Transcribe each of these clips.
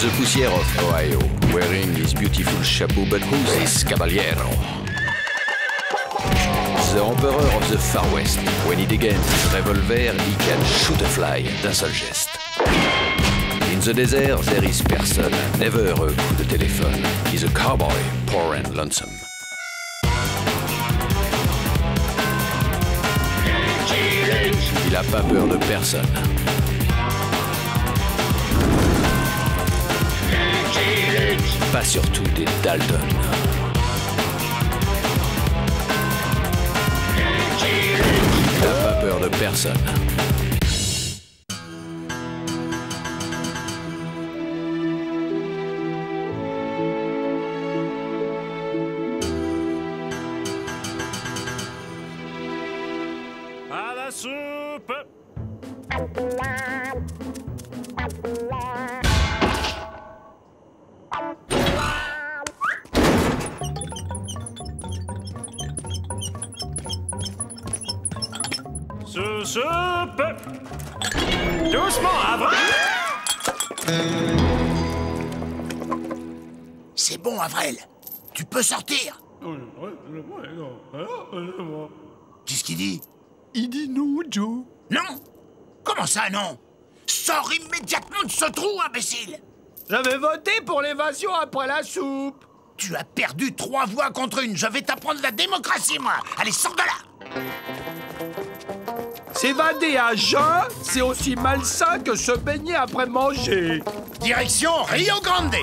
the poussière of Ohio, wearing his beautiful chapeau, but who's this caballero? The Emperor of the Far West. When he degains his revolver, he can shoot a fly d'un seul geste. In the desert, there is person, never a coup de téléphone. He's a cowboy, poor and lonesome. Il a pas peur de personne. Pas surtout des Dalton. A pas peur de personne. Peux sortir. Qu'est-ce qu'il dit? Il dit non, Joe. Non? Comment ça, non? Sors immédiatement de ce trou, imbécile J'avais voté pour l'évasion après la soupe. Tu as perdu trois voix contre une. Je vais t'apprendre la démocratie, moi. Allez, sors de là S'évader à jeun, c'est aussi malsain que se baigner après manger. Direction Rio Grande.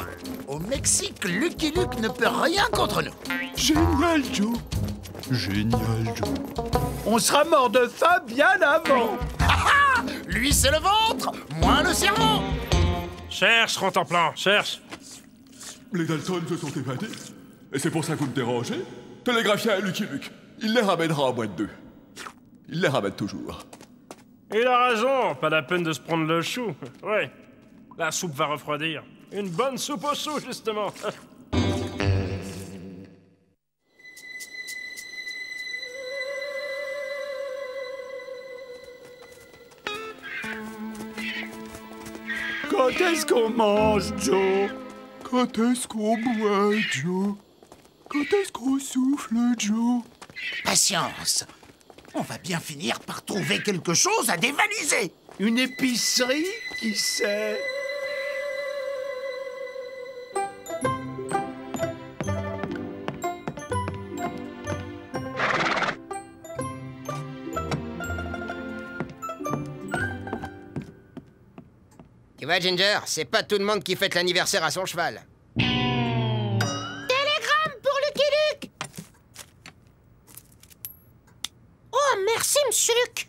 Au Mexique, Lucky Luke ne peut rien contre nous. Génial, Joe. Génial, Joe. On sera mort de faim bien avant. Ah Lui, c'est le ventre, moi le cerveau. Cherche, plan, cherche Les Dalton se sont évadés. Et c'est pour ça que vous me dérangez Télégraphiez à Lucky Luke. Il les ramènera en moins de deux. Il les ramène toujours. Il a raison, pas la peine de se prendre le chou. Ouais, la soupe va refroidir. Une bonne soupe au chou, justement. Quand est-ce qu'on mange, Joe? Quand est-ce qu'on boit, Joe? Quand est-ce qu'on souffle, Joe? Patience. On va bien finir par trouver quelque chose à dévaliser. Une épicerie Qui sait? Tu vois, Ginger, c'est pas tout le monde qui fête l'anniversaire à son cheval. Télégramme pour Lucky Luke Oh, merci, monsieur Luke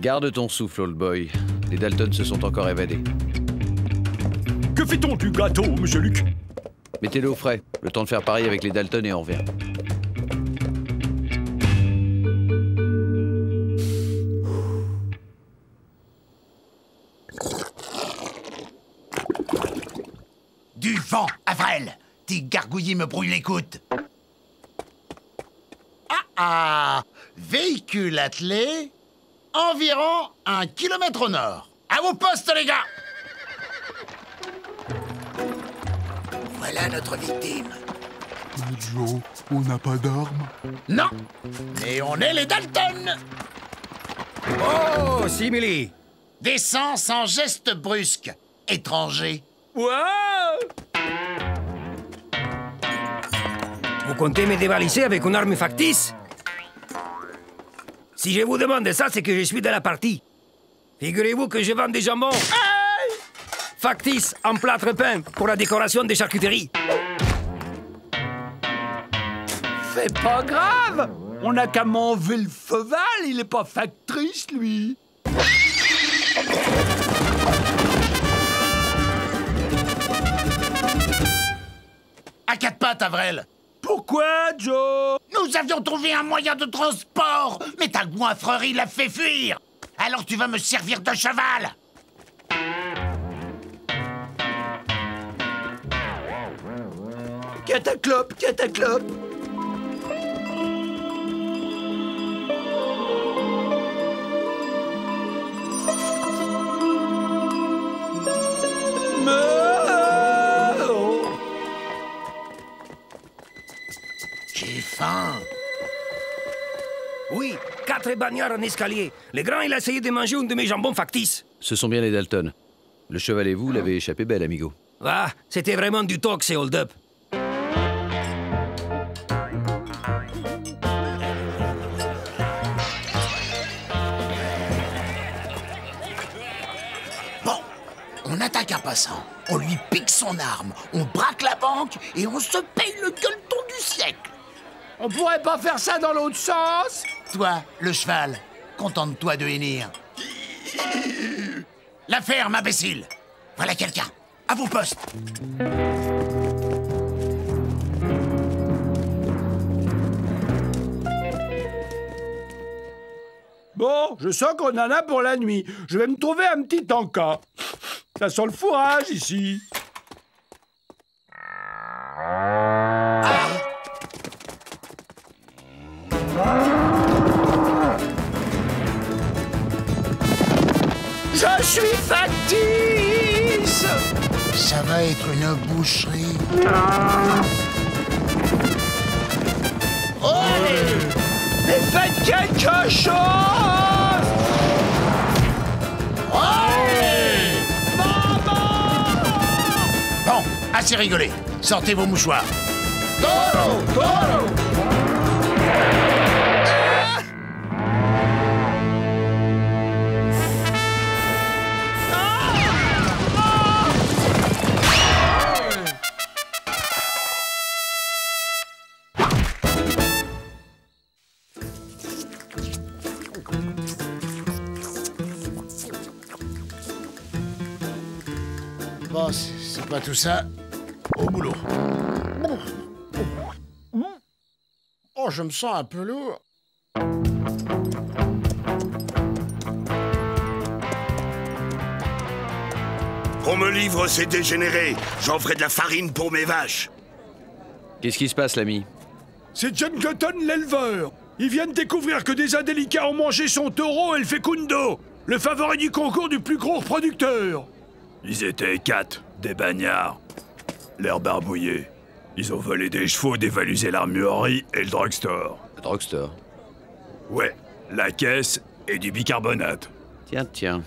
Garde ton souffle, old boy. Les Dalton se sont encore évadés. Que fait-on du gâteau, monsieur Luc? Mettez-le au frais. Le temps de faire pareil avec les Dalton et on revient. Vent, Avril. Tes gargouillis me brouillent l'écoute. Ah ah Véhicule attelé, environ un kilomètre au nord. À vos postes, les gars Voilà notre victime. Joe, on n'a pas d'armes. Non, mais on est les Dalton Oh, simili Descends sans geste brusque, étranger. Wow Vous comptez me dévaliser avec une arme factice? Si je vous demande ça, c'est que je suis dans la partie. Figurez-vous que je vends des jambons. Factice en plâtre peint pour la décoration des charcuteries. C'est pas grave On n'a qu'à m'enlever le feval, il est pas factrice, lui À quatre pattes, Avril. Pourquoi, Joe? Nous avions trouvé un moyen de transport, mais ta goinfrerie l'a fait fuir. Alors tu vas me servir de cheval. Cataclope, cataclope Oui, quatre bagnards en escalier. Le grand, il a essayé de manger une de mes jambons factices. Ce sont bien les Dalton. Le cheval et vous l'avez échappé belle, amigo. Ah, c'était vraiment du talk, ces hold-up. Bon, on attaque un passant, on lui pique son arme, on braque la banque et on se paye le gueuleton du siècle. On pourrait pas faire ça dans l'autre sens Toi, le cheval, contente-toi de hennir. La ferme, imbécile Voilà quelqu'un. À vos postes. Bon, je sens qu'on en a pour la nuit. Je vais me trouver un petit encas. Ça sent le fourrage ici. Je suis factice Ça va être une boucherie. Mais faites quelque chose Bon, assez rigolé. Sortez vos mouchoirs. Tout ça. Au boulot. Oh, je me sens un peu lourd. On me livre ces dégénérés. J'en ferai de la farine pour mes vaches. Qu'est-ce qui se passe, l'ami C'est John Cotton, l'éleveur. Il vient de découvrir que des indélicats ont mangé son taureau El Fecundo, le favori du concours du plus gros producteur. Ils étaient quatre, des bagnards. L'air barbouillé. Ils ont volé des chevaux, dévalisé l'armurerie et le drugstore. Le drugstore. Ouais, la caisse et du bicarbonate. Tiens, tiens.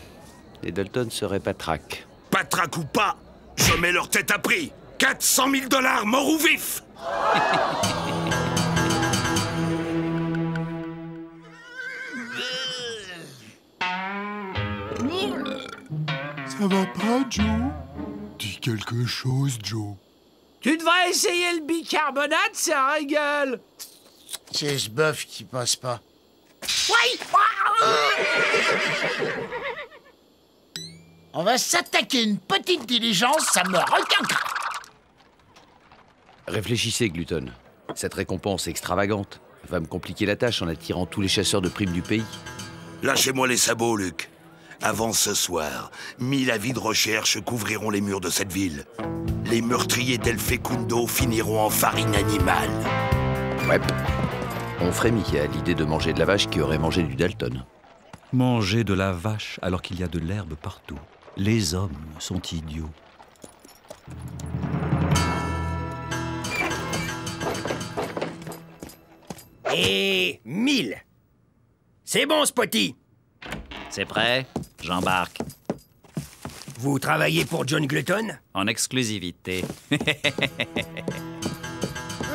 Les Dalton seraient pas trac. Patraque ou pas, je mets leur tête à prix. 400 000 dollars, mort ou vif Ça va pas, Joe? Dis quelque chose, Joe? Tu devrais essayer le bicarbonate, ça régale. C'est ce bœuf qui passe pas. On va s'attaquer une petite diligence, ça me requinque. Réfléchissez, Gluton. Cette récompense extravagante va me compliquer la tâche en attirant tous les chasseurs de primes du pays. Lâchez-moi les sabots, Luc. Avant ce soir, mille avis de recherche couvriront les murs de cette ville. Les meurtriers d'El Fecundo finiront en farine animale. Ouais. On frémit à l'idée de manger de la vache qui aurait mangé du Dalton. Manger de la vache alors qu'il y a de l'herbe partout. Les hommes sont idiots. Et mille. C'est bon, Spotty. C'est prêt? J'embarque. Vous travaillez pour John Glutton? En exclusivité.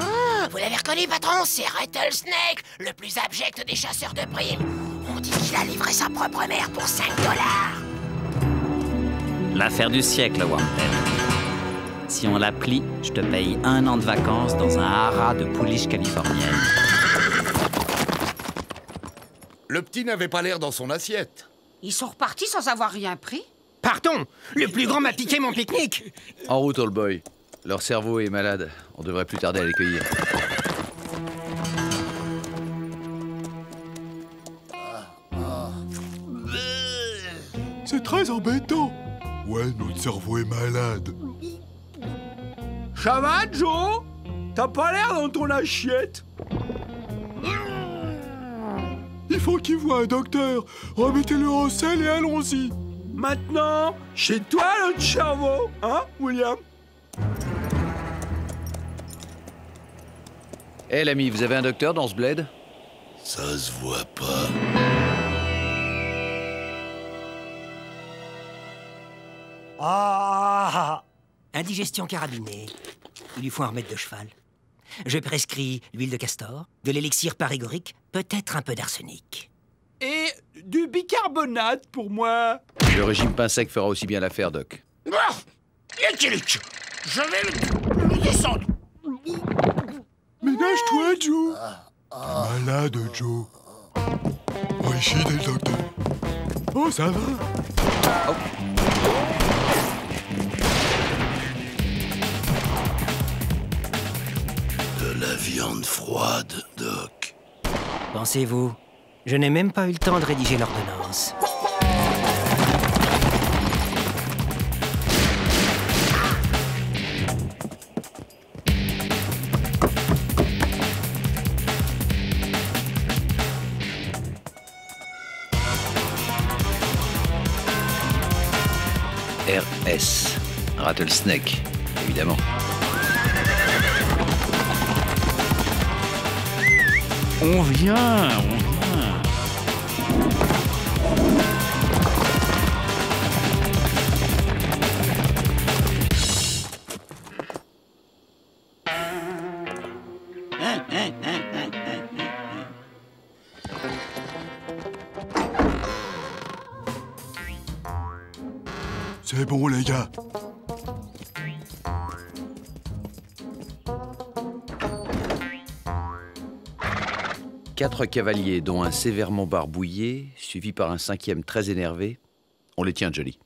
Ah, vous l'avez reconnu, patron C'est Rattlesnake, le plus abject des chasseurs de primes. On dit qu'il a livré sa propre mère pour 5 dollars. L'affaire du siècle, Wampel. Si on la plie, je te paye un an de vacances dans un haras de pouliche californienne. Le petit n'avait pas l'air dans son assiette. Ils sont repartis sans avoir rien pris Pardon, le plus grand m'a piqué mon pique-nique. En route, Old Boy. Leur cerveau est malade. On devrait plus tarder à les cueillir. C'est très embêtant. Ouais, notre cerveau est malade. Ça va, Joe T'as pas l'air dans ton assiette. Il faut qu'il voit un docteur. Remettez-le au sel et allons-y. Maintenant, chez toi, notre cerveau, hein, William? Eh, l'ami, vous avez un docteur dans ce bled? Ça se voit pas. Ah Indigestion carabinée. Il lui faut un remède de cheval. Je prescris l'huile de castor, de l'élixir parégorique, peut-être un peu d'arsenic. Et du bicarbonate pour moi. Le régime pain sec fera aussi bien l'affaire, Doc. Ah Je vais le, le descendre Ménage-toi, Joe T'es malade, Joe Oh, ici, le docteur. Oh, ça va De la viande froide, Doc. Pensez-vous Je n'ai même pas eu le temps de rédiger l'ordonnance. RS. Rattlesnake, évidemment. On vient, Quatre cavaliers, dont un sévèrement barbouillé, suivi par un cinquième très énervé. On les tient, Jolly.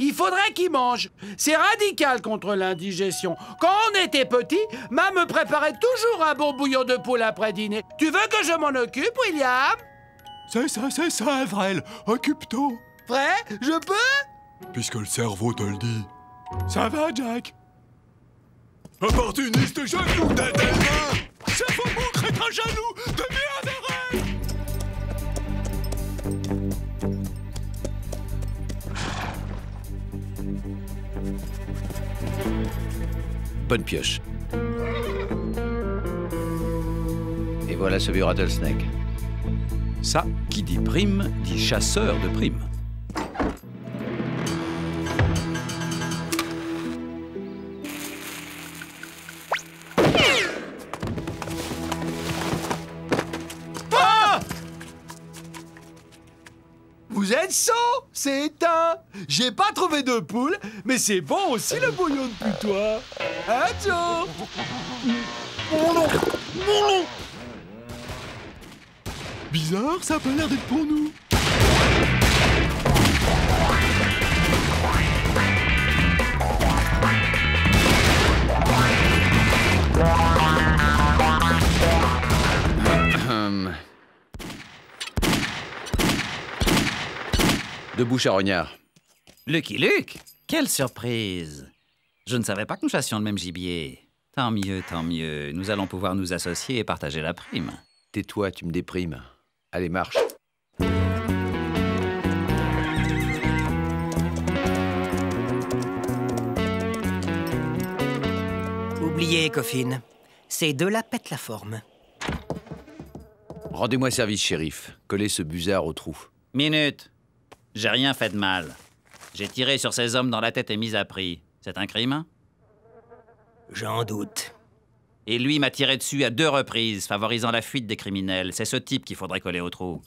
Il faudrait qu'il mange. C'est radical contre l'indigestion. Quand on était petit, ma me préparait toujours un bon bouillon de poule après dîner. Tu veux que je m'en occupe, William? C'est ça, c'est ça, Evrel. Occupe-toi. Vrai? Je peux? Puisque le cerveau te le dit. Ça va, Jack? Opportuniste jaloux d'Adelma C'est faux mon crétin jaloux de Bonne pioche. Et voilà ce vieux rattlesnake. Ça, qui dit prime, dit chasseur de primes. Mais c'est bon aussi le bouillon de putois Hein, Joe Bizarre, ça a pas l'air d'être pour nous. Hum. Debout, charognard. Lucky Luke Quelle surprise Je ne savais pas que nous chassions le même gibier. Tant mieux, tant mieux. Nous allons pouvoir nous associer et partager la prime. Tais-toi, tu me déprimes. Allez, marche. Oubliez, Coffin. Ces deux-là pètent la forme. Rendez-moi service, shérif. Collez ce busard au trou. Minute J'ai rien fait de mal. J'ai tiré sur ces hommes dans la tête et mis à prix. C'est un crime? J'en doute. Et lui m'a tiré dessus à deux reprises, favorisant la fuite des criminels. C'est ce type qu'il faudrait coller au trou.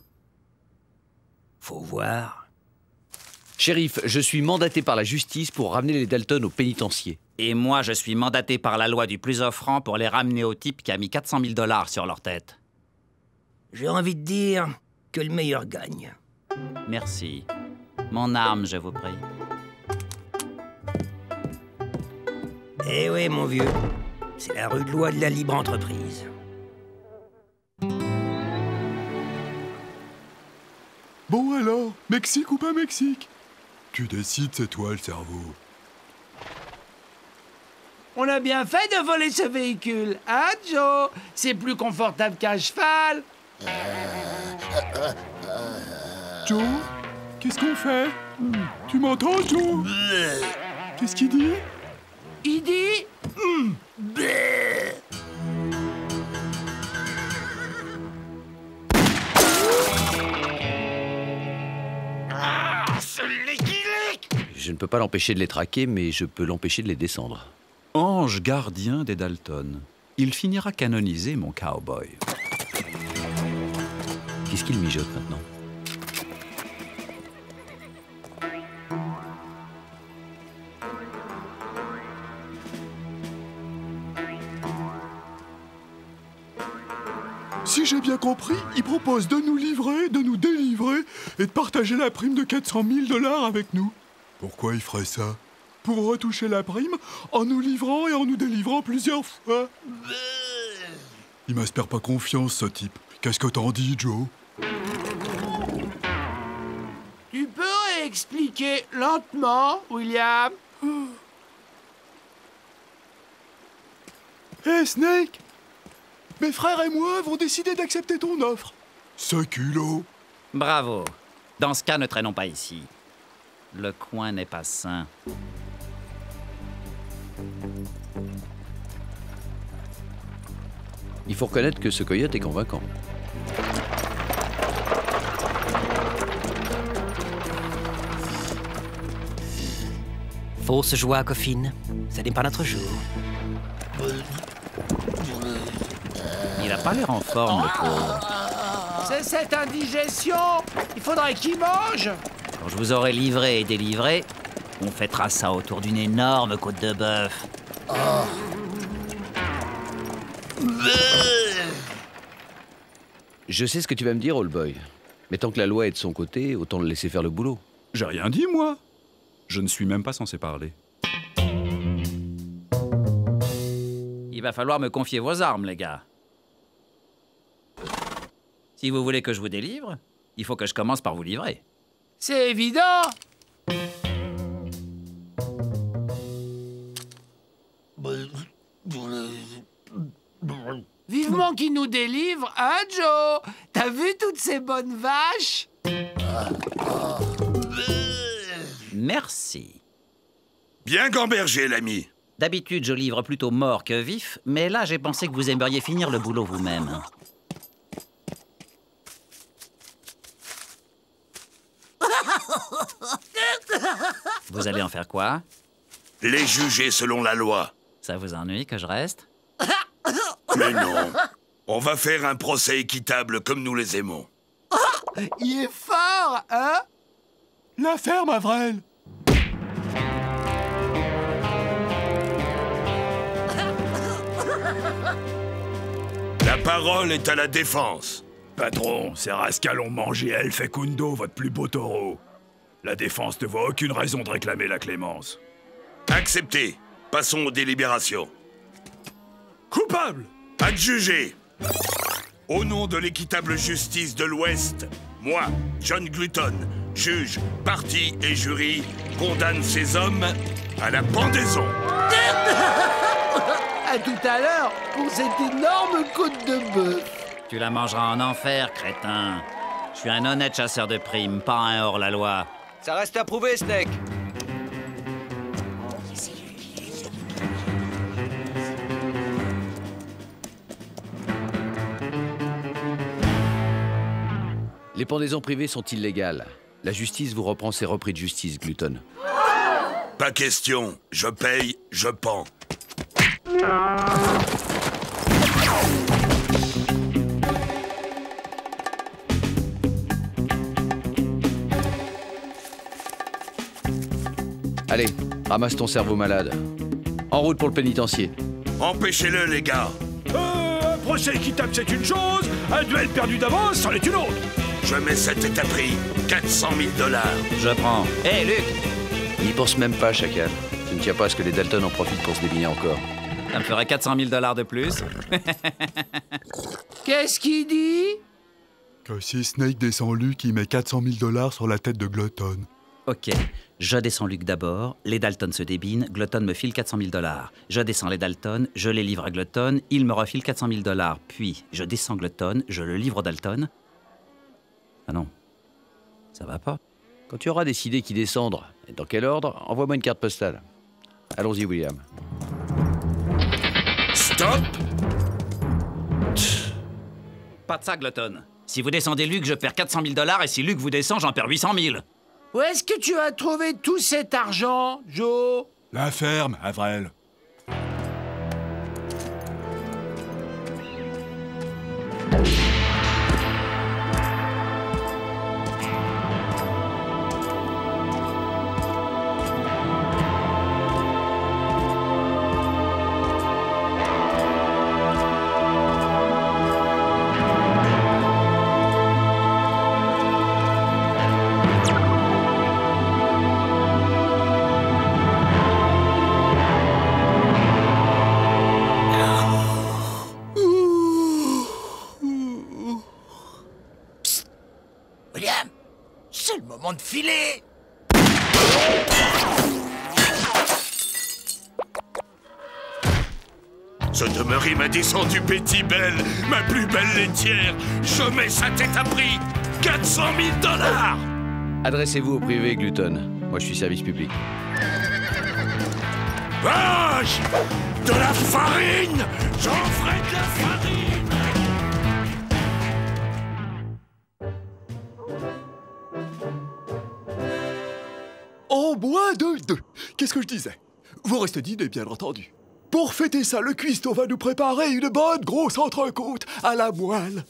Faut voir. Shérif, je suis mandaté par la justice pour ramener les Dalton au pénitencier. Et moi, je suis mandaté par la loi du plus offrant pour les ramener au type qui a mis 400 000 dollars sur leur tête. J'ai envie de dire que le meilleur gagne. Merci. Mon arme, je vous prie. Eh oui, mon vieux. C'est la rude loi de la libre entreprise. Bon alors, Mexique ou pas Mexique? Tu décides, c'est toi le cerveau. On a bien fait de voler ce véhicule, hein, Joe? C'est plus confortable qu'un cheval. Joe? Qu'est-ce qu'on fait Tu m'entends, Joe Qu'est-ce qu'il dit Il dit. Ah, ce Je ne peux pas l'empêcher de les traquer, mais je peux l'empêcher de les descendre. Ange gardien des Dalton, il finira canonisé, mon cowboy. Qu'est-ce qu'il mijote maintenant Si j'ai bien compris, il propose de nous livrer, de nous délivrer et de partager la prime de 400 000 dollars avec nous. Pourquoi il ferait ça? Pour retoucher la prime en nous livrant et en nous délivrant plusieurs fois. Il m'inspire pas confiance, ce type. Qu'est-ce que t'en dis, Joe? Tu peux expliquer lentement, William? Hé, Snake Mes frères et moi avons décidé d'accepter ton offre. Ce culot Bravo. Dans ce cas, ne traînons pas ici. Le coin n'est pas sain. Il faut reconnaître que ce coyote est convaincant. Fausse joie, Coffine. Ce n'est pas notre jour. Pas l'air en forme, le pauvre. C'est cette indigestion Il faudrait qu'il mange Quand je vous aurai livré et délivré, on fêtera ça autour d'une énorme côte de bœuf. Je sais ce que tu vas me dire, old boy. Mais tant que la loi est de son côté, autant le laisser faire le boulot. J'ai rien dit, moi. Je ne suis même pas censé parler. Il va falloir me confier vos armes, les gars. Si vous voulez que je vous délivre, il faut que je commence par vous livrer. C'est évident Vivement qu'il nous délivre, hein, Joe? T'as vu toutes ces bonnes vaches? Merci. Bien gambergé, l'ami. D'habitude, je livre plutôt mort que vif, mais là, j'ai pensé que vous aimeriez finir le boulot vous-même. Vous allez en faire quoi? Les juger selon la loi. Ça vous ennuie que je reste? Mais non. On va faire un procès équitable comme nous les aimons. Il est fort, hein? La ferme, Avril La parole est à la défense. Patron, ces rascals ont mangé El Fecundo, votre plus beau taureau. La défense ne voit aucune raison de réclamer la clémence. Accepté. Passons aux délibérations. Coupable Adjugé. Au nom de l'équitable justice de l'Ouest, moi, John Gluton, juge, parti et jury, condamne ces hommes à la pendaison. À tout à l'heure pour cette énorme côte de bœuf. Tu la mangeras en enfer, crétin. Je suis un honnête chasseur de primes, pas un hors-la-loi. Ça reste à prouver, Snake. Les pendaisons privées sont illégales. La justice vous reprend ses repris de justice, Gluton. Pas question. Je paye, je pends. Allez, ramasse ton cerveau malade. En route pour le pénitencier. Empêchez-le, les gars. Euh, un procès équitable, c'est une chose. Un duel perdu d'avance, c'en est une autre. Je mets cet état-prix. 400 000 dollars. Je prends. Hé, Luc N'y pense même pas, Chacal. Tu ne tiens pas à ce que les Dalton en profitent pour se débiner encore. Ça me ferait 400 000 dollars de plus. Qu'est-ce qu'il dit? Que si Snake descend Luke, il met 400 000 dollars sur la tête de Glutton. Ok, je descends Luc d'abord, les Dalton se débinent, Glutton me file 400 000 dollars. Je descends les Dalton, je les livre à Glutton, il me refile 400 000 dollars. Puis, je descends Glutton, je le livre aux Dalton. Ah non, ça va pas. Quand tu auras décidé qui descendre et dans quel ordre, envoie-moi une carte postale. Allons-y, William. Stop Pas de ça, Glutton. Si vous descendez Luc, je perds 400 000 dollars, et si Luc vous descend, j'en perds 800 000. Où est-ce que tu as trouvé tout cet argent, Joe? La ferme, Avril. Descendu Betty Belle, ma plus belle laitière. Je mets sa tête à prix 400 000 dollars Adressez-vous au privé, Gluton. Moi, je suis service public. Vache De la farine J'en ferai de la farine En moins de deux. Qu'est-ce que je disais? Vous restez dîner, bien entendu. Pour fêter ça, le cuistot va nous préparer une bonne grosse entrecôte à la moelle.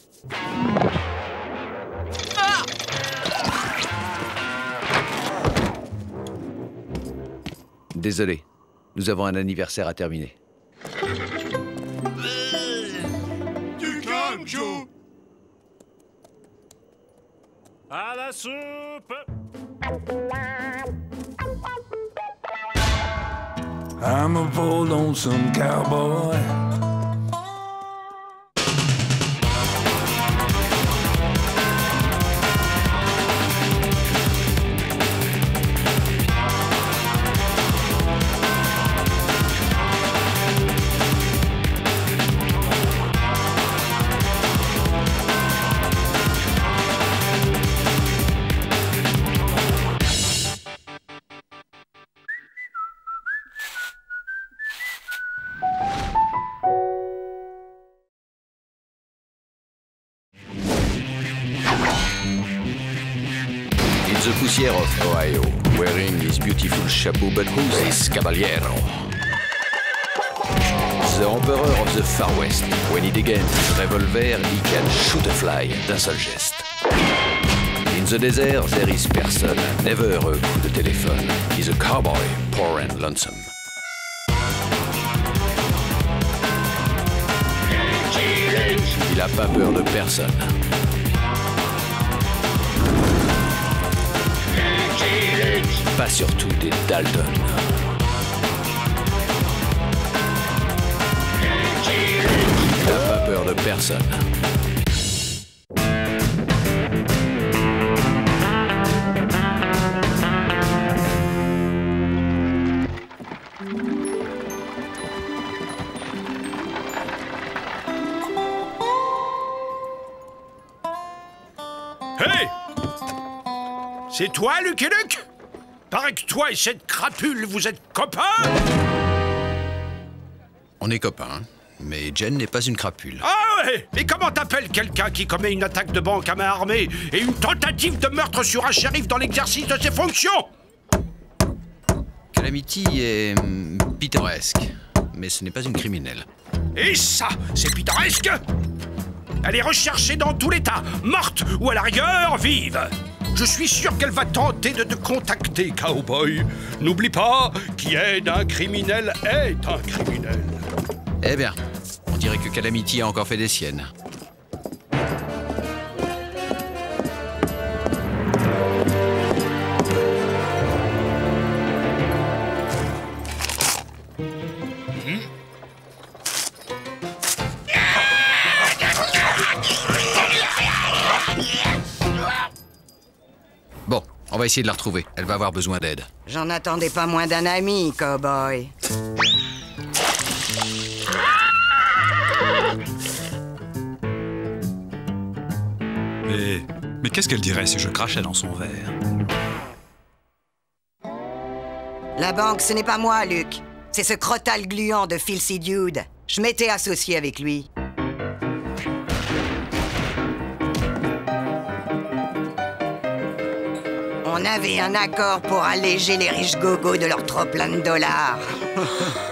Désolé. Nous avons un anniversaire à terminer. Du calme, Joe À la soupe I'm a poor lonesome cowboy. Of Ohio, wearing his beautiful chapeau, but who's this caballero? The Emperor of the Far West. When he degains his revolver, he can shoot a fly d'un seul geste. In the desert, there is person, never a coup de téléphone. He's a cowboy, poor and lonesome. Il a pas peur de personne. Pas surtout des Dalton. N'a pas peur de personne. Hé C'est toi, Lucky Luke? Paraît que toi et cette crapule, vous êtes copains On est copains, mais Jen n'est pas une crapule. Ah ouais Et comment t'appelles quelqu'un qui commet une attaque de banque à main armée et une tentative de meurtre sur un shérif dans l'exercice de ses fonctions? Calamity est hum, pittoresque, mais ce n'est pas une criminelle. Et ça, c'est pittoresque Elle est recherchée dans tout l'État, morte ou à la rigueur vive. Je suis sûr qu'elle va tenter de te contacter, cowboy. N'oublie pas, qui aide un criminel est un criminel. Eh bien, on dirait que Calamity a encore fait des siennes. On va essayer de la retrouver. Elle va avoir besoin d'aide. J'en attendais pas moins d'un ami, cowboy. Mais, mais qu'est-ce qu'elle dirait si je crachais dans son verre? La banque, ce n'est pas moi, Luc. C'est ce crotal gluant de Filthy Dude. Je m'étais associé avec lui. On avait un accord pour alléger les riches gogos de leur trop plein de dollars.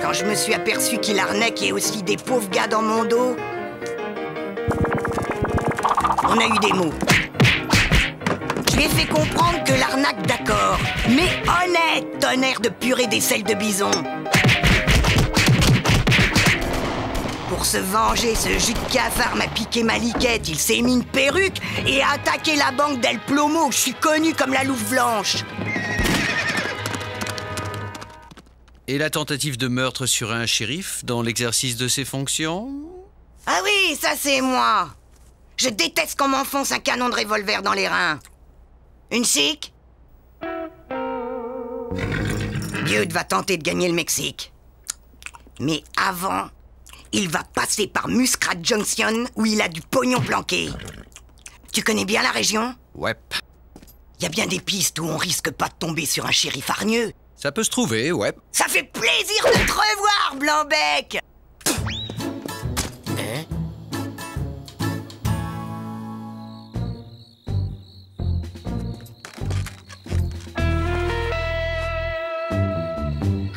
Quand je me suis aperçu qu'il arnaquait aussi des pauvres gars dans mon dos, on a eu des mots. Je lui ai fait comprendre que l'arnaque, d'accord, mais honnête, tonnerre de purée des selles de bison. Pour se venger, ce jus de cafard m'a piqué ma liquette, il s'est mis une perruque et a attaqué la banque d'El Plomo, je suis connu comme la louve blanche. Et la tentative de meurtre sur un shérif dans l'exercice de ses fonctions? Ah oui, ça c'est moi. Je déteste qu'on m'enfonce un canon de revolver dans les reins. Une chic Dude va tenter de gagner le Mexique. Mais avant, il va passer par Muscat Junction où il a du pognon planqué. Tu connais bien la région? Ouais. Y a bien des pistes où on risque pas de tomber sur un shérif hargneux. Ça peut se trouver, ouais. Ça fait plaisir de te revoir, Blanc-Bec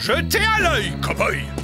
Jetez à l'œil, cowboy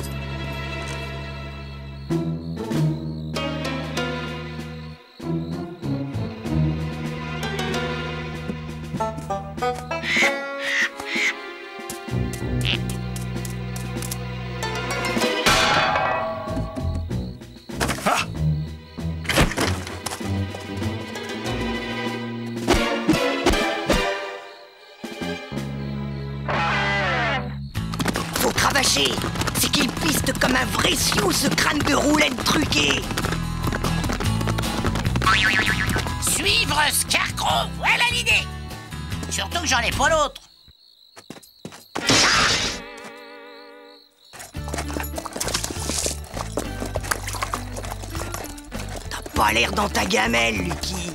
dans ta gamelle, Lucky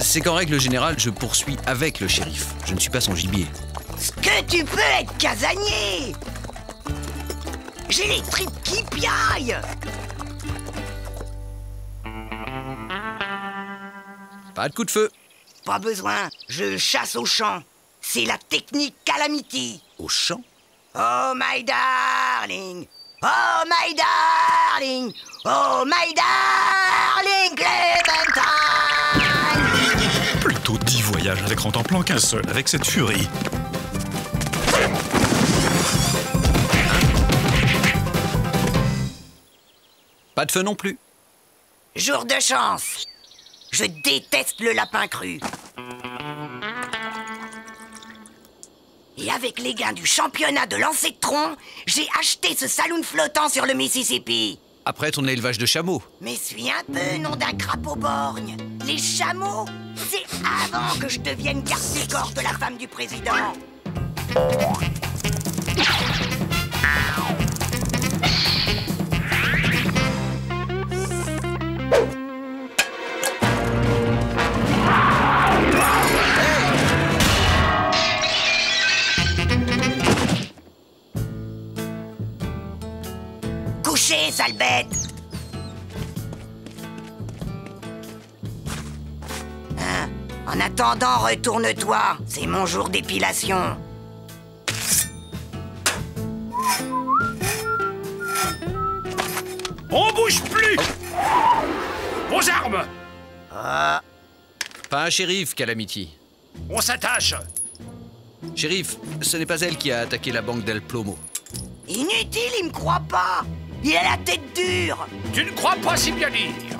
C'est qu'en règle générale, je poursuis avec le shérif. Je ne suis pas son gibier. Ce que tu peux être casanier J'ai les tripes qui piaillent Pas de coup de feu. Pas besoin, je chasse au champ. C'est la technique Calamity. Au champ? Oh my darling Oh my darling Oh my darling Clementine Plutôt dix voyages avec Rantanplan qu'un seul avec cette furie. Pas de feu non plus. Jour de chance Je déteste le lapin cru. Et avec les gains du championnat de lancer de tronc, j'ai acheté ce saloon flottant sur le Mississippi. Après ton élevage de chameaux. Mais suis un peu, nom d'un crapaud borgne. Les chameaux, c'est avant que je devienne garde-corps de la femme du président. Sale bête Hein? En attendant, retourne-toi. C'est mon jour d'épilation. On bouge plus Vos armes Ah, Pas un shérif, Calamity. On s'attache Shérif, ce n'est pas elle qui a attaqué la banque d'El Plomo. inutile, il me croit pas. Il a la tête dure. Tu ne crois pas si bien dire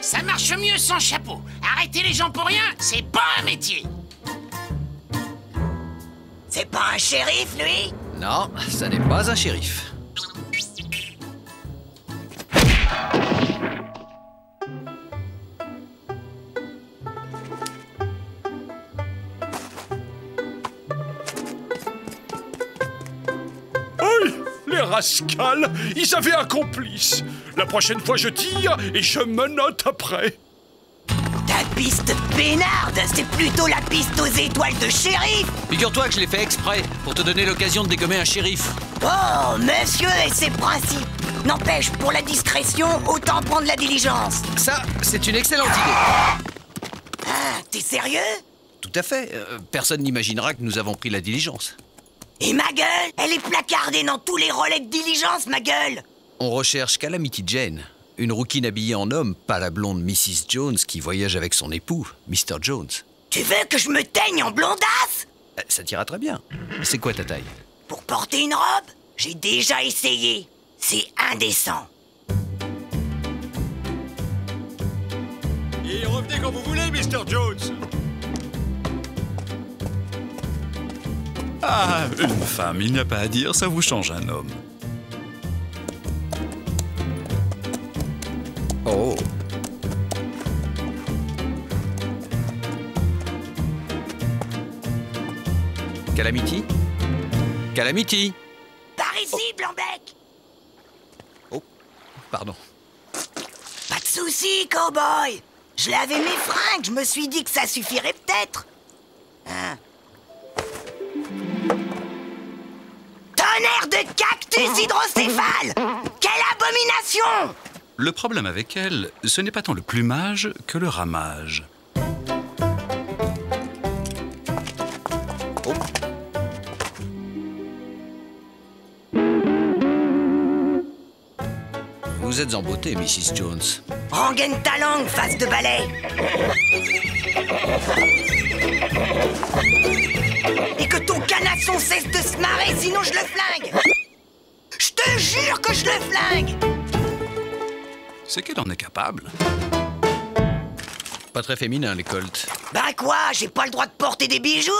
Ça marche mieux sans chapeau. Arrêter les gens pour rien, c'est pas un métier. C'est pas un shérif, lui? Non, ça n'est pas un shérif. Rascals Ils avaient un complice La prochaine fois, je tire et je me note après Ta piste peinarde, c'est plutôt la piste aux étoiles de shérif Figure-toi que je l'ai fait exprès, pour te donner l'occasion de dégommer un shérif. Oh, monsieur et ses principes N'empêche, pour la discrétion, autant prendre la diligence Ça, c'est une excellente idée. Ah, t'es sérieux? Tout à fait. euh, personne n'imaginera que nous avons pris la diligence. Et ma gueule Elle est placardée dans tous les relais de diligence, ma gueule On recherche Calamity Jane, une rouquine habillée en homme, pas la blonde Mrs. Jones qui voyage avec son époux, Mr. Jones. Tu veux que je me teigne en blondasse? Euh, Ça t'ira très bien. C'est quoi ta taille? Pour porter une robe J'ai déjà essayé. C'est indécent. Et revenez quand vous voulez, Mr. Jones Ah, une femme, il n'y a pas à dire, ça vous change un homme. Oh. Calamity? Calamity Par ici, Blanbec Pardon. Pas de soucis, cowboy Je lavais mes fringues, je me suis dit que ça suffirait peut-être. Hein? Tonnerre de cactus hydrocéphale Quelle abomination Le problème avec elle, ce n'est pas tant le plumage que le ramage. Vous êtes en beauté, Mrs. Jones. Rengaine ta langue, face de balai canasson cesse de se marrer, sinon je le flingue Je te jure que je le flingue C'est qu'elle en est capable. Pas très féminin, les Colts. Ben quoi, j'ai pas le droit de porter des bijoux?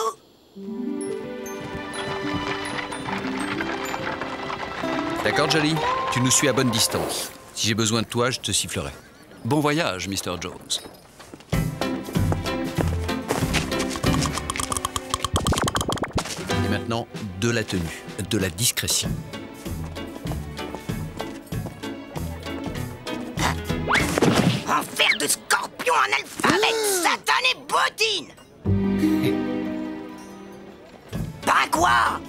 D'accord, Jolie Tu nous suis à bonne distance. Si j'ai besoin de toi, je te sifflerai. Bon voyage, Mr. Jones. Maintenant, de la tenue, de la discrétion. Enfer de scorpion en alphabet, satan et bodine Ben quoi?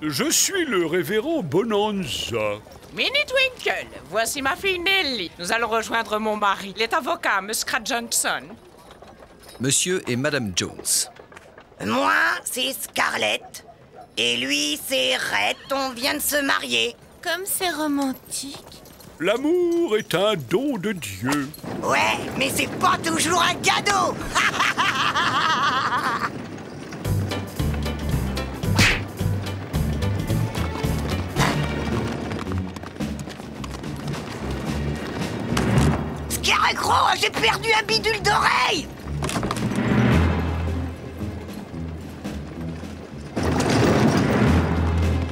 Je suis le révérend Bonanza. Minnie Twinkle, voici ma fille Nelly. Nous allons rejoindre mon mari, il est avocat, Muscat Johnson. Monsieur et Madame Jones. Moi, c'est Scarlett. Et lui, c'est Rhett. On vient de se marier. Comme c'est romantique. L'amour est un don de Dieu. Ouais, mais c'est pas toujours un cadeau Scarecrow, j'ai perdu un bidule d'oreille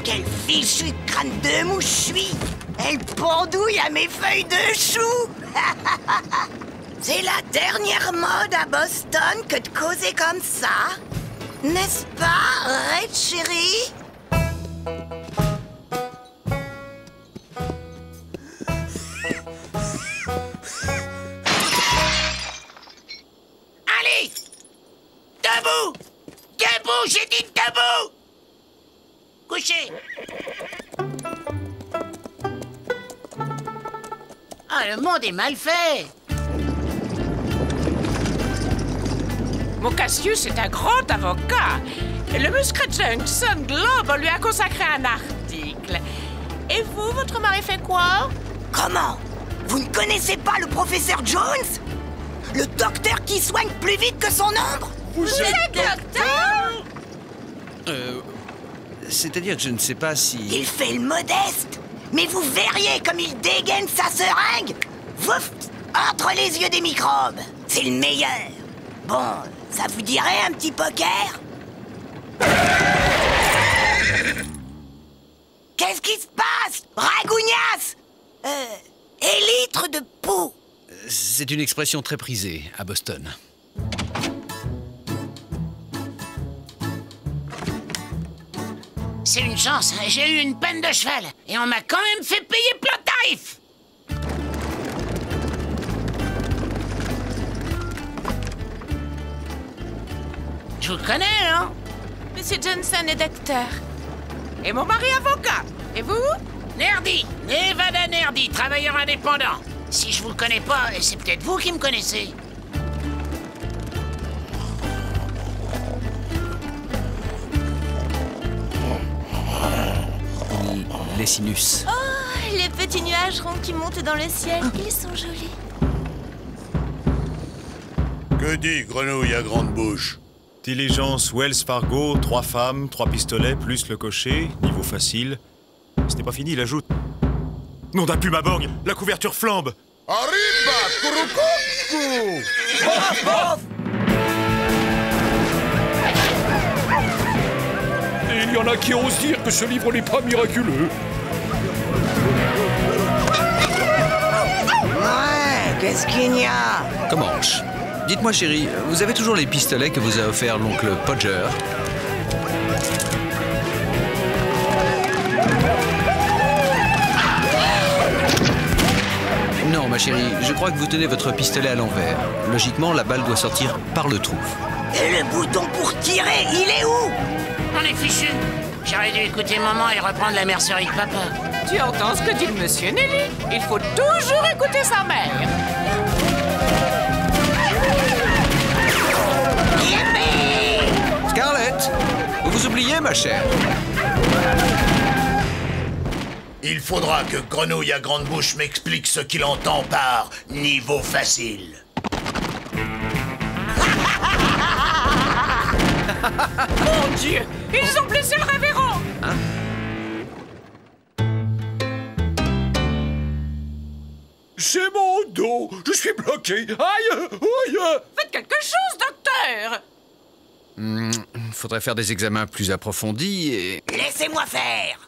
Quel fichu crâne de mouche suis. Elle pendouille à mes feuilles de chou. C'est la dernière mode à Boston que de causer comme ça. N'est-ce pas, Red chérie? Debout! Debout, j'ai dit debout! Couchez! Ah, le monde est mal fait. Mon Cassius est un grand avocat. Le Muscat Johnson Globe lui a consacré un article. Et vous, votre mari fait quoi? Comment? Vous ne connaissez pas le professeur Jones? Le docteur qui soigne plus vite que son ombre? Vous êtes docteur Euh. C'est-à-dire que je ne sais pas si. Il fait le modeste Mais vous verriez comme il dégaine sa seringue Vouf Entre les yeux des microbes C'est le meilleur Bon, ça vous dirait un petit poker Qu'est-ce qui se passe Ragougnasse Euh... Élytre de poux C'est une expression très prisée à Boston. C'est une chance, hein. j'ai eu une peine de cheval et on m'a quand même fait payer plein de tarifs. Je vous connais, non Monsieur Johnson est docteur. Et mon mari avocat. Et vous? Nerdy, Nevada Nerdy, travailleur indépendant. Si je vous connais pas, c'est peut-être vous qui me connaissez. Les sinus. Oh, les petits nuages ronds qui montent dans le ciel, ils sont jolis. Que dit Grenouille à grande bouche? Diligence Wells Fargo, trois femmes, trois pistolets, plus le cocher, niveau facile. Ce n'est pas fini, il ajoute. Nom d'un pu ma borgne, la couverture flambe Arriba, il y en a qui osent dire que ce livre n'est pas miraculeux. Ouais, qu'est-ce qu'il y a Comment Dites-moi, chérie, vous avez toujours les pistolets que vous a offert l'oncle Podger Non, ma chérie, je crois que vous tenez votre pistolet à l'envers. Logiquement, la balle doit sortir par le trou. Et le bouton pour tirer, il est où? On est fichu. J'aurais dû écouter maman et reprendre la mercerie de papa. Tu entends ce que dit le monsieur Nelly? Il faut toujours écouter sa mère. Scarlett Vous vous oubliez, ma chère Il faudra que Grenouille à grande bouche m'explique ce qu'il entend par niveau facile. Mon Dieu Ils ont blessé le révérend. C'est mon dos Je suis bloqué. Aïe Aïe. Faites quelque chose, docteur. Hmm, Faudrait faire des examens plus approfondis et... Laissez-moi faire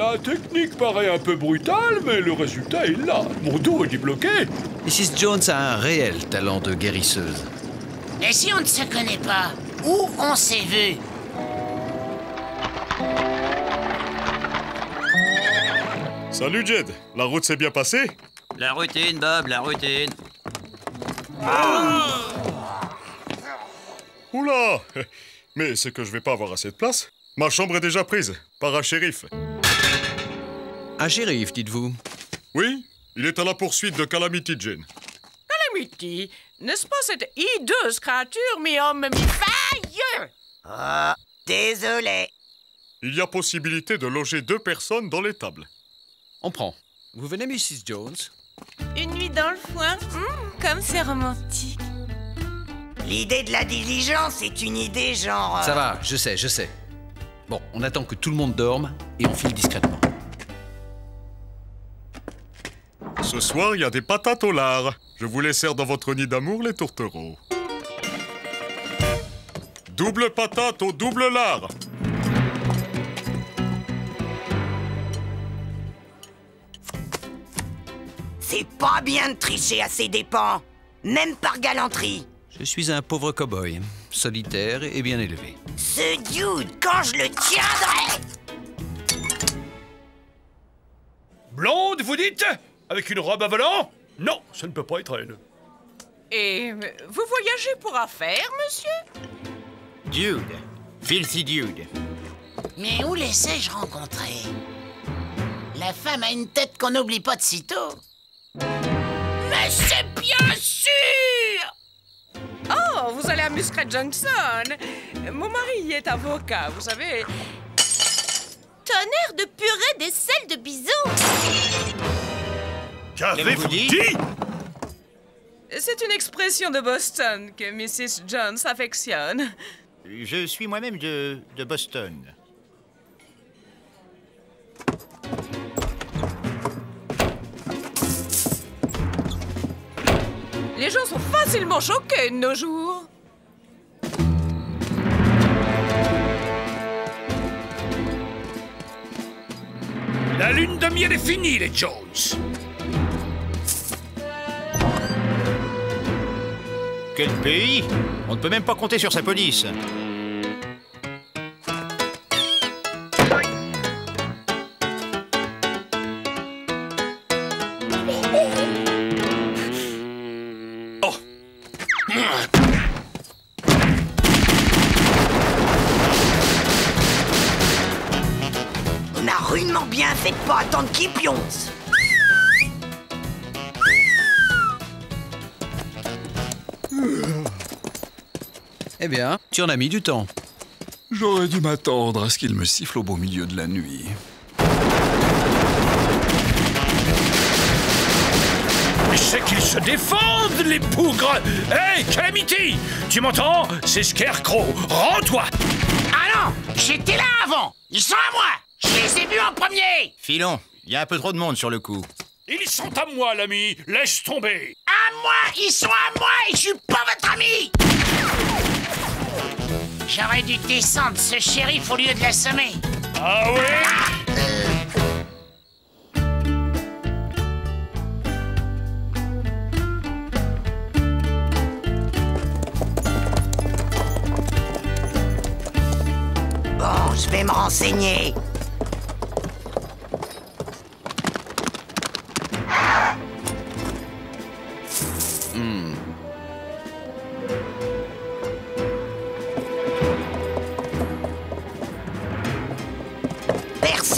La technique paraît un peu brutale, mais le résultat est là. Mon dos est débloqué. Mrs. Jones a un réel talent de guérisseuse. Et si on ne se connaît pas, où on s'est vu? Salut Jed, la route s'est bien passée? La routine, Bob, la routine. Oula Mais c'est que je vais pas avoir assez de place. Ma chambre est déjà prise, par un shérif. Un shérif, dites-vous Oui, il est à la poursuite de Calamity Jane. Calamity, n'est-ce pas cette hideuse créature mi-homme, mi-faille Ah, désolé. Il y a possibilité de loger deux personnes dans l'étable. On prend. Vous venez, Mrs. Jones? Une nuit dans le foin, hmm, comme c'est romantique. L'idée de la diligence est une idée genre... euh, Ça va, je sais, je sais. Bon, on attend que tout le monde dorme et on file discrètement. Ce soir, il y a des patates au lard. Je vous les sers dans votre nid d'amour, les tourtereaux. Double patate au double lard. C'est pas bien de tricher à ses dépens, même par galanterie. Je suis un pauvre cow-boy, solitaire et bien élevé. Ce dude, quand je le tiendrai Blonde, vous dites? Avec une robe à volant? Non, ça ne peut pas être elle. Et euh, vous voyagez pour affaires, monsieur? Dude. Filthy Dude. Mais où les ai-je rencontrés La femme a une tête qu'on n'oublie pas de sitôt. Mais c'est bien sûr Oh, vous allez à Muscat Junction Mon mari est avocat, vous savez. Tonnerre de purée des selles de bison Qu'avez-vous dit? C'est une expression de Boston que Mrs. Jones affectionne. Je suis moi-même de, de Boston. Les gens sont facilement choqués de nos jours. La lune de miel est finie, les Jones Quel pays? On ne peut même pas compter sur sa police. Bien, tu en as mis du temps. J'aurais dû m'attendre à ce qu'il me siffle au beau milieu de la nuit. Mais c'est qu'ils se défendent, les bougres Hé, Calamity Tu m'entends? C'est Scarecrow. Rends-toi. Ah non J'étais là avant. Ils sont à moi. Je les ai vus en premier. Filon, il y a un peu trop de monde sur le coup. Ils sont à moi, l'ami Laisse tomber À moi Ils sont à moi et je suis pas votre ami J'aurais dû descendre ce shérif au lieu de l'assommer. Ah ouais Bon, je vais me renseigner.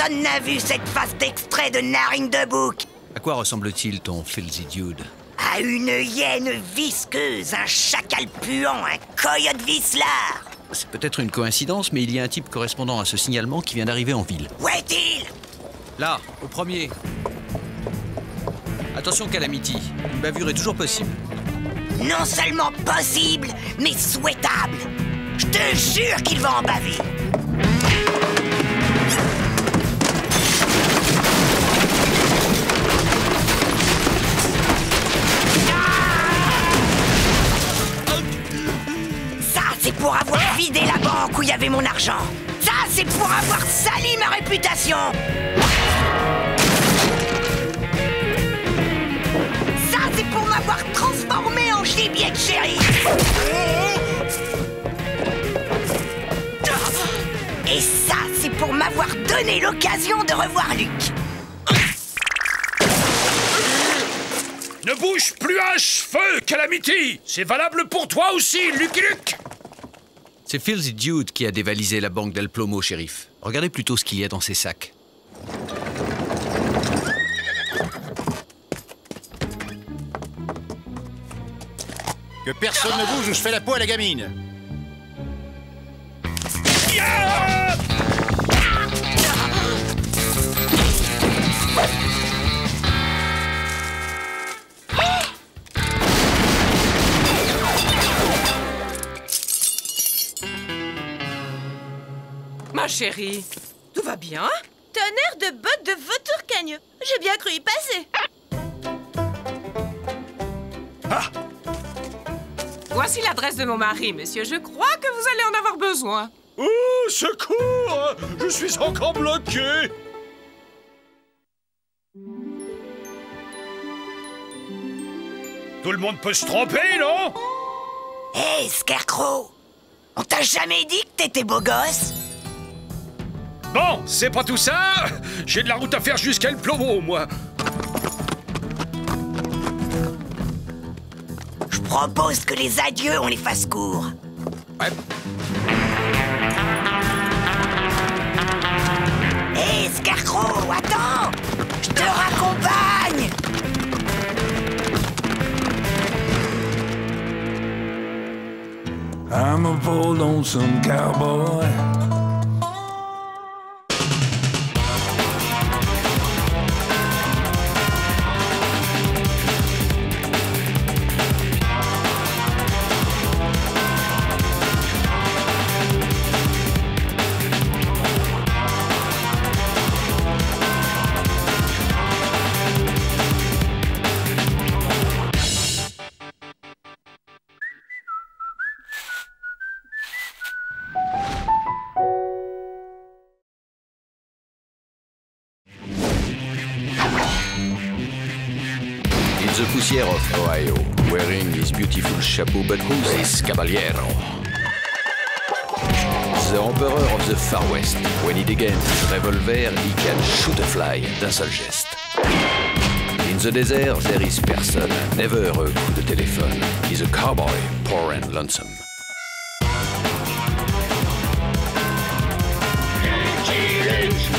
Personne n'a vu cette face d'extrait de narine de bouc. À quoi ressemble-t-il ton filthy dude À une hyène visqueuse, un chacal puant, un coyote vicelard. C'est peut-être une coïncidence, mais il y a un type correspondant à ce signalement qui vient d'arriver en ville. Où est-il? Là, au premier. Attention, Calamity. Une bavure est toujours possible. Non seulement possible, mais souhaitable. Je te jure qu'il va en baver. Pour avoir vidé la banque où il y avait mon argent. Ça, c'est pour avoir sali ma réputation. Ça, c'est pour m'avoir transformé en gibier de chéri. Et ça, c'est pour m'avoir donné l'occasion de revoir Luc. Ne bouge plus un cheveu, Calamity C'est valable pour toi aussi, Lucky Luke C'est Filthy Dude qui a dévalisé la banque d'El Plomo, shérif. Regardez plutôt ce qu'il y a dans ses sacs. Que personne ne bouge ou je fais la peau à la gamine. Ma chérie, tout va bien? Tonnerre de bottes de vautour cagneux. J'ai bien cru y passer. Voici l'adresse de mon mari, monsieur. Je crois que vous allez en avoir besoin. Oh, secours Je suis encore bloqué Tout le monde peut se tromper, non? Hé, Scarecrow On t'a jamais dit que t'étais beau gosse? Bon, c'est pas tout ça. J'ai de la route à faire jusqu'à El Plomo, moi. Je propose que les adieux, on les fasse court. Hé, Scarecrow, attends. Je te raccompagne. I'm a poor lonesome cowboy. Of Ohio, wearing his beautiful chapeau, but who's this caballero? The Emperor of the Far West. When he degains his revolver, he can shoot a fly d'un seul geste. In the desert, there is person, never a coup de téléphone. He's a cowboy, poor and lonesome.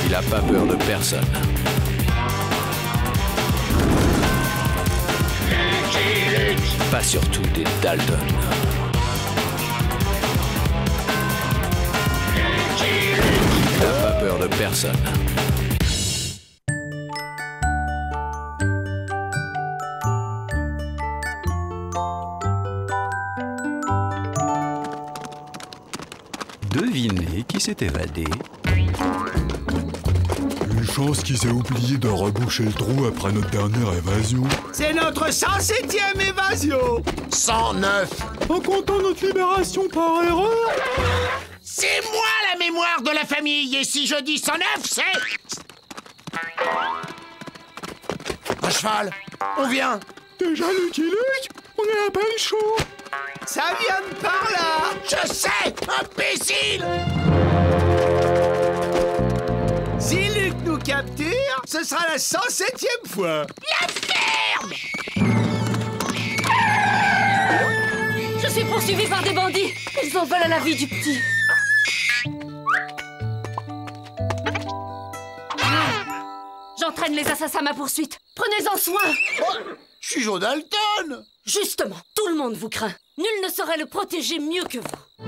Il a pas peur de personne. Pas surtout des Dalton. N'a pas peur de personne. Devinez qui s'est évadé. Chance qu'il s'est oublié de reboucher le trou après notre dernière évasion? C'est notre 107e évasion! 109 En comptant notre libération par erreur? C'est moi la mémoire de la famille, et si je dis 109, c'est... À cheval On vient. Déjà Lucky Luke On est à peine chaud. Ça vient de par là. Je sais, imbécile ce sera la 107e fois La ferme Je suis poursuivi par des bandits. Ils en veulent à la vie du petit. J'entraîne les assassins à ma poursuite. Prenez-en soin. Je suis Joe Dalton Justement, tout le monde vous craint. Nul ne saurait le protéger mieux que vous.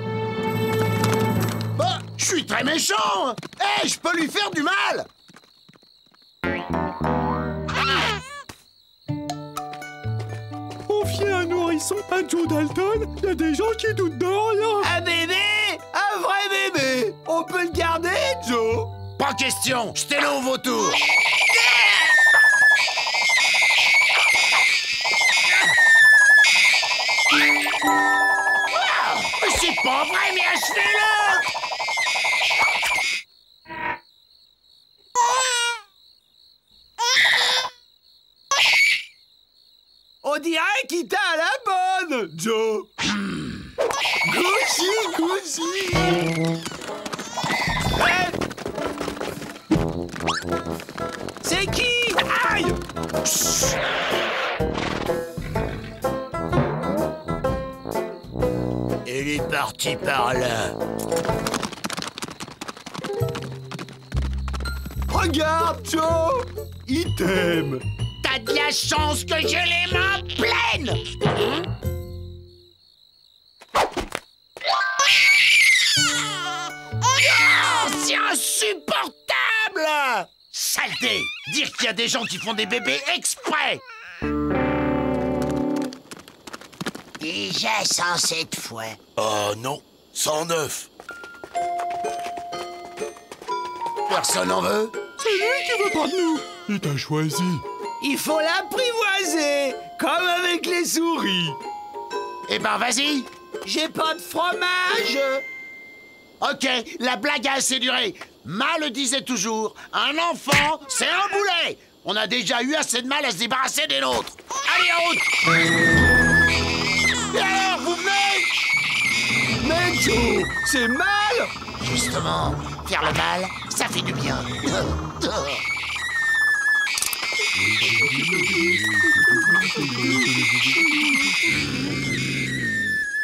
Bah, je suis très méchant Eh, je peux lui faire du mal Un nourrisson à Joe Dalton, y a des gens qui doutent de rien. Un bébé? Un vrai bébé? On peut le garder, Joe? Pas question, jetez-le au vautour. Ah, C'est pas vrai, mais achevez-le On dirait qu'il t'a à la bonne, Joe. Gousi, gousi Hey C'est qui? Aïe. Il est parti par là. Regarde, Joe. Il t'aime T'as de la chance que j'ai les mains pleines. Hein Oh, C'est insupportable. Saleté Dire qu'il y a des gens qui font des bébés exprès. Déjà 107 fois. Oh non, 109. Personne en veut? C'est lui qui veut pas de nous. Il t'a choisi Il faut l'apprivoiser Comme avec les souris. Eh ben vas-y. J'ai pas de fromage. Ok, la blague a assez duré. Ma le disait toujours, un enfant, c'est un boulet. On a déjà eu assez de mal à se débarrasser des nôtres. Allez, en route. Et alors, vous venez? Mais Joe, c'est mal. Justement, faire le mal, ça fait du bien.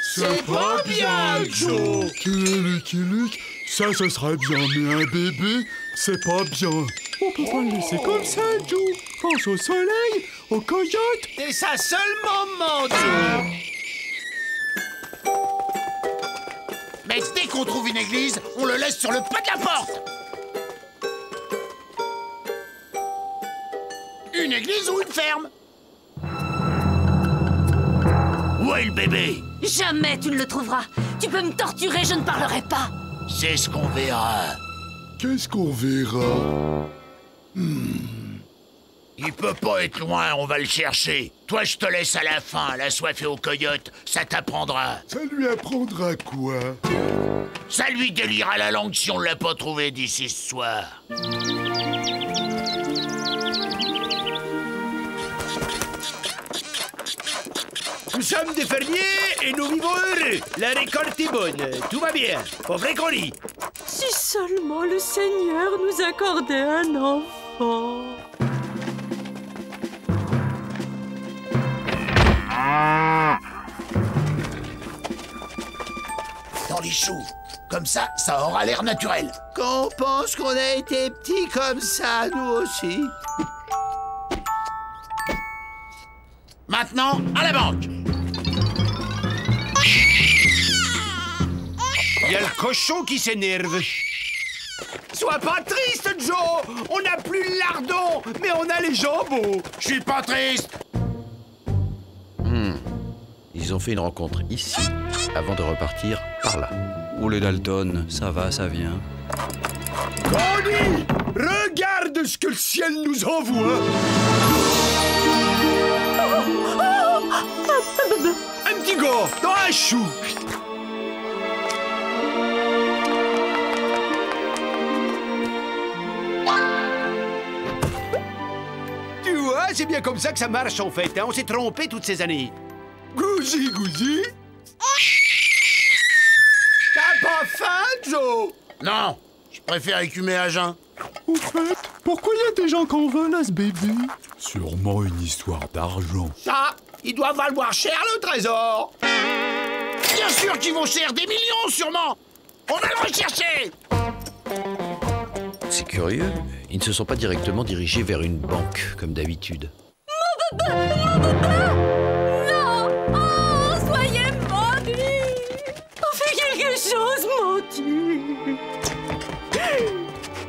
C'est pas bien, Joe. Lucky Luke, ça, ça serait bien, mais un bébé, c'est pas bien. On peut pas le laisser comme ça, Joe. Pense au soleil, aux coyotes C'est sa seule maman, Joe. Mais dès qu'on trouve une église, on le laisse sur le pas de la porte Une église ou une ferme Où est le bébé? Jamais tu ne le trouveras. Tu peux me torturer, je ne parlerai pas. C'est ce qu'on verra. Qu'est-ce qu'on verra? Il peut pas être loin, on va le chercher. Toi, je te laisse à la fin, la soif et aux coyotes, ça t'apprendra. Ça lui apprendra quoi? Ça lui délira la langue si on l'a pas trouvé d'ici ce soir. Nous sommes des fermiers et nous vivons heureux. La récolte est bonne, tout va bien. Pas vrai qu'on rit Si seulement le Seigneur nous accordait un enfant. Dans les choux. Comme ça, ça aura l'air naturel. Qu'on pense qu'on a été petits comme ça, nous aussi. Maintenant, à la banque. Il y a le cochon qui s'énerve. Sois pas triste, Joe On n'a plus le lardon, mais on a les jambons Je suis pas triste Hmm. Ils ont fait une rencontre ici avant de repartir par là. Où les Dalton, ça va, ça vient. Connie Regarde ce que le ciel nous envoie Un petit gars dans un chou c'est bien comme ça que ça marche en fait. hein. On s'est trompé toutes ces années. Gouzi, gouzi T'as pas faim, Joe? Non, je préfère écumer à jeun. Au fait, pourquoi il y a des gens qu'on vole à ce bébé? Sûrement une histoire d'argent. Ça, il doit valoir cher le trésor Bien sûr qu'ils vont cher, des millions sûrement On va le rechercher C'est curieux, ils ne se sont pas directement dirigés vers une banque comme d'habitude. Non Oh, soyez maudits On fait quelque chose, maudit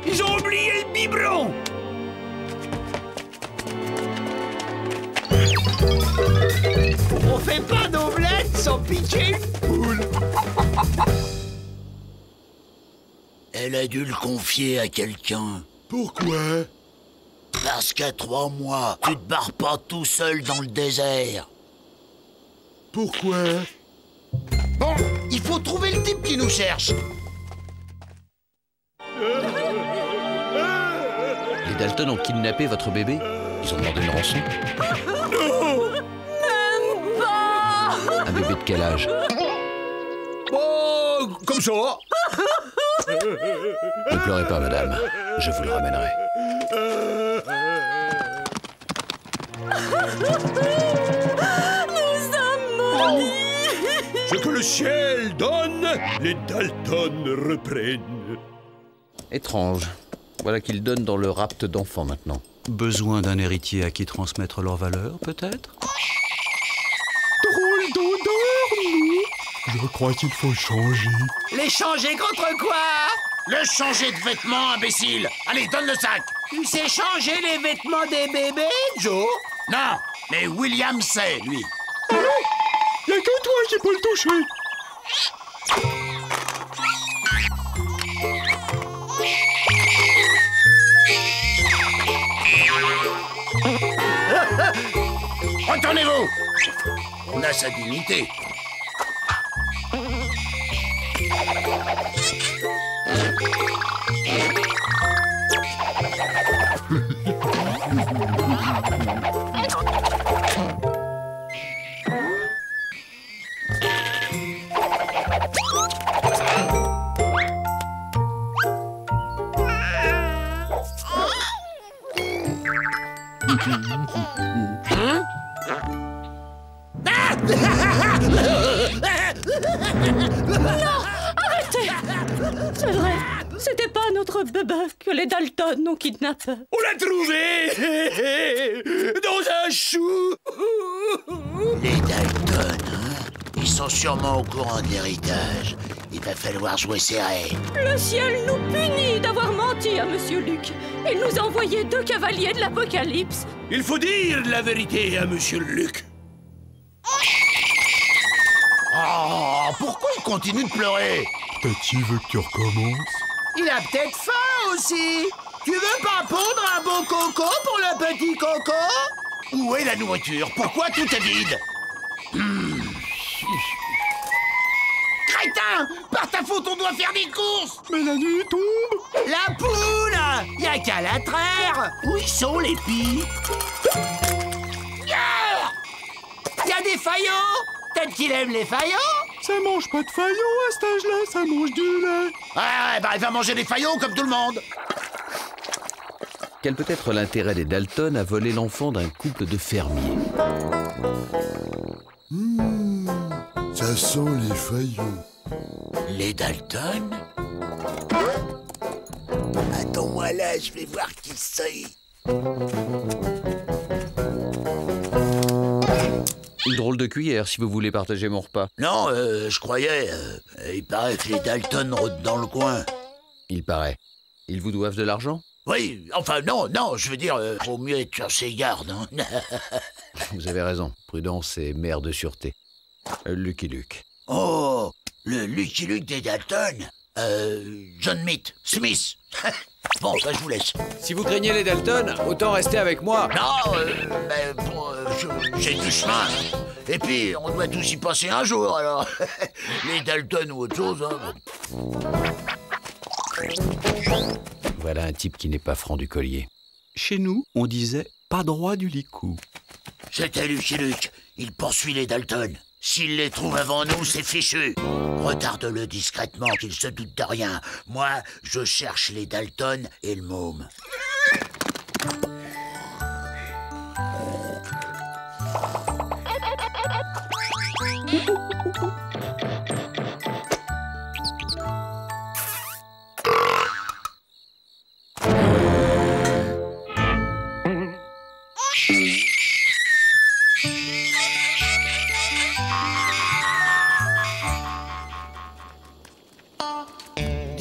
Ils ont oublié le biberon. On fait pas d'omelette sans piquer une poule. Elle a dû le confier à quelqu'un. Pourquoi Parce qu'à trois mois, tu te barres pas tout seul dans le désert. Pourquoi Bon, il faut trouver le type qui nous cherche. Les Dalton ont kidnappé votre bébé. Ils ont demandé une rançon. Même pas. Un bébé de quel âge? Oh, comme ça Ne pleurez pas, madame. Je vous le ramènerai. Nous sommes maudits Ce que le ciel donne, les Dalton reprennent. Étrange. Voilà qu'ils donnent dans le rapt d'enfants maintenant. Besoin d'un héritier à qui transmettre leurs valeurs, peut-être? Drôle Je crois qu'il faut changer. Les changer contre quoi? Le changer de vêtements, imbécile Allez, donne le sac Tu sais changer les vêtements des bébés, Joe Non, mais William sait, lui. Y'a que toi qui peux le toucher Retournez-vous On a sa dignité. Non Arrêtez C'est vrai, c'était pas notre bébé que les Dalton ont kidnappé. On l'a trouvé Dans un chou Les Dalton, hein Ils sont sûrement au courant de l'héritage. Il va falloir jouer serré. Le ciel nous punit d'avoir menti à Monsieur Luc. Il nous a envoyé deux cavaliers de l'Apocalypse. Il faut dire la vérité à Monsieur Luc. Oh, pourquoi il continue de pleurer? Tati veut que tu recommences Il a peut-être faim aussi. Tu veux pas pondre un beau coco pour le petit coco? Où est la nourriture? Pourquoi tout est vide? Hmm. Crétin Par ta faute, on doit faire des courses. Mais la nuit tombe. La poule. Y a qu'à la traire. Où ils sont les pies Y a des faillots Peut-être qu'il aime les faillots Ça mange pas de faillots à cet âge-là, ça mange du lait. Ouais, ouais, bah il va manger des faillots comme tout le monde. Quel peut être l'intérêt des Dalton à voler l'enfant d'un couple de fermiers Hmm, ça sent les faillots. Les Dalton Attends-moi là, je vais voir qui c'est. Une drôle de cuillère si vous voulez partager mon repas. Non, euh, je croyais. euh, il paraît que les Dalton rôdent dans le coin. Il paraît. Ils vous doivent de l'argent? Oui, enfin non, non, je veux dire, euh, faut mieux être sur ses gardes. hein. Vous avez raison. Prudence est mère de sûreté. Euh, Lucky Luke. oh, le Lucky Luke des Dalton euh, John Smith. Smith. bon, bah, je vous laisse. Si vous craignez les Dalton, autant rester avec moi. Non, euh, mais bon, euh, je- j'ai du chemin. Et puis, on doit tous y passer un jour, alors. Les Dalton ou autre chose, hein. Voilà un type qui n'est pas franc du collier. Chez nous, on disait pas droit du licou. C'était Lucky Luke. Il poursuit les Dalton. S'il les trouve avant nous, c'est fichu. Retarde-le discrètement, qu'il se doute de rien. Moi, je cherche les Dalton et le môme.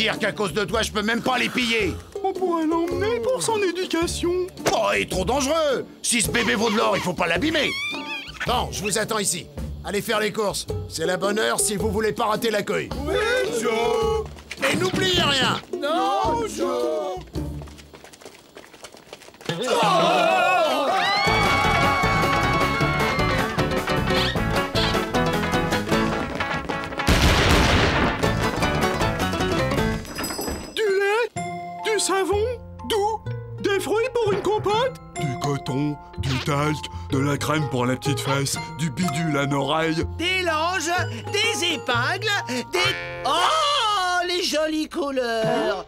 Dire qu'à cause de toi, je peux même pas les piller. On pourrait l'emmener pour son éducation. Oh, il est trop dangereux. Si ce bébé vaut de l'or, il faut pas l'abîmer. Bon, je vous attends ici. Allez faire les courses. C'est la bonne heure si vous voulez pas rater l'accueil. Oui, Joe. Et n'oubliez rien. Non, Joe Du savon, d'où Des fruits pour une compote? Du coton, du talc, de la crème pour la petite fesse, du bidule à l'oreille. Des langes, des épingles, des... Oh, les jolies couleurs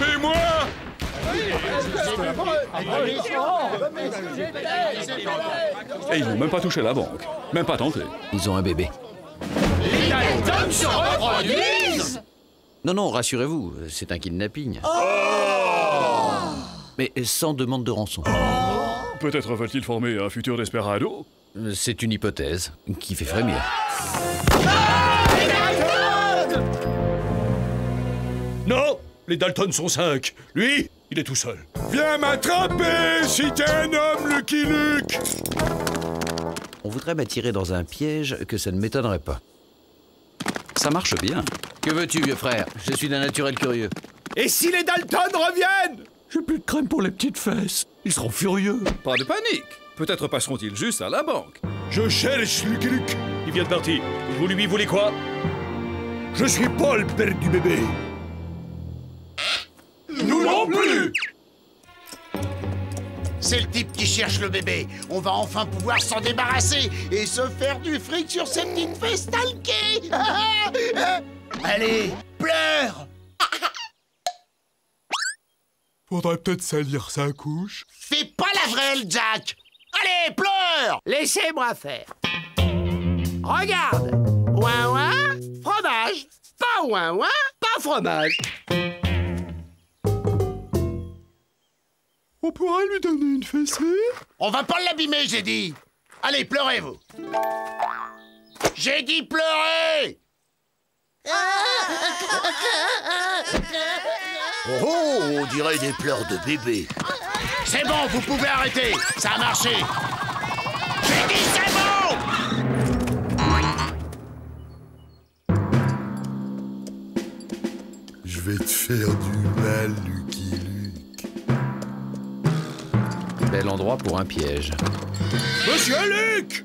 Et moi? Et ils n'ont même pas touché la banque. Même pas tenté. Ils ont un bébé. Se reproduisent Non, non, rassurez-vous, c'est un kidnapping. Mais sans demande de rançon. Peut-être veulent-ils former un futur desperado? C'est une hypothèse qui fait frémir. Non Les Dalton sont cinq. Lui, il est tout seul. Viens m'attraper si t'es un homme, Lucky Luke On voudrait m'attirer dans un piège que ça ne m'étonnerait pas. Ça marche bien. Que veux-tu, vieux frère? Je suis d'un naturel curieux. Et si les Dalton reviennent? J'ai plus de crème pour les petites fesses. Ils seront furieux. Pas de panique. Peut-être passeront-ils juste à la banque. Je cherche Lucky Luke. Il vient de partir. Vous lui voulez quoi? Je suis pas le père du bébé. Nous non plus C'est le type qui cherche le bébé. On va enfin pouvoir s'en débarrasser et se faire du fric sur cette petite fesse talquée. Allez, pleure Faudrait peut-être salir sa couche. Fais pas la vrelle, Jack Allez, pleure Laissez-moi faire. Regarde. Ouin ouin, fromage. Pas ouin ouin, pas fromage. On pourrait lui donner une fessée On va pas l'abîmer, j'ai dit. Allez, pleurez, vous J'ai dit pleurer. Oh, oh, on dirait des pleurs de bébé. C'est bon, vous pouvez arrêter. Ça a marché. J'ai dit c'est bon. Je vais te faire du mal, Lucky Bel endroit pour un piège. Monsieur Luc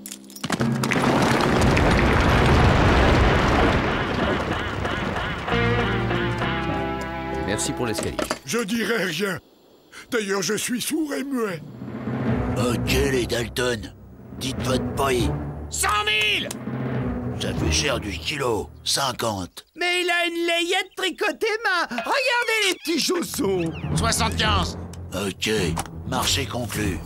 Merci pour l'escalier. Je dirai rien. D'ailleurs, je suis sourd et muet. Ok, les Dalton. Dites votre prix. 100 000 Ça fait cher du kilo. 50. Mais il a une layette tricotée main Regardez les petits chaussons 75 Ok, marché conclu.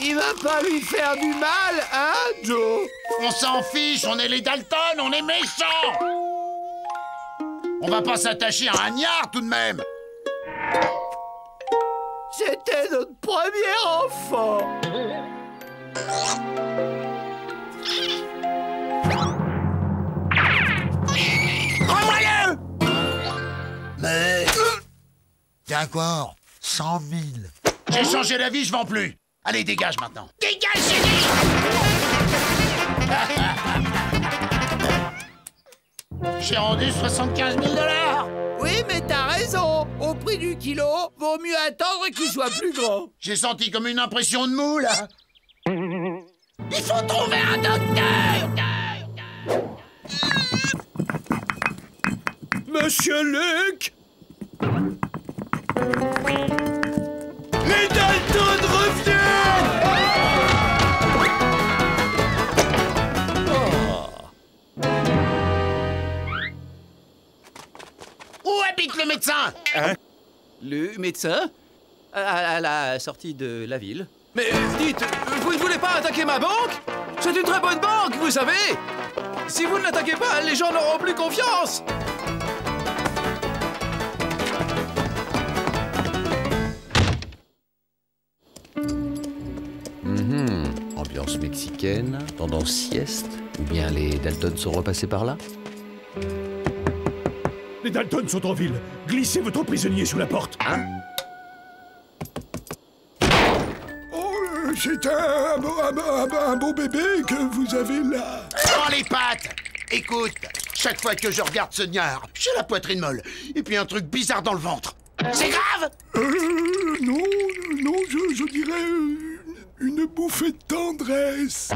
Il va pas lui faire du mal, hein, Joe? On s'en fiche, on est les Dalton, on est méchants. On va pas s'attacher à un niard tout de même. C'était notre premier enfant D'accord, 100 000. J'ai changé d'avis, je vends plus. Allez, dégage maintenant. Dégage, j'ai dit J'ai rendu 75 000 dollars. Oui, mais t'as raison. Au prix du kilo, vaut mieux attendre qu'il soit plus grand. J'ai senti comme une impression de mou, là Il faut trouver un docteur. Monsieur Luc Les reviennent Où habite le médecin Hein Le médecin à, la sortie de la ville. Mais dites, vous ne voulez pas attaquer ma banque? C'est une très bonne banque, vous savez. Si vous ne l'attaquez pas, les gens n'auront plus confiance Mhm. Ambiance mexicaine, tendance sieste, ou bien les Dalton sont repassés par là? Les Dalton sont en ville. Glissez votre prisonnier sous la porte. Hein? Oh, c'est un, beau- un un beau- un beau bébé que vous avez là. Prends les pattes Écoute, chaque fois que je regarde ce niard, j'ai la poitrine molle, et puis un truc bizarre dans le ventre. C'est grave Euh, non, non, je, je dirais une, une bouffée de tendresse.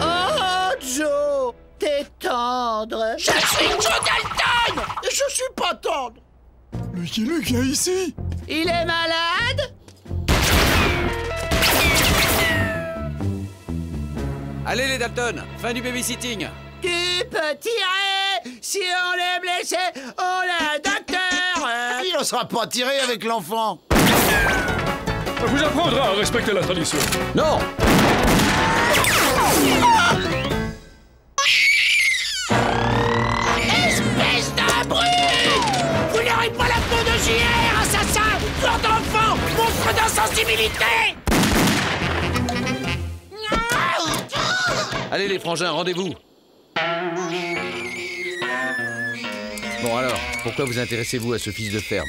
Oh, Joe T'es tendre Je suis Joe Dalton Et je suis pas tendre Lucky Luke, viens ici. Il est malade Allez les Dalton, fin du babysitting. Tu peux tirer Si on l'aime laisser, on a un Il n'osera pas tirer avec l'enfant. On vous apprendra à respecter la tradition. Non. Espèce d'abruti. Vous n'aurez pas la peau de JR, assassin. Corps d'enfant Monstre d'insensibilité. Allez les frangins, rendez-vous. Bon alors, pourquoi vous intéressez-vous à ce fils de ferme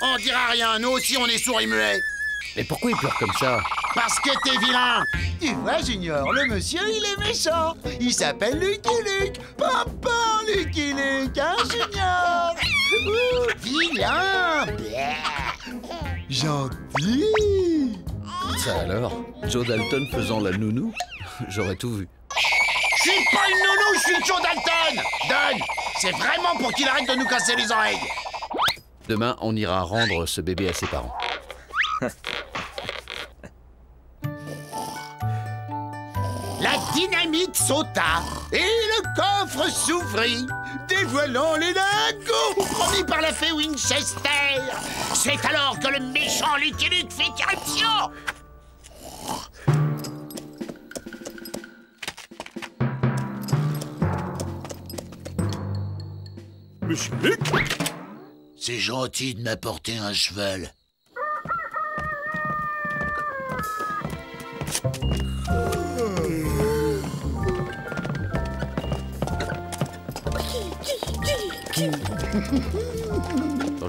On dira rien, nous aussi on est sourds et muets Mais pourquoi il pleure comme ça Parce que t'es vilain Tu vois, Junior, le monsieur, il est méchant. Il s'appelle Lucky Luke. Papa, Lucky Luke, hein, Junior Ouh, vilain Gentil Ça alors Joe Dalton faisant la nounou J'aurais tout vu. Je suis pas une nounou, je suis Joe Dalton Donne C'est vraiment pour qu'il arrête de nous casser les oreilles Demain, on ira rendre ce bébé à ses parents. La dynamite sauta et le coffre s'ouvrit, dévoilant les lingots promis par la fée Winchester. C'est alors que le méchant Luke fit irruption. C'est gentil de m'apporter un cheval.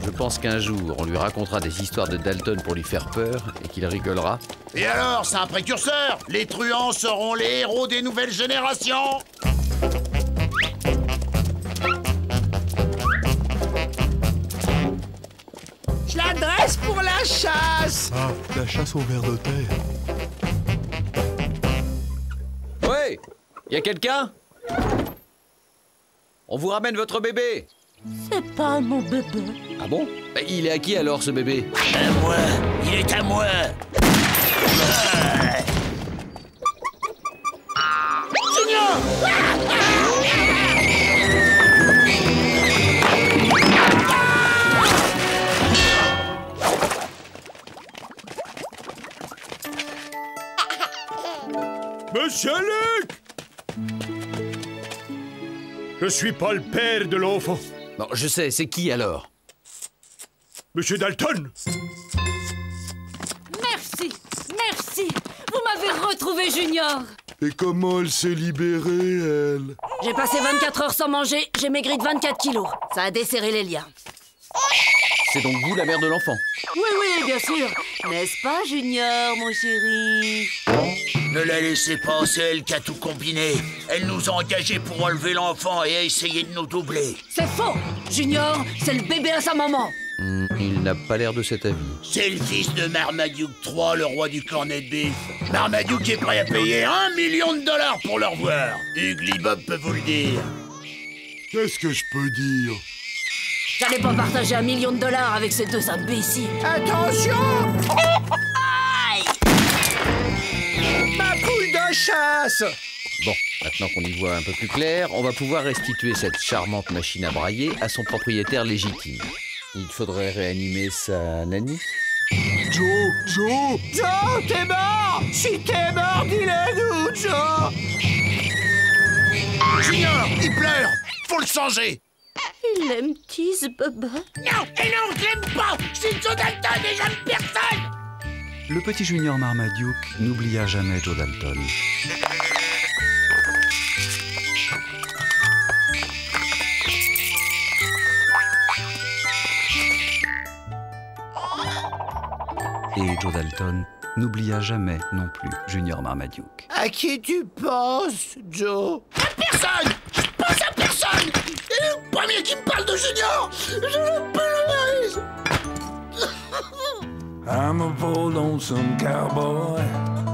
Je pense qu'un jour, on lui racontera des histoires de Dalton pour lui faire peur et qu'il rigolera. Et alors, c'est un précurseur Les truands seront les héros des nouvelles générations chasse au ver de terre. Ouais Y a quelqu'un? On vous ramène votre bébé. C'est pas mon bébé. Ah bon? Bah, Il est à qui alors ce bébé? À moi. Il est à moi Monsieur Luc Je suis pas le père de l'enfant. Bon, je sais, c'est qui alors? Monsieur Dalton Merci, merci. Vous m'avez retrouvé, Junior. Et comment elle s'est libérée, elle? J'ai passé 24 heures sans manger, j'ai maigri de 24 kilos. Ça a desserré les liens. C'est donc vous la mère de l'enfant Oui, oui, bien sûr. N'est-ce pas, Junior, mon chéri Ne la laissez pas, c'est elle qui a tout combiné. Elle nous a engagés pour enlever l'enfant et a essayé de nous doubler. C'est faux Junior, c'est le bébé à sa maman. Hmm, Il n'a pas l'air de cet avis. C'est le fils de Marmaduke III, le roi du cornet de bif. Marmaduke est prêt à payer un million de dollars pour le revoir. Ugly Bob peut vous le dire. Qu'est-ce que je peux dire? J'allais pas partager un million de dollars avec ces deux imbéciles. Attention Ma poule de chasse Bon, maintenant qu'on y voit un peu plus clair, on va pouvoir restituer cette charmante machine à brailler à son propriétaire légitime. Il faudrait réanimer sa nanny Joe Joe Joe, t'es mort Si t'es mort, dis-le-nous, Joe Junior, il pleure Faut le changer Il aime tease, Bubba. Non, et non, je l'aime pas Je suis Joe Dalton et j'aime personne Le petit Junior Marmaduke n'oublia jamais Joe Dalton. Et Joe Dalton n'oublia jamais non plus Junior Marmaduke. À qui tu penses, Joe? Personne Je pense à personne Et le premier qui me parle de Junior Je le I'm a poor lonesome cowboy.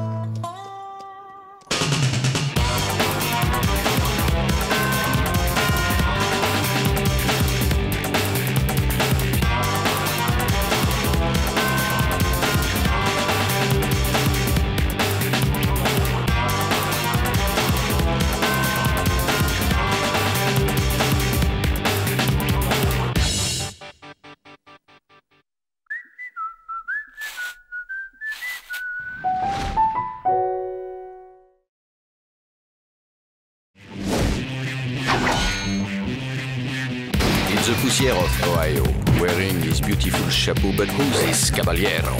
Poussière of Ohio, wearing his beautiful chapeau, but who's this caballero?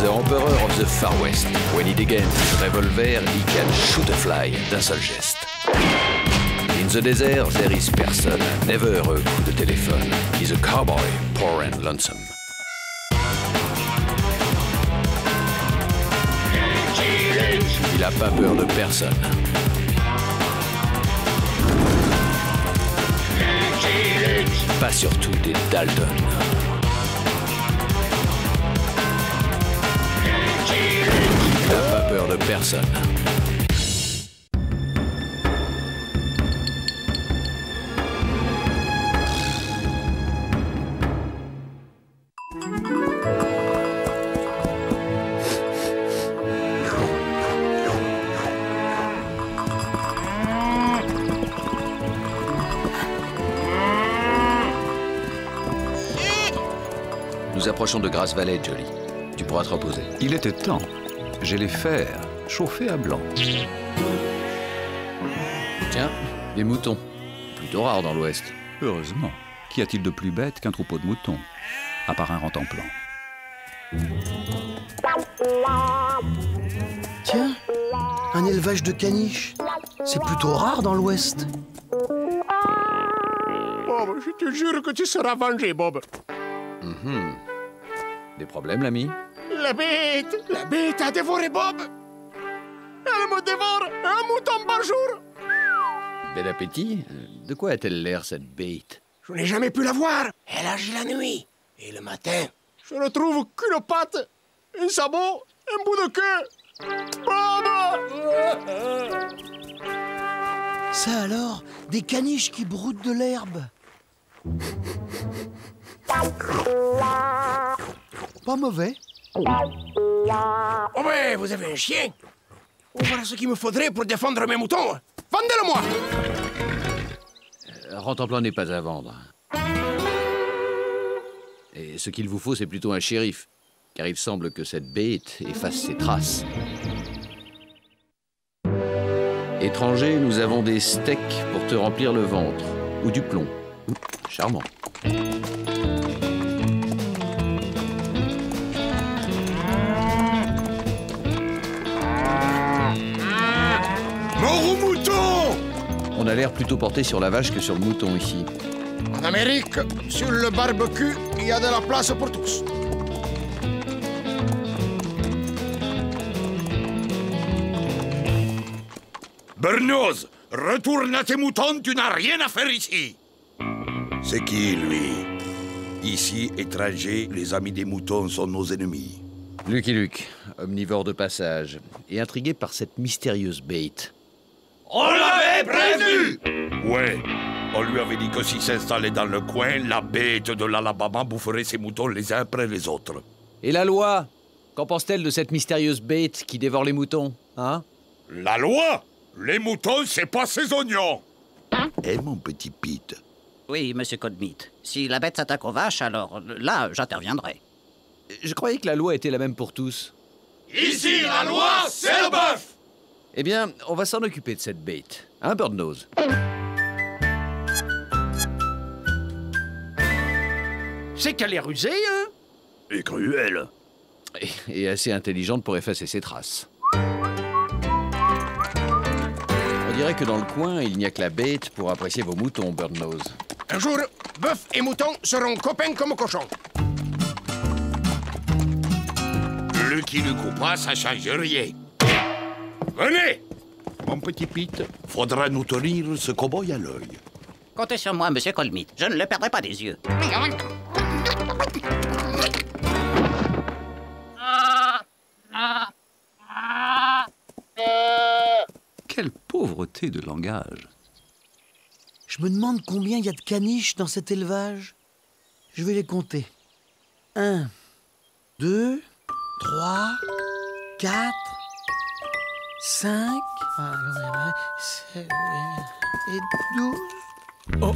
The Emperor of the Far West. When he degains his revolver, he can shoot a fly d'un seul geste. In the desert, there is person, never a coup de téléphone. He's a cowboy, poor and lonesome. Il a pas peur de personne. Pas surtout des Dalton. Il n'a pas peur de personne. Approchons de Grass Valley, Jolly. Tu pourras te reposer. Il était temps. J'ai les fers chauffés à blanc. Tiens, des moutons. Plutôt rare dans l'Ouest. Heureusement. Qu'y a-t-il de plus bête qu'un troupeau de moutons À part un plan? Tiens, un élevage de caniches. C'est plutôt rare dans l'Ouest. Bob, je te jure que tu seras vengé, Bob. Mhm. Des problèmes, l'ami La bête La bête a dévoré Bob. Elle me dévore un mouton par jour. Bel appétit. De quoi a-t-elle l'air, cette bête? Je n'ai jamais pu la voir. Elle agit la nuit. Et le matin, je ne trouve qu'une patte, un sabot, un bout de queue. Bob! Ça alors Des caniches qui broutent de l'herbe. Pas mauvais. Oh mais vous avez un chien Voilà ce qu'il me faudrait pour défendre mes moutons Vendez-le-moi Euh, Rentemplant n'est pas à vendre. Et ce qu'il vous faut, c'est plutôt un shérif. Car il semble que cette bête efface ses traces. Étranger, nous avons des steaks pour te remplir le ventre. Ou du plomb. Charmant. A l'air plutôt porté sur la vache que sur le mouton ici. En Amérique, sur le barbecue, il y a de la place pour tous. Bernoz, retourne à tes moutons, tu n'as rien à faire ici. C'est qui, lui? Ici, étranger, les amis des moutons sont nos ennemis. Lucky Luke, omnivore de passage, et intrigué par cette mystérieuse bête. On l'avait prévenu Ouais, on lui avait dit que s'il s'installait dans le coin, la bête de l'Alabama boufferait ses moutons les uns après les autres. Et la loi? Qu'en pense-t-elle de cette mystérieuse bête qui dévore les moutons Hein? La loi? Les moutons, c'est pas ses oignons. Eh, mon petit Pete. Oui, monsieur Codmeat. Si la bête s'attaque aux vaches, alors là, j'interviendrai. Je croyais que la loi était la même pour tous. Ici, la loi, c'est le bœuf Eh bien, on va s'en occuper de cette bête. Hein, Birdnose? C'est qu'elle est rusée, hein? Et cruelle. Et, et assez intelligente pour effacer ses traces. On dirait que dans le coin, il n'y a que la bête pour apprécier vos moutons, Birdnose. Un jour, bœuf et mouton seront copains comme cochons. Lucky Luke ou pas, ça change rien. Venez Mon petit Pete, faudra nous tenir ce cow-boy à l'œil. Comptez sur moi, monsieur Colmeat. Je ne le perdrai pas des yeux. Quelle pauvreté de langage. Je me demande combien il y a de caniches dans cet élevage. Je vais les compter. Un, deux, trois, quatre, cinq, ah, sept, et douze. Oh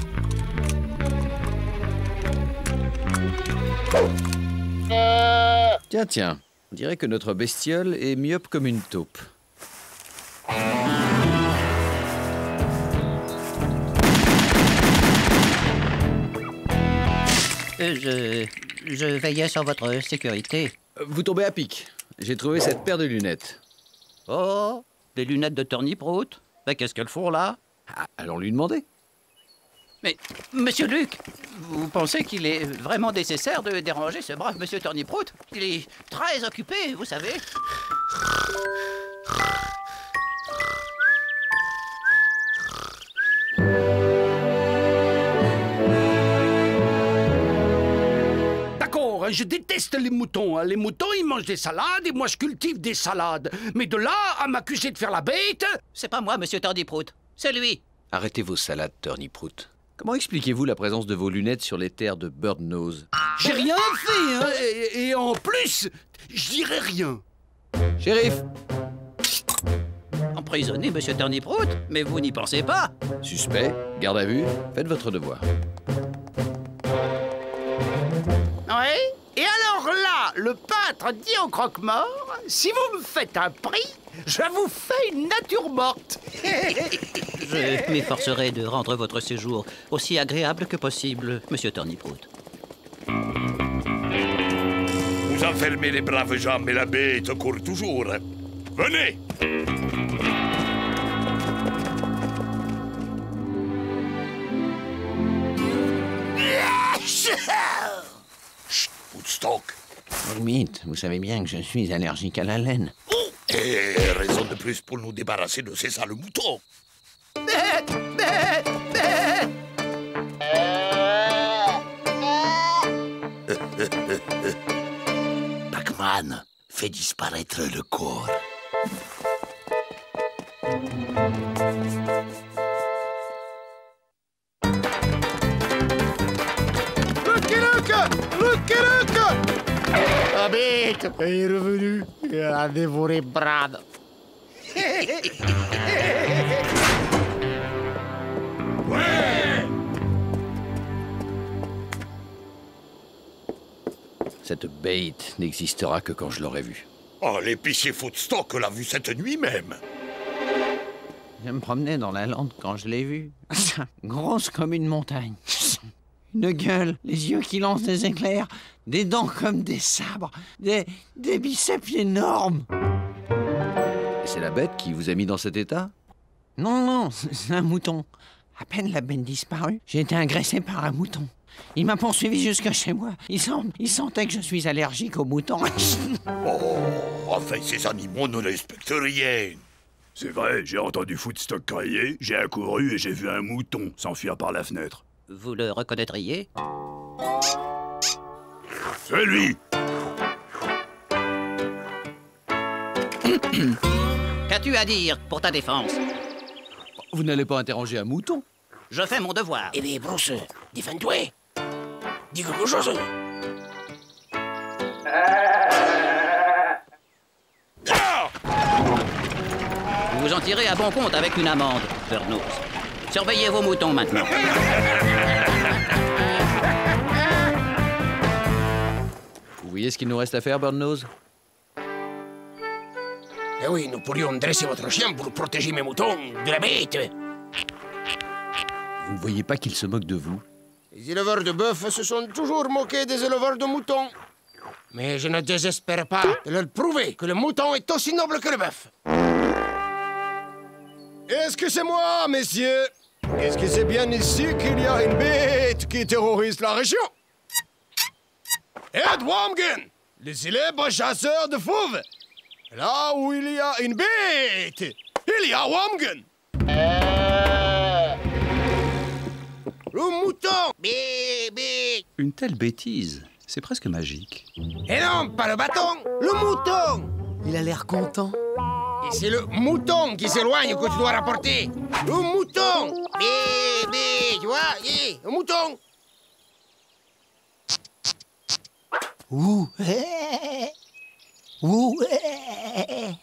Tiens, tiens, on dirait que notre bestiole est myope comme une taupe. Euh, je... je veillais sur votre sécurité. Vous tombez à pic. J'ai trouvé cette paire de lunettes. Oh, des lunettes de Turnip-Root Ben, qu'est-ce qu'elles font là? Ah, allons lui demander. Mais, monsieur Luc, vous pensez qu'il est vraiment nécessaire de déranger ce brave monsieur Turnip-Root Il est très occupé, vous savez. Je déteste les moutons. hein. Les moutons, ils mangent des salades et moi, je cultive des salades. Mais de là à m'accuser de faire la bête... C'est pas moi, monsieur Turnip-Root. C'est lui. Arrêtez vos salades, Turnip-Root. Comment expliquez-vous la présence de vos lunettes sur les terres de Birdnose? J'ai rien fait, hein. Et, et en plus, je dirais rien. Shérif Emprisonné, monsieur Turnip-Root Mais vous n'y pensez pas Suspect, garde à vue, faites votre devoir. Oui? Le peintre dit au croque-mort, si vous me faites un prix, je vous fais une nature morte. Je m'efforcerai de rendre votre séjour aussi agréable que possible, monsieur Turnip-Root. Vous enfermez les braves gens, mais la bête court toujours. Venez Chut, Woodstock. Vous savez bien que je suis allergique à la laine. Et raison de plus pour nous débarrasser de ces sales moutons. Pac-Man, fais disparaître le corps. Et il est revenu. A dévoré Brad. Cette bête n'existera que quand je l'aurai vue. Oh, l'épicier Footstock l'a vu cette nuit même. Je me promenais dans la lande quand je l'ai vue. Grosse comme une montagne. Une gueule, les yeux qui lancent des éclairs, des dents comme des sabres, des, des biceps énormes. Et c'est la bête qui vous a mis dans cet état? Non, non, c'est un mouton. À peine la bête disparue, j'ai été agressé par un mouton. Il m'a poursuivi jusque chez moi. Il, semble, il sentait que je suis allergique aux moutons. Oh, enfin, ces animaux ne respectent rien. C'est vrai, j'ai entendu Footstock crier, j'ai accouru et j'ai vu un mouton s'enfuir par la fenêtre. Vous le reconnaîtriez C'est lui Qu'as-tu à dire pour ta défense? Vous n'allez pas interroger un mouton? Je fais mon devoir. Eh bien, Bruce, défends-toi. Dis quelque chose. Vous vous en tirez à bon compte avec une amende, Birdnose. Surveillez vos moutons maintenant. voyez ce qu'il nous reste à faire, Birdnose Eh oui, nous pourrions dresser votre chien pour protéger mes moutons de la bête. Vous ne voyez pas qu'il se moque de vous? Les éleveurs de bœuf se sont toujours moqués des éleveurs de moutons. Mais je ne désespère pas de leur prouver que le mouton est aussi noble que le bœuf. Est-ce que c'est moi, messieurs? Est-ce que c'est bien ici qu'il y a une bête qui terrorise la région? Ed Wamgen, le célèbre chasseur de fauves. Là où il y a une bête, il y a Wamgen. Le mouton Bébé Une telle bêtise, c'est presque magique. Et non, pas le bâton Le mouton Il a l'air content. Et c'est le mouton qui s'éloigne que tu dois rapporter. Le mouton Bébé, tu vois Hé, Le mouton Ouh eh. Ouh eh.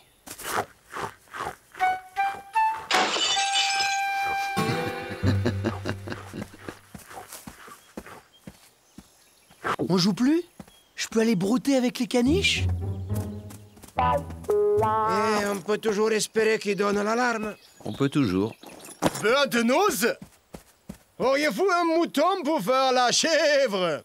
On joue plus? Je peux aller brouter avec les caniches? Et on peut toujours espérer qu'il donne l'alarme. On peut toujours. Birdnose Auriez-vous un mouton pour faire la chèvre?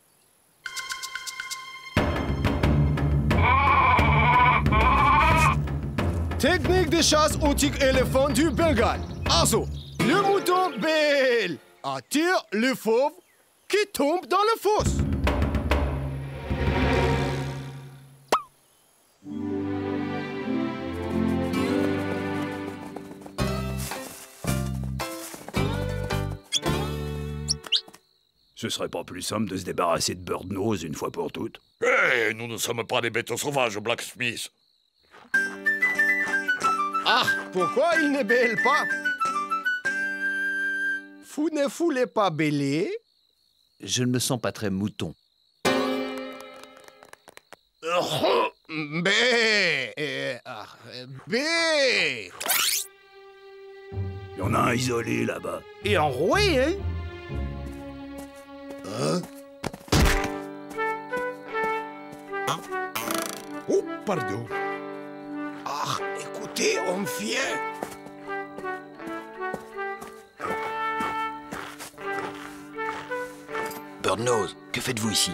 Technique de chasse au tigre éléphant du Bengale. Also, le mouton belle attire le fauve qui tombe dans le fosse. Ce serait pas plus simple de se débarrasser de Birdnose une fois pour toutes? Eh, nous ne sommes pas des bêtes sauvages, Blacksmith. Ah, pourquoi il ne bêle pas? Vous ne voulez pas bêler Je ne me sens pas très mouton. Bé euh, ah, euh, Bé Il y en a un isolé là-bas. Et enroué, hein? Hein? Oh, pardon. Ah, vient. Birdnose, que faites-vous ici?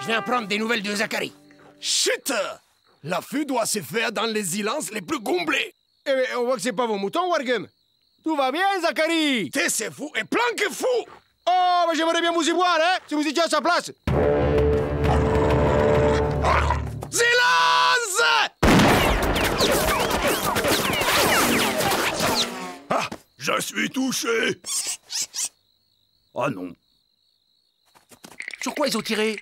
Je viens prendre des nouvelles de Zachary. Chut L'affût doit se faire dans les silences les plus comblés. Eh bien, on voit que c'est pas vos moutons, Wargum. Tout va bien, Zachary? Taisez-vous et planquez-vous Oh, mais j'aimerais bien vous y voir, hein, si vous étiez à sa place. Silence Je suis touché. Ah non. Sur quoi ils ont tiré?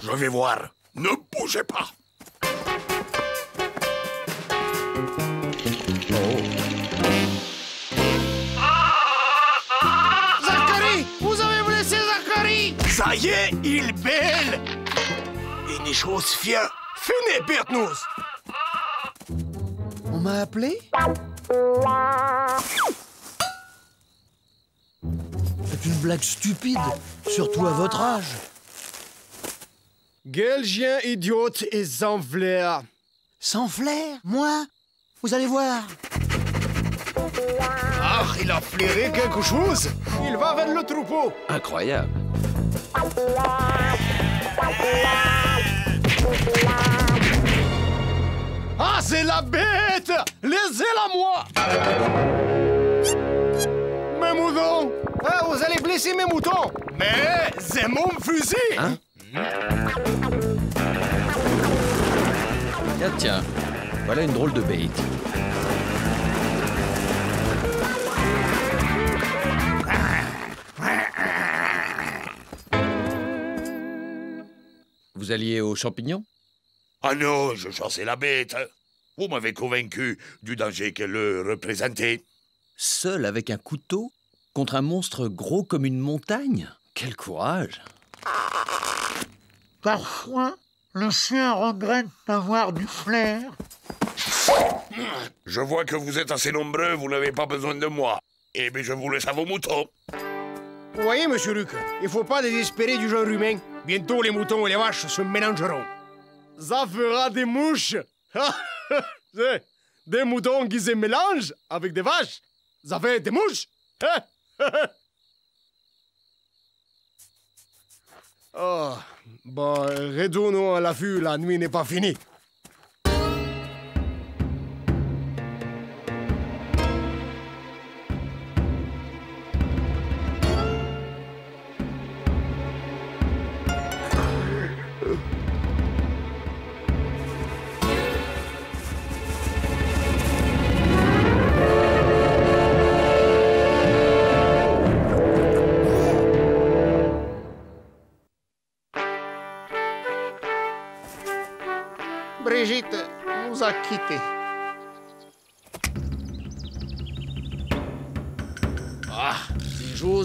Je vais voir. Ne bougez pas. Zachary Vous avez blessé Zachary! Ça y est, il bêle Une chose vient. Fini, Birtnous On m'a appelé? C'est une blague stupide, surtout à votre âge. Quel chien idiote et sans flair Sans flair Moi Vous allez voir. Ah, il a flairé quelque chose Il va vers le troupeau Incroyable. Ah, c'est la bête! Laissez-la moi! Mes moutons! Ah, vous allez blesser mes moutons! Mais c'est mon fusil Hein? Tiens, tiens. Voilà une drôle de bête. Vous alliez aux champignons? Ah non, je chassais la bête. Vous m'avez convaincu du danger qu'elle représentait. Seul avec un couteau Contre un monstre gros comme une montagne? Quel courage Parfois, le chien regrette d'avoir du flair. Je vois que vous êtes assez nombreux, vous n'avez pas besoin de moi. Eh bien, je vous laisse à vos moutons. Vous voyez, monsieur Luc, il faut pas désespérer du genre humain. Bientôt, les moutons et les vaches se mélangeront. Ça fera des mouches. C'est Des moutons qui se mélangent avec des vaches. Ça fait des mouches. Oh, bon, retournons à l'affût, la nuit n'est pas finie.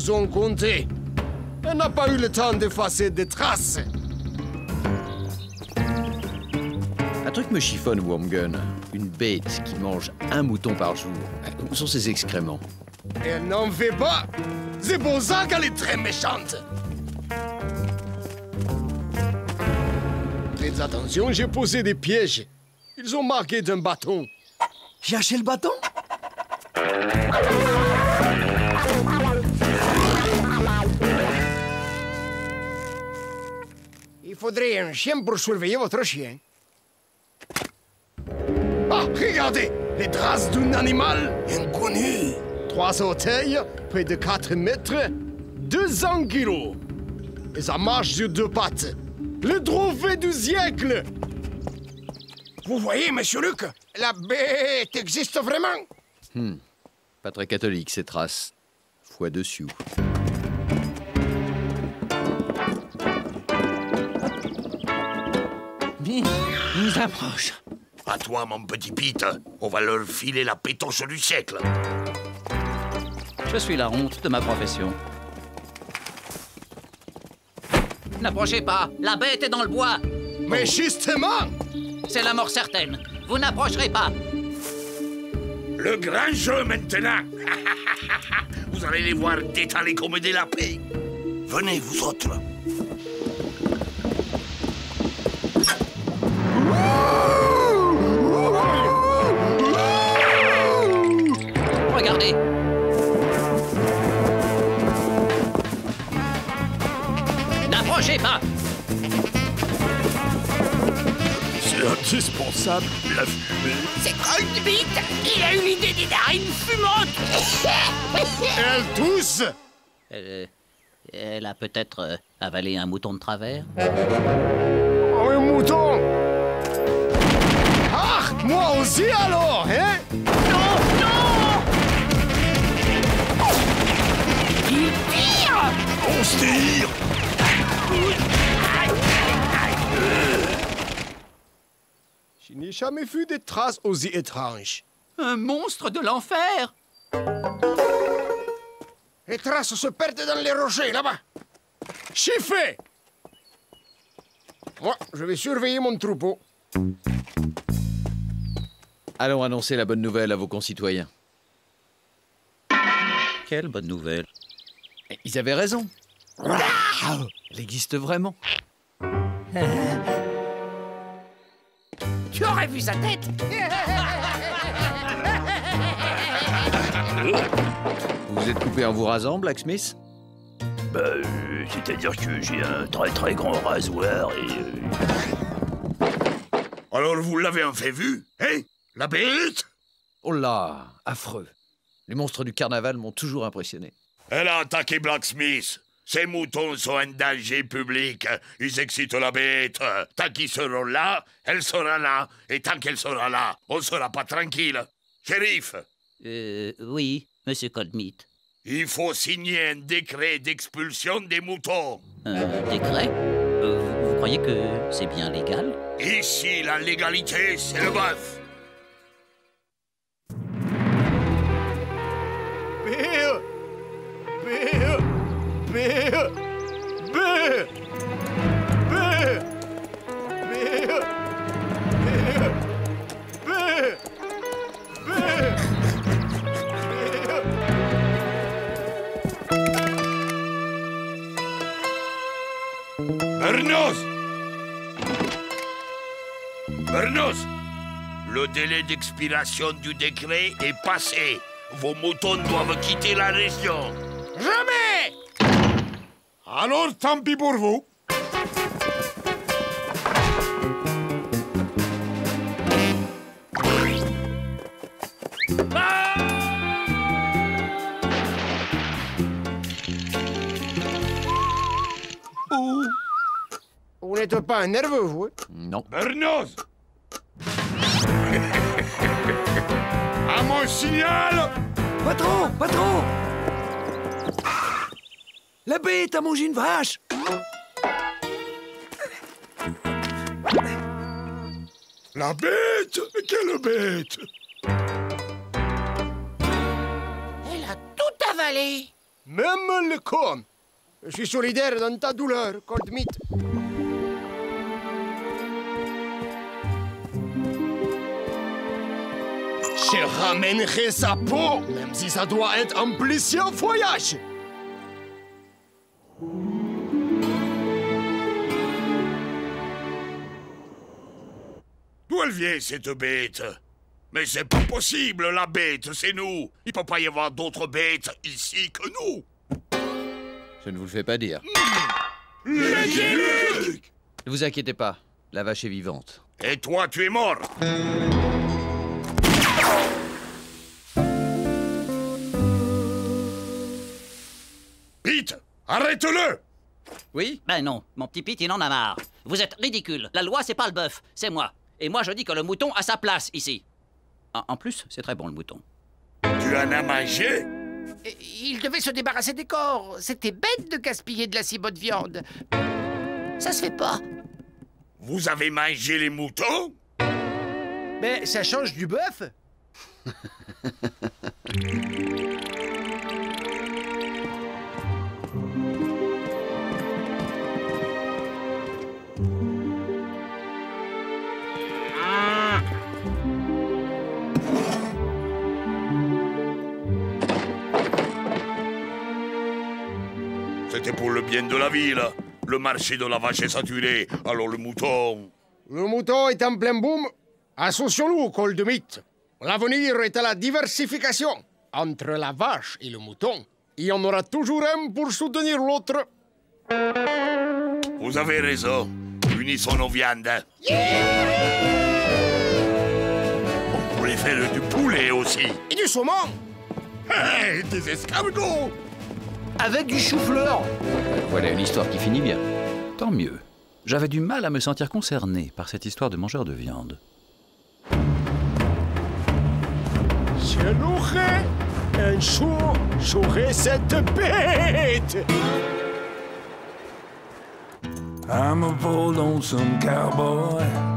Ces jours ont compté. Elle n'a pas eu le temps d'effacer des traces. Un truc me chiffonne, Wormgun. Une bête qui mange un mouton par jour. Où sont ses excréments? Elle n'en fait pas. C'est pour ça qu'elle est très méchante. Faites attention, j'ai posé des pièges. Ils ont marqué d'un bâton. J'ai acheté le bâton? Il faudrait un chien pour surveiller votre chien. Ah, regardez Les traces d'un animal inconnu. Trois orteils, près de 4 mètres, 200 kilos. Et ça marche sur deux pattes. Le trophée du siècle Vous voyez, monsieur Luc, la bête existe vraiment? Hmm. Pas très catholique, ces traces. Foi dessus. Approche. À toi, mon petit Pete. On va leur filer la pétanche du siècle. Je suis la honte de ma profession. N'approchez pas La bête est dans le bois Mais justement C'est la mort certaine Vous n'approcherez pas Le grand jeu maintenant Vous allez les voir détaler comme des lapins. Venez, vous autres. C'est indispensable. La... C'est Coldbeat Il a eu l'idée des narines fumantes! Elle tousse. Elle, elle a peut-être euh, avalé un mouton de travers? Oh, un mouton. Ah Moi aussi alors, hein? Non, non! Il tire On se tire Je n'ai jamais vu des traces aussi étranges. Un monstre de l'enfer Les traces se perdent dans les rochers, là-bas. Chiffé Moi, je vais surveiller mon troupeau. Allons annoncer la bonne nouvelle à vos concitoyens. Quelle bonne nouvelle. Ils avaient raison. Elle existe vraiment. Tu aurais vu sa tête Vous vous êtes coupé en vous rasant, Blacksmith Bah, euh, c'est-à-dire que j'ai un très très grand rasoir et... euh, Alors vous l'avez enfin vu, hein? La bête? Oh là, affreux. Les monstres du carnaval m'ont toujours impressionné. Elle a attaqué Blacksmith. Ces moutons sont un danger public. Ils excitent la bête. Tant qu'ils seront là, elle sera là. Et tant qu'elle sera là, on sera pas tranquille. Shérif, Euh, oui, monsieur Coldmeat. il faut signer un décret d'expulsion des moutons. Un décret Euh, vous, vous croyez que c'est bien légal? Ici, la légalité, c'est le bœuf. Bill! Bill! Bernos Bernos Le délai d'expiration du décret est passé. Vos moutons doivent quitter la région. Jamais Alors tant pis pour vous. Vous n'êtes pas nerveux, vous hein? Non. Bernos À mon signal Patron, patron La bête a mangé une vache La bête Quelle bête Elle a tout avalé Même le con! Je suis solidaire dans ta douleur, Cold Meat. Je ramènerai sa peau, même si ça doit être un plusieurs voyages. D'où elle vient, cette bête? Mais c'est pas possible, la bête, c'est nous. Il peut pas y avoir d'autres bêtes ici que nous. Je ne vous le fais pas dire. Le Ne vous inquiétez pas, la vache est vivante. Et toi, tu es mort arrête-le Oui? Ben non, mon petit Pete, il en a marre. Vous êtes ridicule. La loi, c'est pas le bœuf, c'est moi. Et moi, je dis que le mouton a sa place ici. En, en plus, c'est très bon le mouton. Tu en as mangé? Il devait se débarrasser des corps. C'était bête de gaspiller de la si bonne viande. Ça se fait pas. Vous avez mangé les moutons? Mais ça change du bœuf C'était pour le bien de la ville. Le marché de la vache est saturé, alors le mouton... Le mouton est en plein boom. Associons-nous, Cold Meat. L'avenir est à la diversification. Entre la vache et le mouton, il y en aura toujours un pour soutenir l'autre. Vous avez raison. Unissons nos viandes. On pourrait faire du poulet aussi. Et du saumon Hey, des escargots Avec du chou-fleur Voilà une histoire qui finit bien. Tant mieux. J'avais du mal à me sentir concerné par cette histoire de mangeur de viande. Je un jour, j'aurai cette bête I'm a poor lonesome cowboy.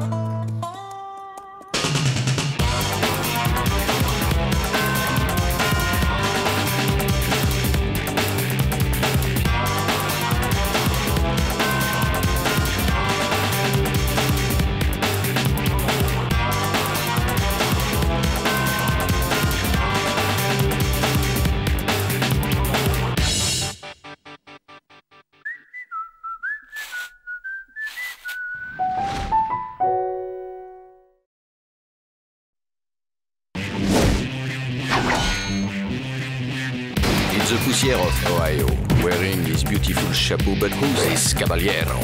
Ohio, wearing his beautiful chapeau, but who's this caballero?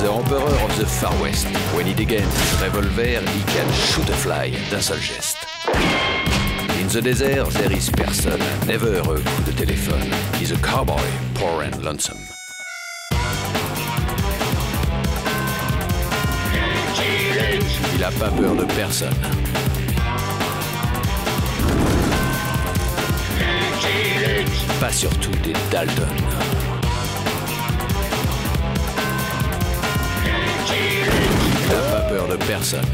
The Emperor of the Far West. When he degains his revolver, he can shoot a fly d'un seul geste. In the desert, there is person, never a coup de téléphone. He's a cowboy, poor and lonesome. Il a pas peur de personne. Pas surtout des Dalton. Il a pas peur de personne.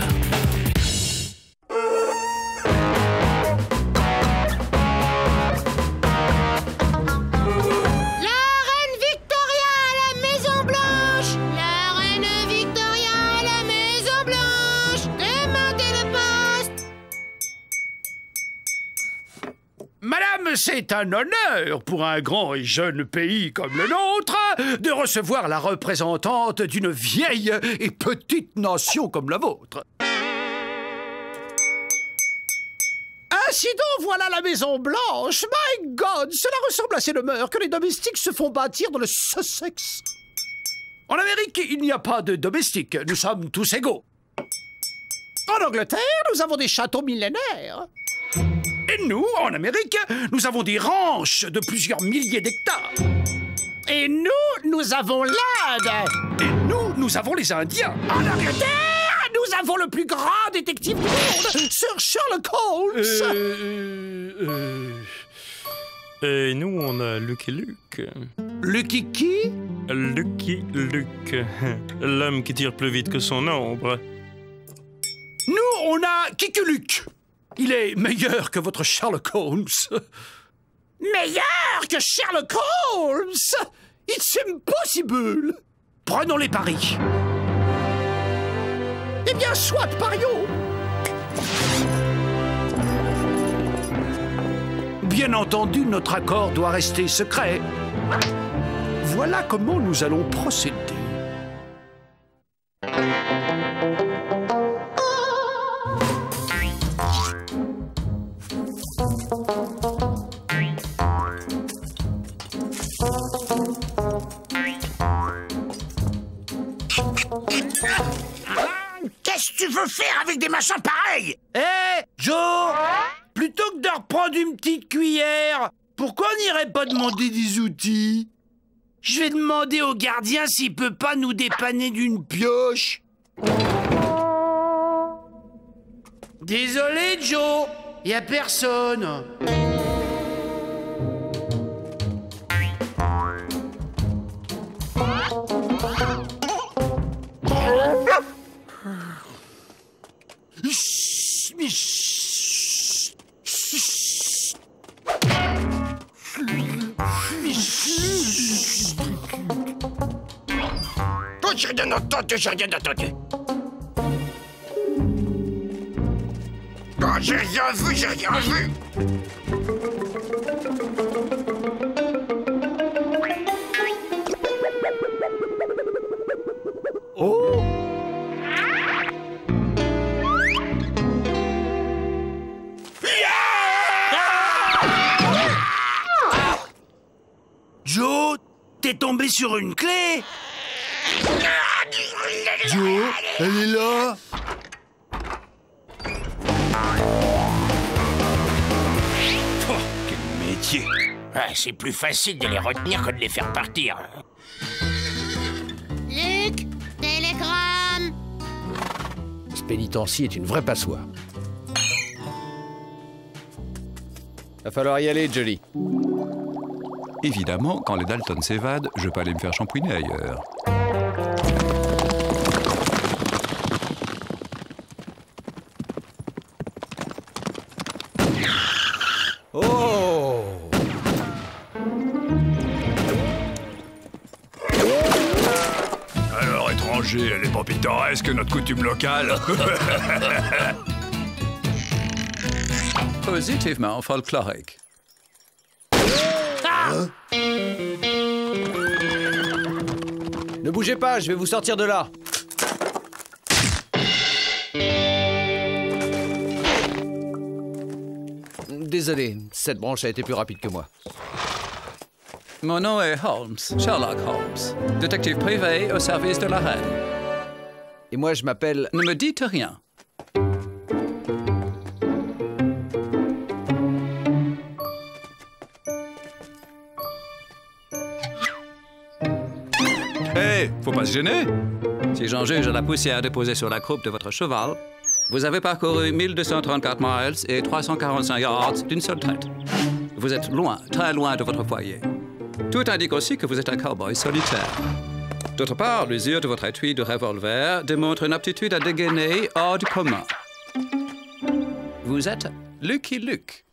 C'est un honneur pour un grand et jeune pays comme le nôtre de recevoir la représentante d'une vieille et petite nation comme la vôtre. Ainsi donc, voilà la Maison Blanche. My God, cela ressemble à ces demeures que les domestiques se font bâtir dans le Sussex. En Amérique, il n'y a pas de domestiques. Nous sommes tous égaux. En Angleterre, nous avons des châteaux millénaires. Et nous, en Amérique, nous avons des ranches de plusieurs milliers d'hectares. Et nous, nous avons l'Inde. Et nous, nous avons les Indiens. En Angleterre, nous avons le plus grand détective du monde, Sir Sherlock Holmes. Euh, euh, euh, Et nous, on a Lucky Luke. Lucky qui? Lucky Luke. L'homme qui tire plus vite que son ombre. Nous, on a Kikuluc. Il est meilleur que votre Sherlock Holmes. Meilleur que Sherlock Holmes? It's impossible Prenons les paris. Eh bien, soit, parions Bien entendu, notre accord doit rester secret. Voilà comment nous allons procéder. Tu veux faire avec des machins pareils Eh, Joe Plutôt que de reprendre une petite cuillère, pourquoi on n'irait pas demander des outils Je vais demander au gardien s'il peut pas nous dépanner d'une pioche. Désolé, Joe, y a personne. J'ai rien entendu, j'ai rien entendu. Oh, j'ai rien vu, j'ai rien vu. T'es tombé sur une clé Joe, elle est là Oh, quel métier Ah, C'est plus facile de les retenir que de les faire partir. Luc, télégramme Ce pénitencier est une vraie passoire. Va falloir y aller, Jolly. Évidemment, quand les Dalton s'évadent, je peux aller me faire shampouiner ailleurs. Oh Alors, étranger, elle est pas pittoresque, notre coutume locale Positivement folklorique. Ne bougez pas, je vais vous sortir de là. désolé, cette branche a été plus rapide que moi. Mon nom est Holmes, Sherlock Holmes, détective privé au service de la reine. Et moi, je m'appelle... Ne me dites rien. Faut pas se gêner. Si j'en juge à la poussière déposée sur la croupe de votre cheval, vous avez parcouru 1234 miles et 345 yards d'une seule traite. Vous êtes loin, très loin de votre foyer. Tout indique aussi que vous êtes un cowboy solitaire. D'autre part, l'usure de votre étui de revolver démontre une aptitude à dégainer hors du commun. Vous êtes Lucky Luke.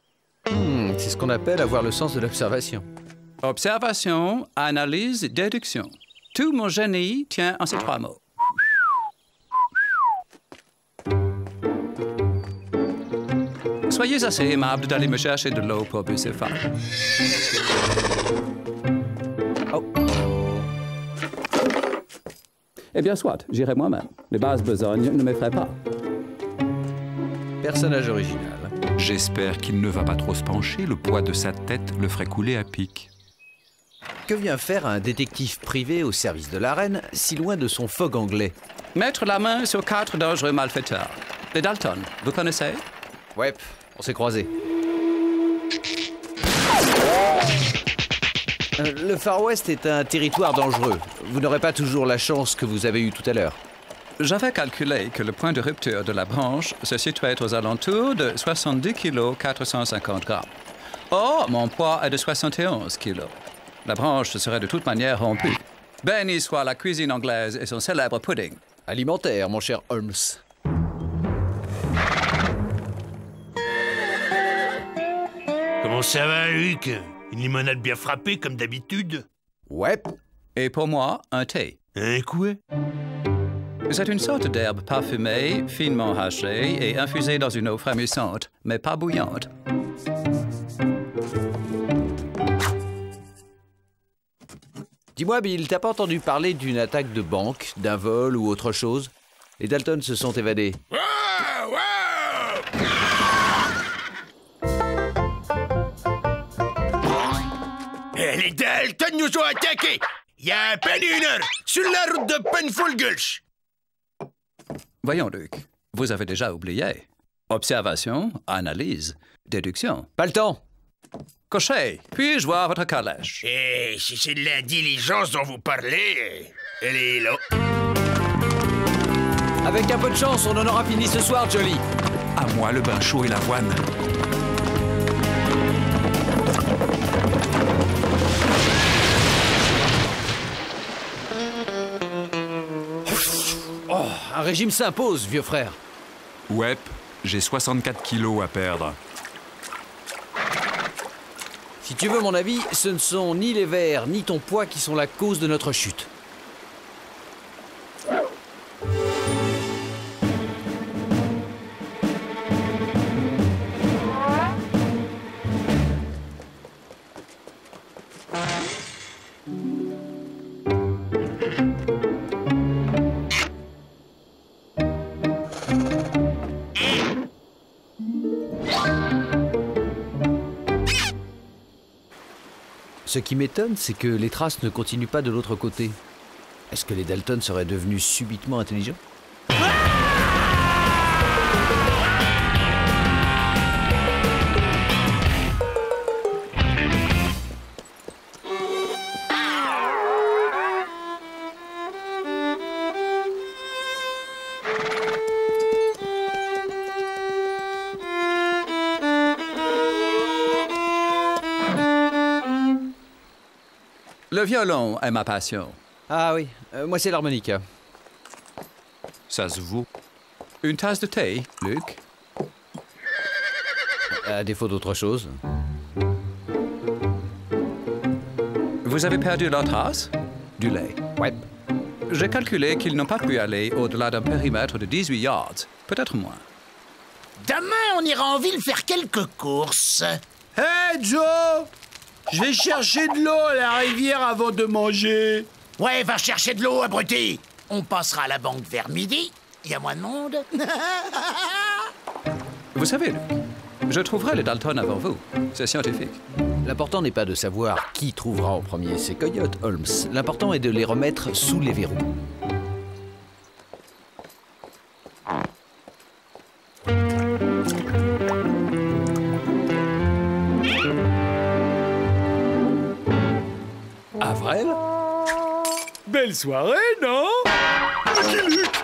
Hmm, c'est ce qu'on appelle avoir le sens de l'observation. Observation, analyse, déduction. Tout mon génie tient en ces trois mots. Soyez assez aimable d'aller me chercher de l'eau pour Bucephale. Oh. Eh bien, soit, j'irai moi-même. Les bases besognes ne m'effraient pas. Personnage original. J'espère qu'il ne va pas trop se pencher, le poids de sa tête le ferait couler à pic. Que vient faire un détective privé au service de la reine, si loin de son fog anglais Mettre la main sur quatre dangereux malfaiteurs. Les Dalton, vous connaissez Ouais, on s'est croisés. Euh, Le Far West est un territoire dangereux. Vous n'aurez pas toujours la chance que vous avez eue tout à l'heure. J'avais calculé que le point de rupture de la branche se situait aux alentours de 70 kg 450 grammes. Or, mon poids est de 71 kg. La branche serait de toute manière rompue. Béni soit la cuisine anglaise et son célèbre pudding. Alimentaire, mon cher Holmes. Comment ça va, Luc Une limonade bien frappée, comme d'habitude? Ouais. Et pour moi, un thé. Un quoi C'est une sorte d'herbe parfumée, finement hachée et infusée dans une eau frémissante, mais pas bouillante. Dis-moi, Bill, t'as pas entendu parler d'une attaque de banque, d'un vol ou autre chose? Les Dalton se sont évadés. Eh, les Dalton nous ont attaqués Il y a à peine une heure, sur la route de Penfold Gulch. Voyons, Luc, vous avez déjà oublié. Observation, analyse, déduction. Pas le temps. Cocher, puis-je voir votre calèche? Eh, si c'est de la diligence dont vous parlez, elle est là. Avec un peu de chance, on en aura fini ce soir, Jolly. À moi le bain chaud et l'avoine. Oh, un régime s'impose, vieux frère. Ouais, j'ai 64 kilos à perdre. Si tu veux mon avis, ce ne sont ni les verres ni ton poids qui sont la cause de notre chute. Ce qui m'étonne, c'est que les traces ne continuent pas de l'autre côté. Est-ce que les Dalton seraient devenus subitement intelligents? Le violon est ma passion. Ah oui, euh, moi c'est l'harmonica. Ça se vaut. Une tasse de thé, Luc? À défaut d'autre chose. Vous avez perdu leur trace? Du lait. Ouais. J'ai calculé qu'ils n'ont pas pu aller au-delà d'un périmètre de 18 yards, peut-être moins. Demain, on ira en ville faire quelques courses. Hé, Joe Je vais chercher de l'eau à la rivière avant de manger. Ouais, va chercher de l'eau, abruti. On passera à la banque vers midi. Il y a moins de monde. Vous savez, Je trouverai les Dalton avant vous. C'est scientifique. L'important n'est pas de savoir qui trouvera en premier ces coyotes, Holmes. L'important est de les remettre sous les verrous. Avril Belle soirée, non? Lucky Luke.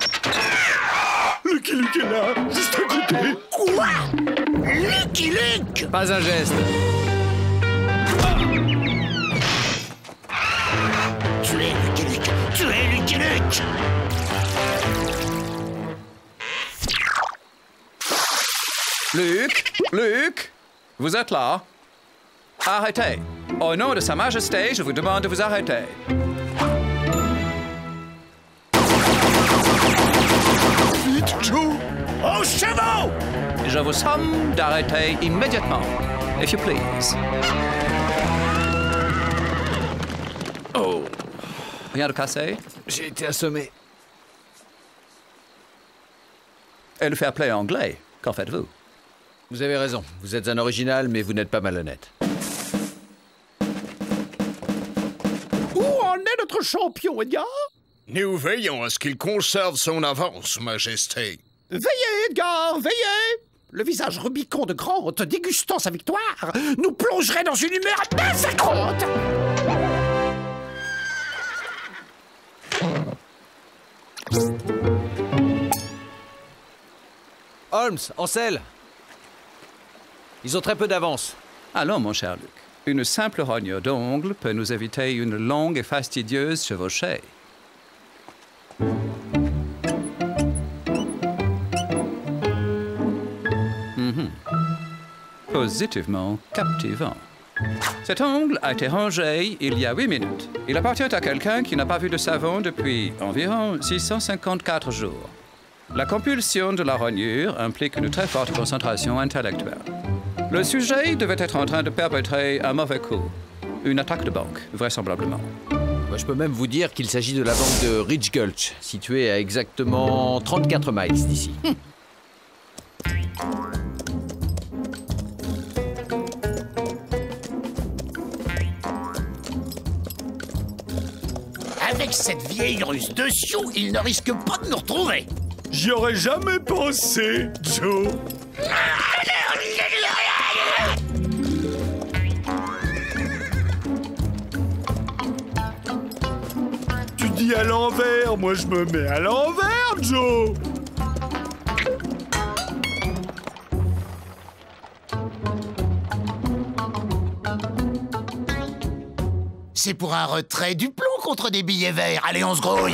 Lucky Luke est là, juste à côté. Quoi? Lucky Luke? Pas un geste. Tu es Lucky Luke. Tu es Lucky Luke. Luc Luc Vous êtes là? Arrêtez. Au nom de Sa Majesté, je vous demande de vous arrêter. Vite, Joe Aux chevaux Je vous somme d'arrêter immédiatement. If you please. Oh. Rien de cassé? J'ai été assommé. Et le fair play anglais, qu'en faites-vous? Vous avez raison. Vous êtes un original, mais vous n'êtes pas malhonnête. Notre champion, Edgar? Nous veillons à ce qu'il conserve son avance, Majesté. Veillez, Edgar, veillez Le visage rubicond de Grant, dégustant sa victoire, nous plongerait dans une humeur massacrante Holmes, Ansel Ils ont très peu d'avance. Allons, mon cher Luc. Une simple rognure d'ongle peut nous éviter une longue et fastidieuse chevauchée. Mhm. Positivement captivant. Cet ongle a été rangé il y a huit minutes. Il appartient à quelqu'un qui n'a pas vu de savon depuis environ 654 jours. La compulsion de la rognure implique une très forte concentration intellectuelle. Le sujet devait être en train de perpétrer un mauvais coup. Une attaque de banque, vraisemblablement. Moi, je peux même vous dire qu'il s'agit de la banque de Ridge Gulch, située à exactement 34 miles d'ici. Avec cette vieille ruse de Sioux, il ne risque pas de nous retrouver J'y aurais jamais pensé, Joe. Tu à l'envers, moi je me mets à l'envers, Joe. C'est pour un retrait du plomb contre des billets verts. Allez, on se grouille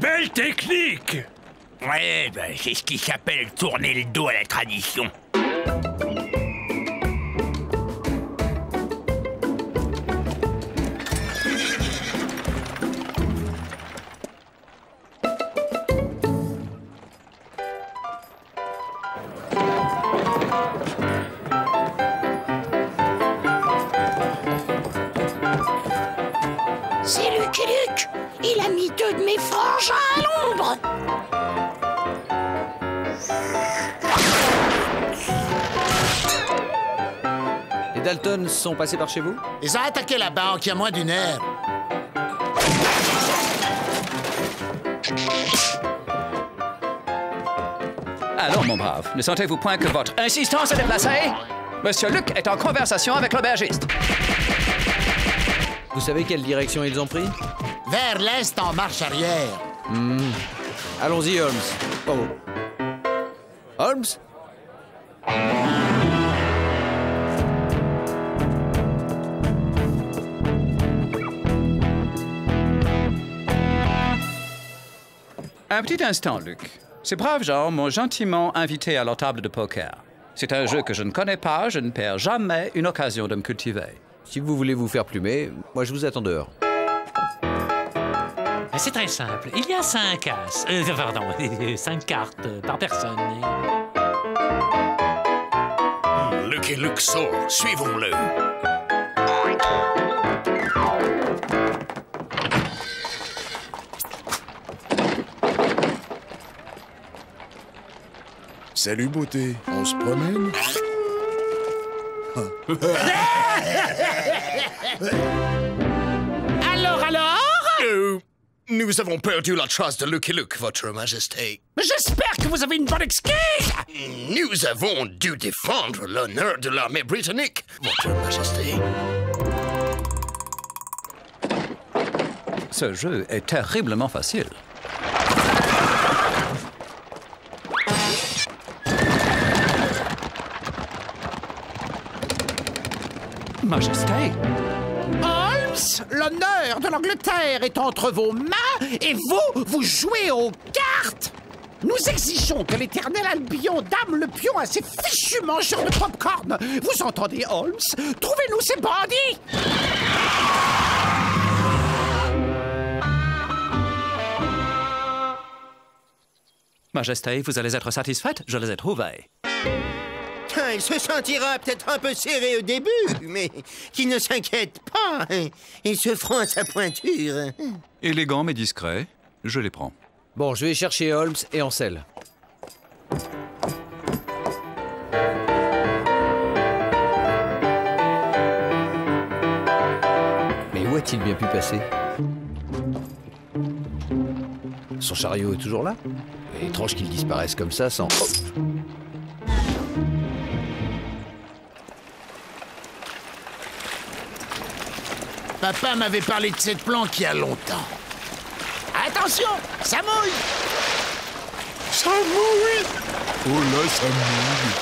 Belle technique Ouais, ben, c'est ce qui s'appelle tourner le dos à la tradition. Sont passés par chez vous? Ils ont attaqué la banque il y a moins d'une heure. Alors, mon brave, ne sentez-vous point que votre insistance est déplacée? Monsieur Luc est en conversation avec l'aubergiste. Vous savez quelle direction ils ont pris? Vers l'est en marche arrière. Hmm. Allons-y, Holmes. Oh. Holmes? Un petit instant, Luc. Ces braves gens m'ont gentiment invité à leur table de poker. C'est un jeu que je ne connais pas, je ne perds jamais une occasion de me cultiver. Si vous voulez vous faire plumer, moi je vous attends dehors. C'est très simple. Il y a cinq as. euh, pardon, cinq cartes euh, par personne. Lucky Luke sort, suivons-le. Salut, beauté. On se promène Alors, alors Euh, Nous avons perdu la trace de Lucky Luke, Votre Majesté. J'espère que vous avez une bonne excuse Nous avons dû défendre l'honneur de l'armée britannique, Votre Majesté. Ce jeu est terriblement facile. Majesté, Holmes, l'honneur de l'Angleterre est entre vos mains et vous, vous jouez aux cartes. Nous exigeons que l'éternel Albion dame le pion à ces fichus mangeurs de popcorn. Vous entendez, Holmes? Trouvez-nous ces bandits Majesté, vous allez être satisfaite, je les ai trouvés. Il se sentira peut-être un peu serré au début, mais qu'il ne s'inquiète pas. Ils se feront à sa pointure. Élégant mais discret, je les prends. Bon, je vais chercher Holmes et Ansel. Mais où a-t-il bien pu passer? Son chariot est toujours là? Étrange qu'il disparaisse comme ça sans... Oh Papa m'avait parlé de cette planque il y a longtemps. Attention, ça mouille. Ça mouille. Oh là, ça mouille.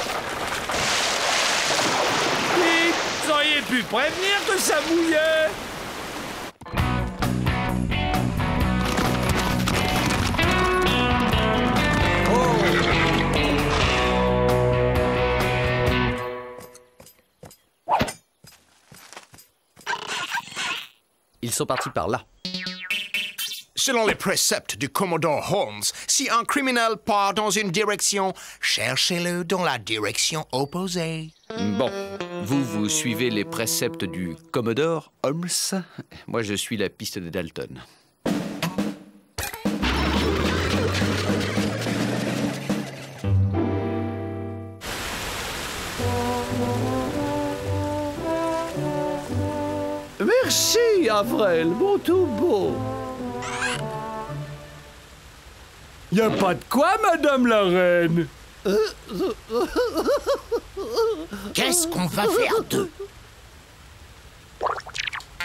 Vite Vous auriez pu prévenir que ça mouillait sont partis par là. Selon les préceptes du commodore Holmes, si un criminel part dans une direction, cherchez-le dans la direction opposée. Bon, vous, vous suivez les préceptes du Commodore Holmes. Moi, je suis la piste de Dalton. Avril, mon tout beau. Y a pas de quoi, Madame la Reine. Qu'est-ce qu'on va faire d'eux?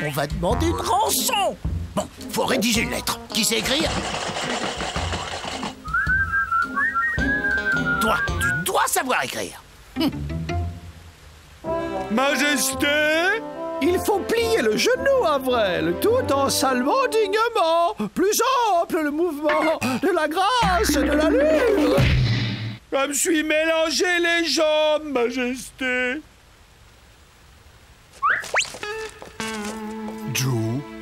On va demander une rançon Bon, faut rédiger une lettre. Qui sait écrire? Toi, tu dois savoir écrire. Majesté, il faut plier le genou, Avril, tout en saluant dignement. Plus ample le mouvement de la grâce de la lune. Je me suis mélangé les jambes, Majesté. Joe,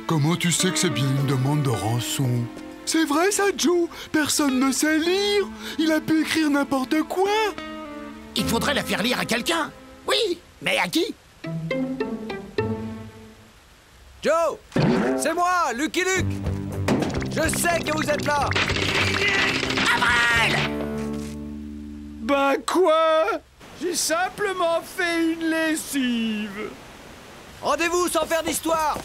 comment tu sais que c'est bien une demande de rançon? C'est vrai ça, Joe Personne ne sait lire Il a pu écrire n'importe quoi Il faudrait la faire lire à quelqu'un. Oui, mais à qui? Joe C'est moi, Lucky Luke. Je sais que vous êtes là. Avril! Ben quoi? J'ai simplement fait une lessive. Rendez-vous sans faire d'histoire.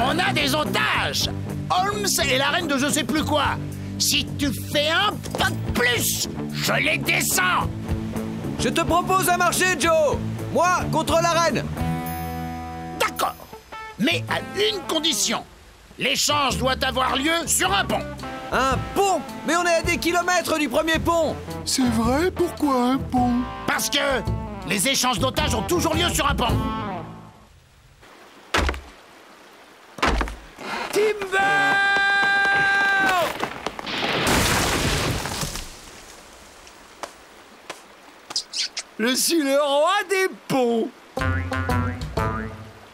On a des otages. Holmes et la reine de je sais plus quoi. Si tu fais un pas de plus, je les descends. Je te propose un marché, Joe. Moi contre la reine. D'accord. Mais à une condition. L'échange doit avoir lieu sur un pont. Un pont Mais on est à des kilomètres du premier pont C'est vrai Pourquoi un pont? Parce que les échanges d'otages ont toujours lieu sur un pont. Timber Je suis le roi des ponts.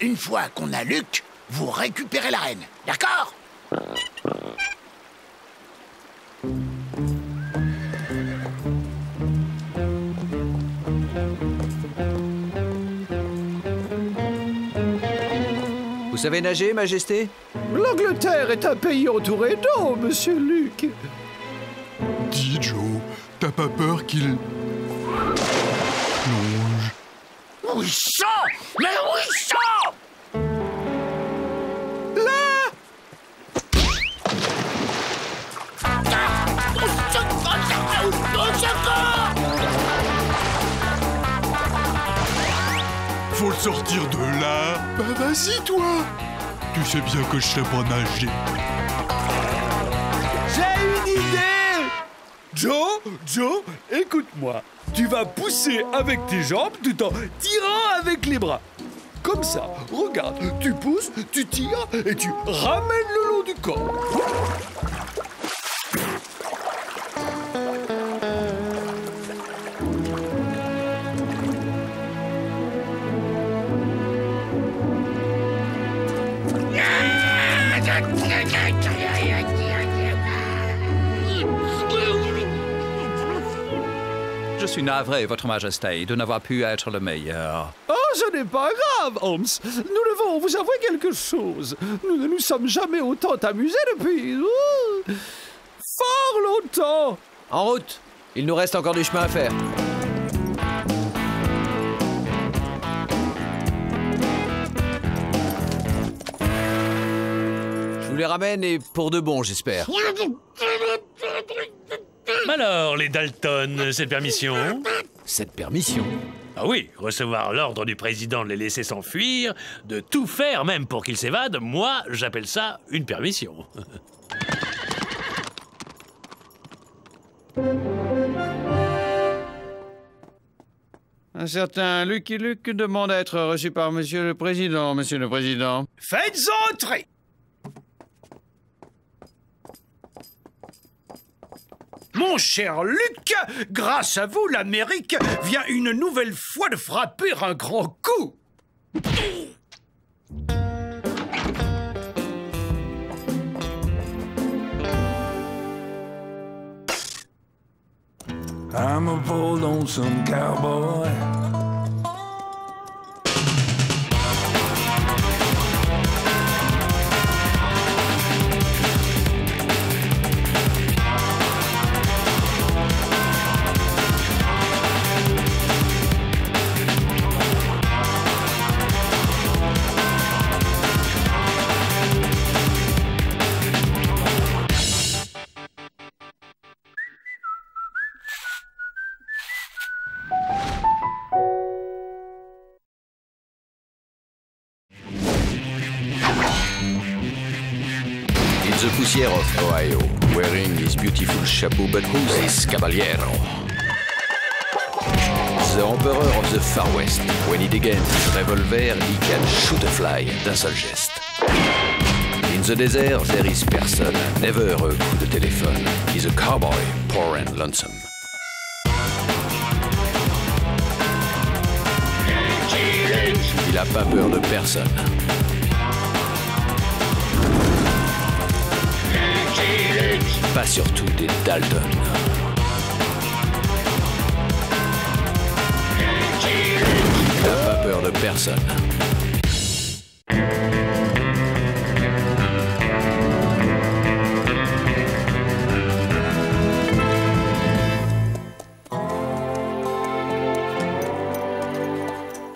Une fois qu'on a Luc, vous récupérez la reine. D'accord Vous savez nager, Majesté L'Angleterre est un pays entouré d'eau, monsieur Luc. Dis, Joe, t'as pas peur qu'il... plonge? Où ils sont Mais où ils Faut le sortir de là Bah vas-y toi Tu sais bien que je sais pas nager. J'ai une idée Joe, Joe, écoute-moi. Tu vas pousser avec tes jambes tout en tirant avec les bras. Comme ça, regarde, tu pousses, tu tires et tu ramènes le long du corps. Suis navré, Votre Majesté, de n'avoir pu être le meilleur. Oh, ce n'est pas grave, Holmes. Nous devons vous avouer quelque chose. Nous ne nous sommes jamais autant amusés depuis... ouh, fort longtemps. En route Il nous reste encore du chemin à faire. Je vous les ramène et pour de bon, j'espère. Alors, les Dalton, cette permission Cette permission Ah oui, recevoir l'ordre du président de les laisser s'enfuir, de tout faire même pour qu'ils s'évadent, moi, j'appelle ça une permission. Un certain Lucky Luke demande à être reçu par Monsieur le Président, Monsieur le Président. Faites entrer Mon cher Luc, grâce à vous, l'Amérique vient une nouvelle fois de frapper un grand coup. I'm a cowboy. Of Ohio, wearing his beautiful chapeau, but who's this caballero? The Emperor of the Far West. When he degains his revolver, he can shoot a fly d'un seul geste. In the desert, there is person, never a coup de téléphone. He's a cowboy, poor and lonesome. Il a pas peur de personne. Pas surtout des Dalton. Il n'a pas peur de personne.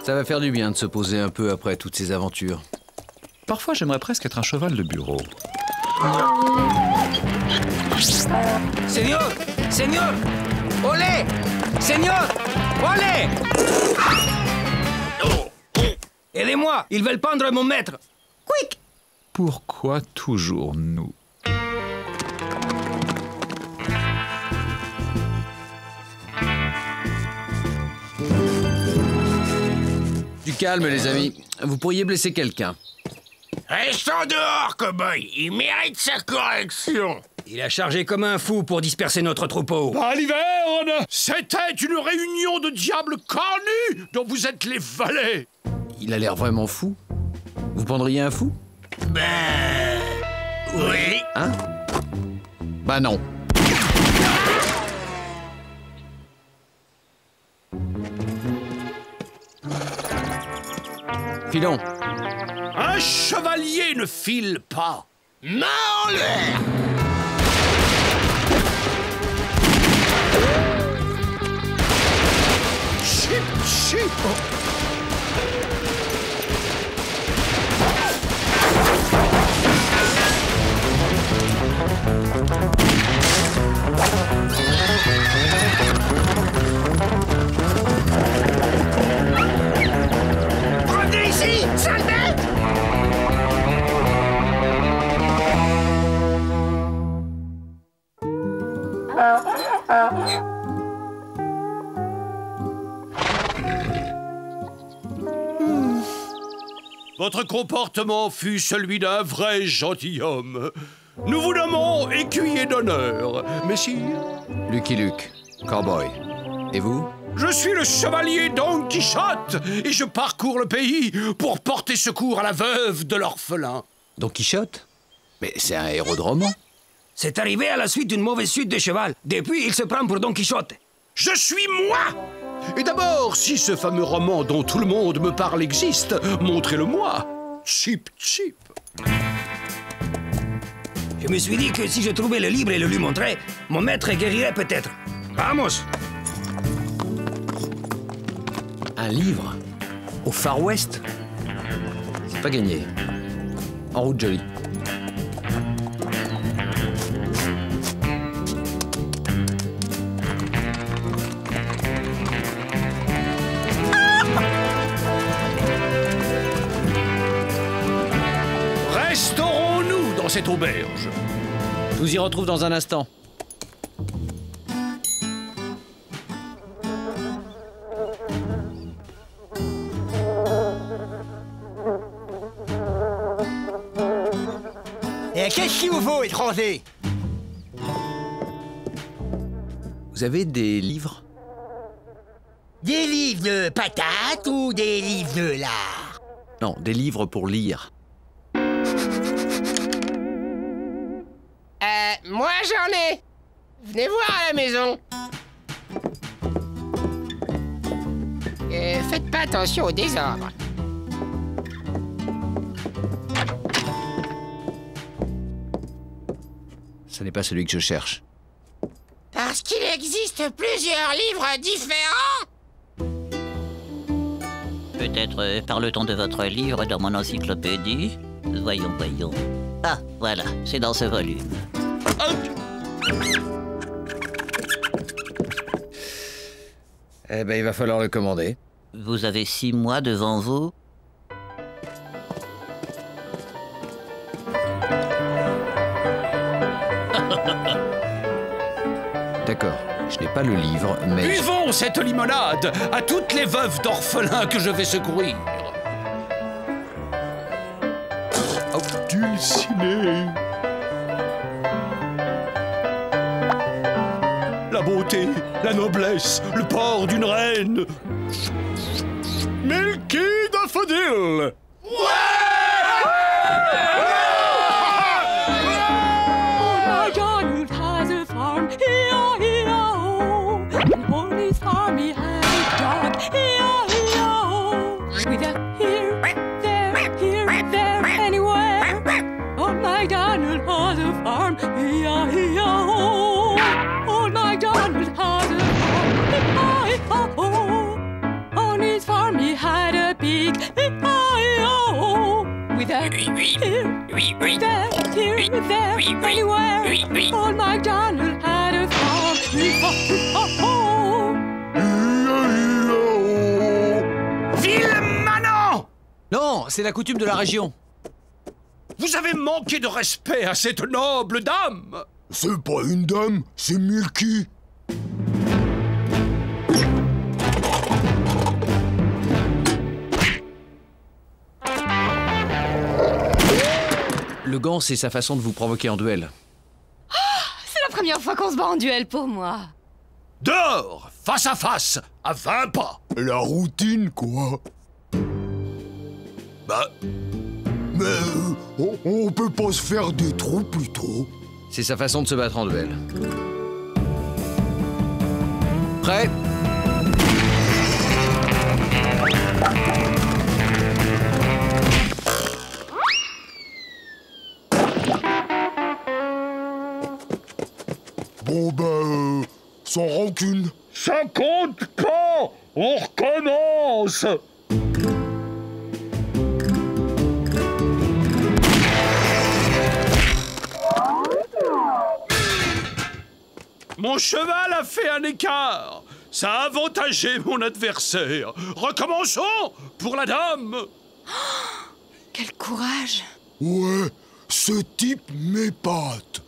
Ça va faire du bien de se poser un peu après toutes ces aventures. Parfois, j'aimerais presque être un cheval de bureau. Seigneur Seigneur Olé Seigneur Olé Aidez-moi Ils veulent pendre mon maître Quick Pourquoi toujours nous? Du calme, les amis. Vous pourriez blesser quelqu'un. Restons dehors, cow-boy. Il mérite sa correction. Il a chargé comme un fou pour disperser notre troupeau. Pas l'hiverne C'était une réunion de diables cornus dont vous êtes les valets Il a l'air vraiment fou. Vous prendriez un fou? Ben... Oui. Hein? Bah non. Filons. Un chevalier ne file pas Main en l'air シート。Votre comportement fut celui d'un vrai gentilhomme. Nous vous nommons écuyer d'honneur, messire. Lucky Luke, cowboy. Et vous? Je suis le chevalier Don Quichotte et je parcours le pays pour porter secours à la veuve de l'orphelin. Don Quichotte? Mais c'est un héros de roman. C'est arrivé à la suite d'une mauvaise chute de cheval. Depuis, il se prend pour Don Quichotte. Je suis moi Et d'abord, si ce fameux roman dont tout le monde me parle existe, montrez-le-moi. Chip, chip. Je me suis dit que si je trouvais le livre et le lui montrais, mon maître guérirait peut-être. Vamos Un livre Au Far West? C'est pas gagné. En route, Jolie. Cette auberge Je vous y retrouve dans un instant. Et qu'est-ce qu'il vous faut, étranger? Vous avez des livres? Des livres de patates ou des livres de lard Non, des livres pour lire. Moi j'en ai. Venez voir à la maison. Euh, faites pas attention au désordre. Ce n'est pas celui que je cherche. Parce qu'il existe plusieurs livres différents. Peut-être euh, parle-t-on de votre livre dans mon encyclopédie Voyons, voyons. Ah, voilà, c'est dans ce volume. Eh ben, il va falloir le commander. Vous avez six mois devant vous D'accord, je n'ai pas le livre, mais... Buvons cette limonade à toutes les veuves d'orphelins que je vais secourir. Dulciné beauté, la noblesse, le port d'une reine. Milky Daffodil My there, anywhere. Old MacDonald had a farm. Ville Manon Non, c'est la coutume de la région. Vous avez manqué de respect à cette noble dame C'est pas une dame, c'est Milky. Le gant, c'est sa façon de vous provoquer en duel. C'est la première fois qu'on se bat en duel pour moi. Dehors, face à face, à 20 pas. La routine, quoi. Bah. Mais euh, on, on peut pas se faire des trous plutôt. C'est sa façon de se battre en duel. Prêt? Bon ben, euh, sans rancune. Ça compte pas On recommence Mon cheval a fait un écart. Ça a avantagé mon adversaire. Recommençons pour la dame. Quel courage Ouais, ce type m'épate.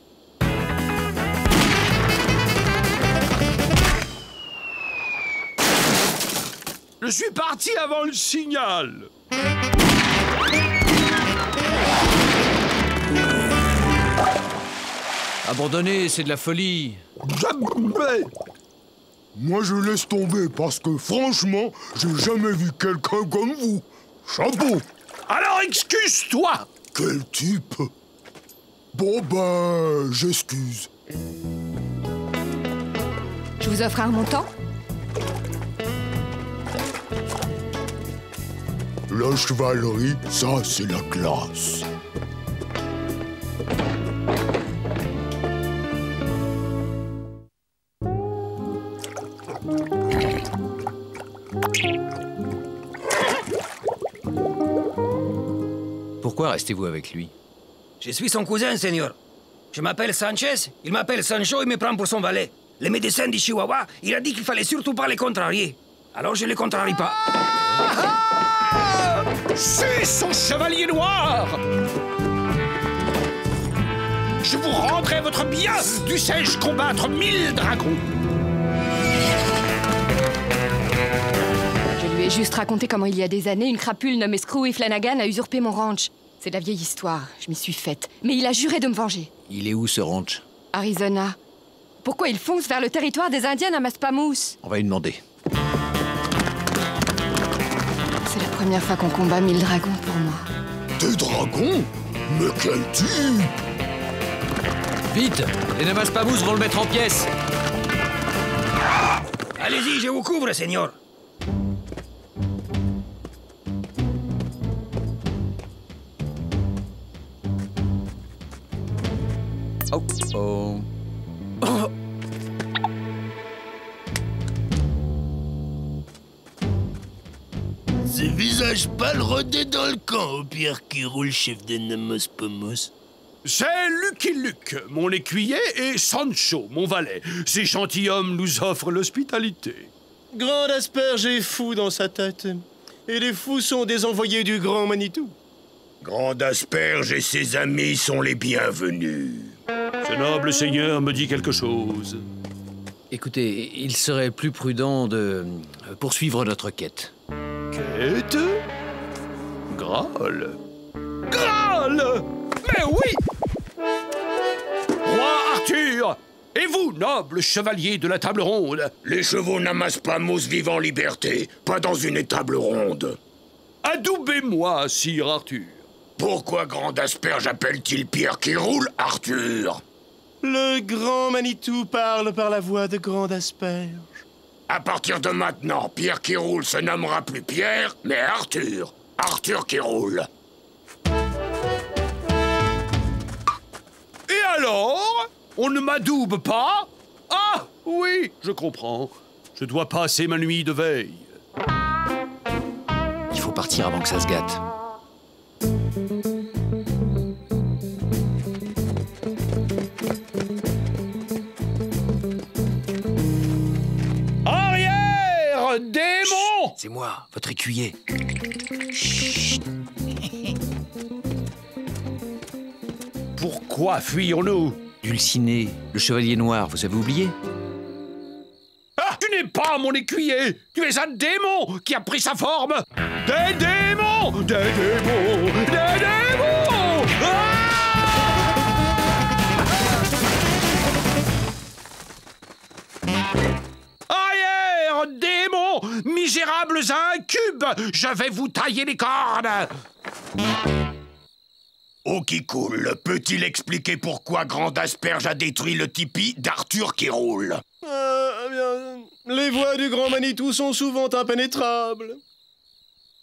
Je suis parti avant le signal Abandonner, c'est de la folie. Jamais Moi, je laisse tomber parce que, franchement, j'ai jamais vu quelqu'un comme vous. Chapeau Alors excuse-toi Quel type? Bon, ben, j'excuse. Je vous offre un montant? La chevalerie, ça, c'est la classe. Pourquoi restez-vous avec lui? Je suis son cousin, seigneur. Je m'appelle Sanchez, il m'appelle Sancho et me prend pour son valet. Le médecin du Chihuahua, il a dit qu'il fallait surtout pas les contrarier. Alors je les contrarie pas. C'est son chevalier noir Je vous rendrai votre bien Dussé-je combattre mille dragons Je lui ai juste raconté comment il y a des années, une crapule nommée Screwy Flanagan a usurpé mon ranch. C'est de la vieille histoire, je m'y suis faite. Mais il a juré de me venger. Il est où ce ranch? Arizona. Pourquoi il fonce vers le territoire des Indiens à Maspamous On va lui demander. Première fois qu'on combat mille dragons pour moi. Des dragons? Mais quel type? Vite Les Namaspamous vont le mettre en pièces Allez-y, je vous couvre, seigneur. Oh oh. Ce visage pâle rôdait dans le camp, au pire qui roule chef de Namos Pomos. C'est Lucky Luke, mon écuyer, et Sancho, mon valet. Ces gentilshommes nous offrent l'hospitalité. Grand asperge est fou dans sa tête. Et les fous sont des envoyés du grand Manitou. Grand Asperge et ses amis sont les bienvenus. Ce noble seigneur me dit quelque chose. Écoutez, il serait plus prudent de poursuivre notre quête. Quête Graal Graal Mais oui Roi Arthur Et vous, noble chevalier de la table ronde Les chevaux n'amassent pas mousse vivent en liberté, pas dans une étable ronde. Adoubez-moi, sire Arthur. Pourquoi Grand Asperge appelle-t-il Pierre qui roule, Arthur? Le grand Manitou parle par la voix de Grand Asperge. À partir de maintenant, Pierre qui roule se nommera plus Pierre, mais Arthur. Arthur qui roule. Et alors? On ne m'adoube pas? Ah Oui, je comprends. Je dois passer ma nuit de veille. Il faut partir avant que ça se gâte. Démon C'est moi, votre écuyer. Pourquoi fuyons-nous Dulciné, le chevalier noir, vous avez oublié Ah Tu n'es pas mon écuyer. Tu es un démon qui a pris sa forme. Des démons Des démons Des démons. Ah démons Misérables incubes Je vais vous tailler les cornes Eau qui coule, peut-il expliquer pourquoi Grand Asperge a détruit le tipi d'Arthur qui roule? Euh, eh bien, les voix du grand Manitou sont souvent impénétrables.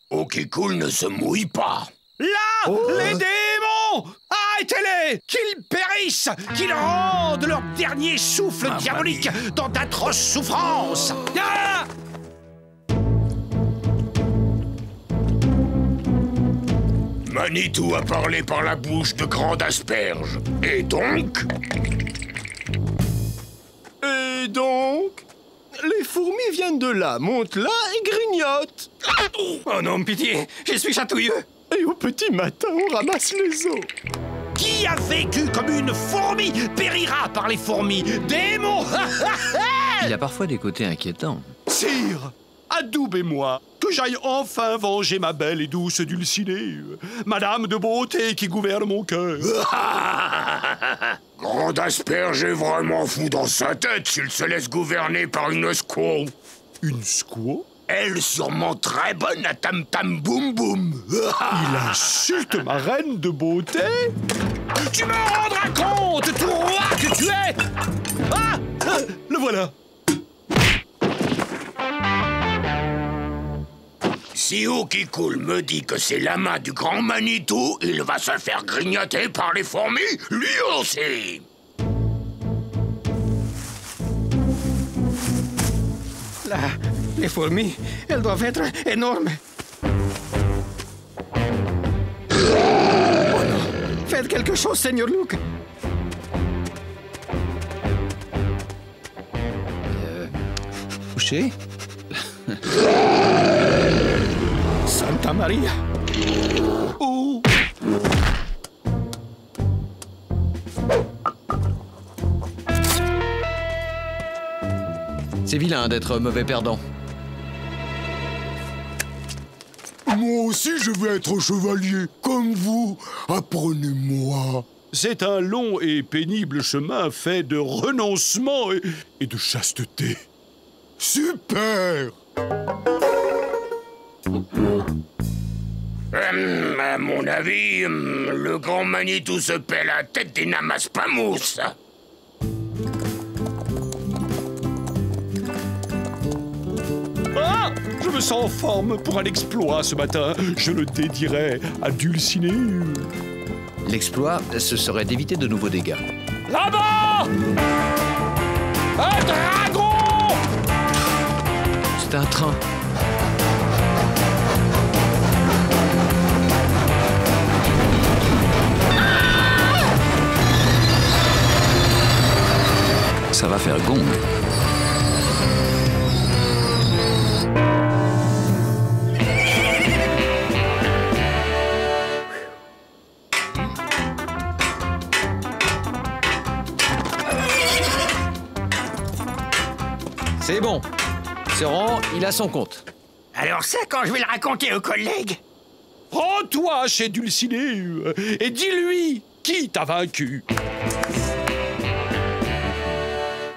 Eau qui coule ne se mouille pas. Là Les démons Arrêtez-les! Qu'ils périssent! Qu'ils rendent leur dernier souffle diabolique dans d'atroces souffrances! Ah. Manitou a parlé par la bouche de Grand Asperge. Et donc? Et donc? Les fourmis viennent de là, montent là et grignotent. Oh non, pitié, je suis chatouilleux. Et au petit matin, on ramasse les os. Qui a vécu comme une fourmi périra par les fourmis Démon Il a parfois des côtés inquiétants. Sire, adoubez-moi que j'aille enfin venger ma belle et douce Dulcinée, Madame de beauté qui gouverne mon cœur. Grand asperge est vraiment fou dans sa tête s'il se laisse gouverner par une squaw. Une squaw? Elle sûrement très bonne à tam tam boum boum. Il insulte ma reine de beauté Tu me rendras compte, tout roi que tu es Ah Le voilà Si eau qui coule me dit que c'est la main du grand Manitou, il va se faire grignoter par les fourmis, lui aussi. Là, les fourmis, elles doivent être énormes. Faites quelque chose, Seigneur Luke. Couché Santa Maria. C'est vilain d'être mauvais perdant. Moi aussi, je veux être chevalier, comme vous. Apprenez-moi. C'est un long et pénible chemin fait de renoncement et, et de chasteté. Super Hum, à mon avis, hum, le grand Manitou se paie la tête et n'amasse pas mousse. Ah Je me sens en forme pour un exploit ce matin. Je le dédierai à Dulcinée. L'exploit, ce serait d'éviter de nouveaux dégâts. Là-bas Un dragon C'est un train. Ça va faire gong. C'est bon. Ce rang, il a son compte. Alors ça, quand je vais le raconter aux collègues Rends-toi chez Dulcinée et dis-lui qui t'a vaincu.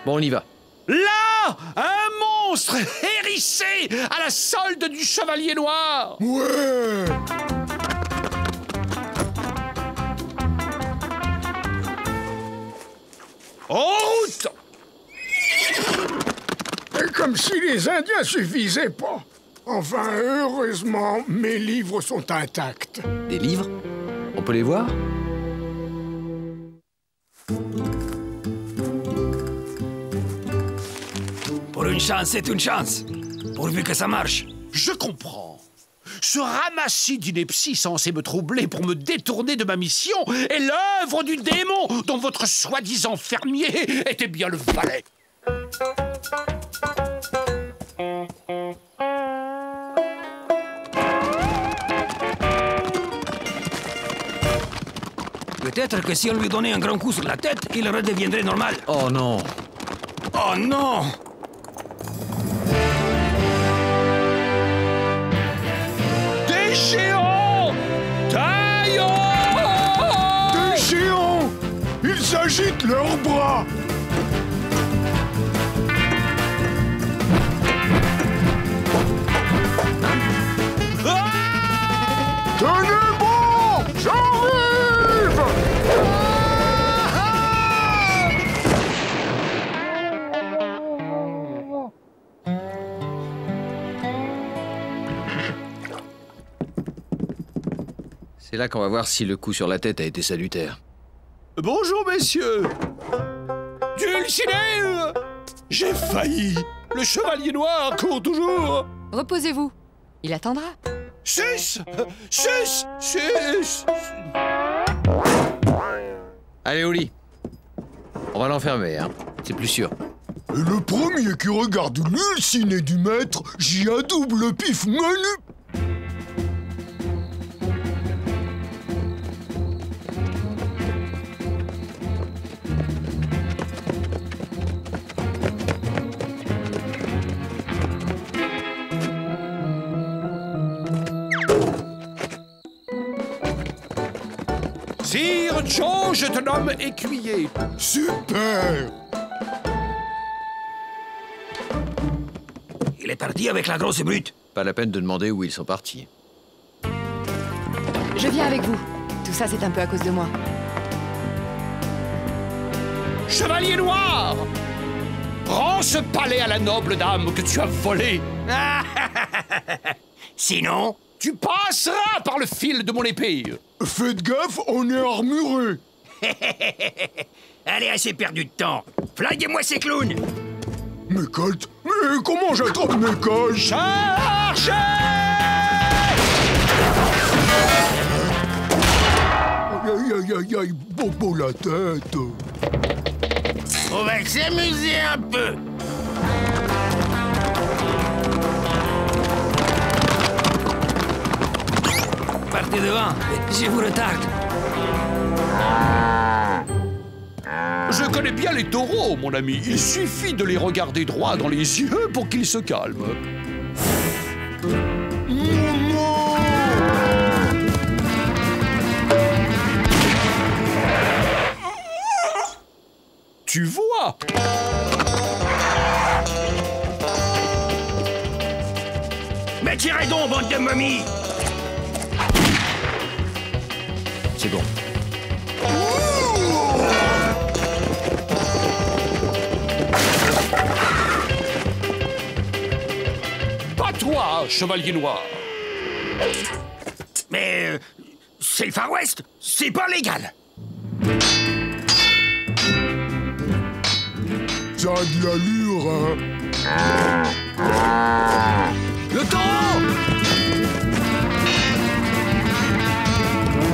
Bon, on y va. Là Un monstre hérissé à la solde du chevalier noir Ouais En route Et comme si les Indiens suffisaient pas. Enfin, heureusement, mes livres sont intacts. Des livres? On peut les voir? Pour une chance, c'est une chance. Pourvu que ça marche. Je comprends. Ce ramassis d'inepties censé me troubler pour me détourner de ma mission est l'œuvre du démon dont votre soi-disant fermier était bien le valet. Peut-être que si on lui donnait un grand coup sur la tête, il redeviendrait normal. Oh non Oh non Des géants Taillons. Des géants Ils agitent leurs bras C'est là qu'on va voir si le coup sur la tête a été salutaire. Bonjour, messieurs Dulcinée J'ai failli Le chevalier noir court toujours Reposez-vous. Il attendra. Sus Sus Sus Allez au lit. On va l'enfermer, hein. C'est plus sûr. Et le premier qui regarde l'ulciné du maître, j'y a double pif menu Sire Joe, je te nomme écuyer. Super Il est parti avec la grosse brute. Pas la peine de demander où ils sont partis. Je viens avec vous. Tout ça, c'est un peu à cause de moi. Chevalier noir Rends ce palais à la noble dame que tu as volé. Sinon Tu passeras par le fil de mon épée. Faites gaffe, on est armuré Allez, assez perdu de temps. Flaguez-moi ces clowns Mais Colt, mais comment j'attrape mes coches? Chargez Aïe aïe aïe aïe, bobo la tête On va s'amuser un peu. Partez devant, je vous retarde. Je connais bien les taureaux, mon ami. Il suffit de les regarder droit dans les yeux pour qu'ils se calment. Tu vois? Mais tirez donc, bande de momies C'est bon. Pas toi, chevalier noir. Mais euh, c'est le Far West, c'est pas légal. Ça a de l'allure, hein Le taureau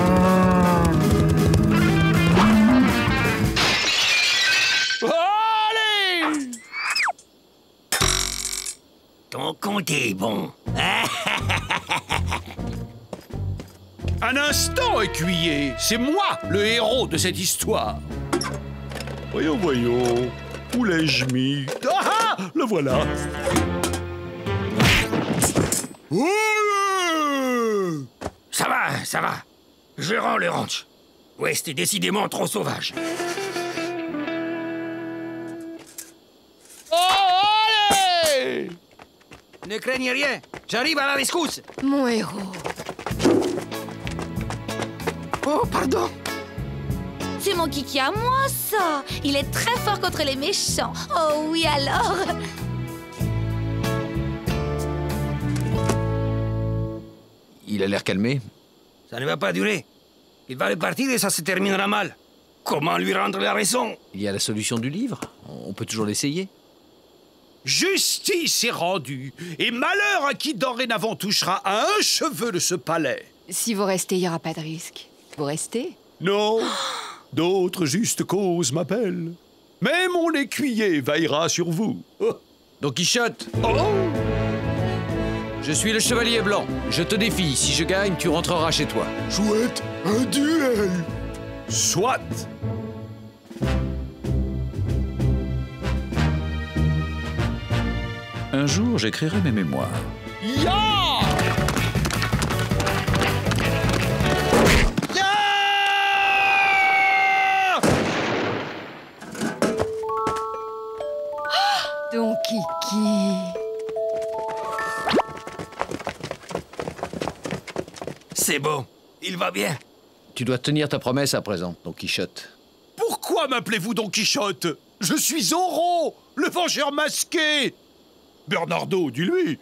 Allez Ton compte est bon. Un instant, écuyer C'est moi, le héros de cette histoire Voyons, voyons. Où l'ai-je mis? Ah ah Le voilà Ça va, ça va. Je rends le ranch. West est décidément trop sauvage. Oh, allez Ne craignez rien, j'arrive à la rescousse. Mon héros. Oh, pardon. C'est mon kiki à moi, ça Il est très fort contre les méchants. Oh oui, alors Il a l'air calmé. Ça ne va pas durer. Il va repartir et ça se terminera mal. Comment lui rendre la raison? Il y a la solution du livre. On peut toujours l'essayer. Justice est rendue, et malheur à qui dorénavant touchera à un cheveu de ce palais. Si vous restez, il n'y aura pas de risque. Vous restez? Non, d'autres justes causes m'appellent. Mais mon écuyer veillera sur vous. Oh. Don Quichotte Oh Je suis le chevalier blanc. Je te défie. Si je gagne, tu rentreras chez toi. Chouette, un duel Soit Un jour, j'écrirai mes mémoires. Ya Don Kiki. C'est bon, il va bien. Tu dois tenir ta promesse à présent, Don Quichotte. Pourquoi m'appelez-vous Don Quichotte? Je suis Zorro, le vengeur masqué Bernardo, dis-lui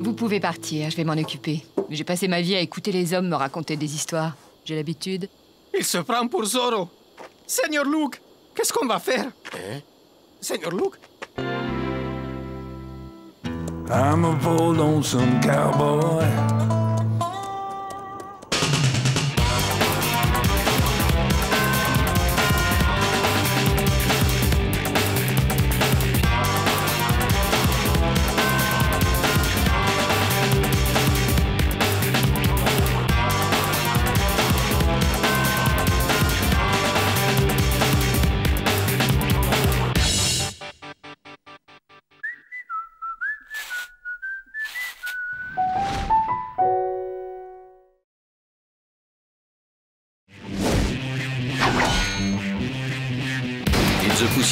Vous pouvez partir, je vais m'en occuper. J'ai passé ma vie à écouter les hommes me raconter des histoires. J'ai l'habitude. Il se prend pour Zorro. Seigneur Luke, qu'est-ce qu'on va faire? Seigneur Luke? I'm a lonesome cowboy.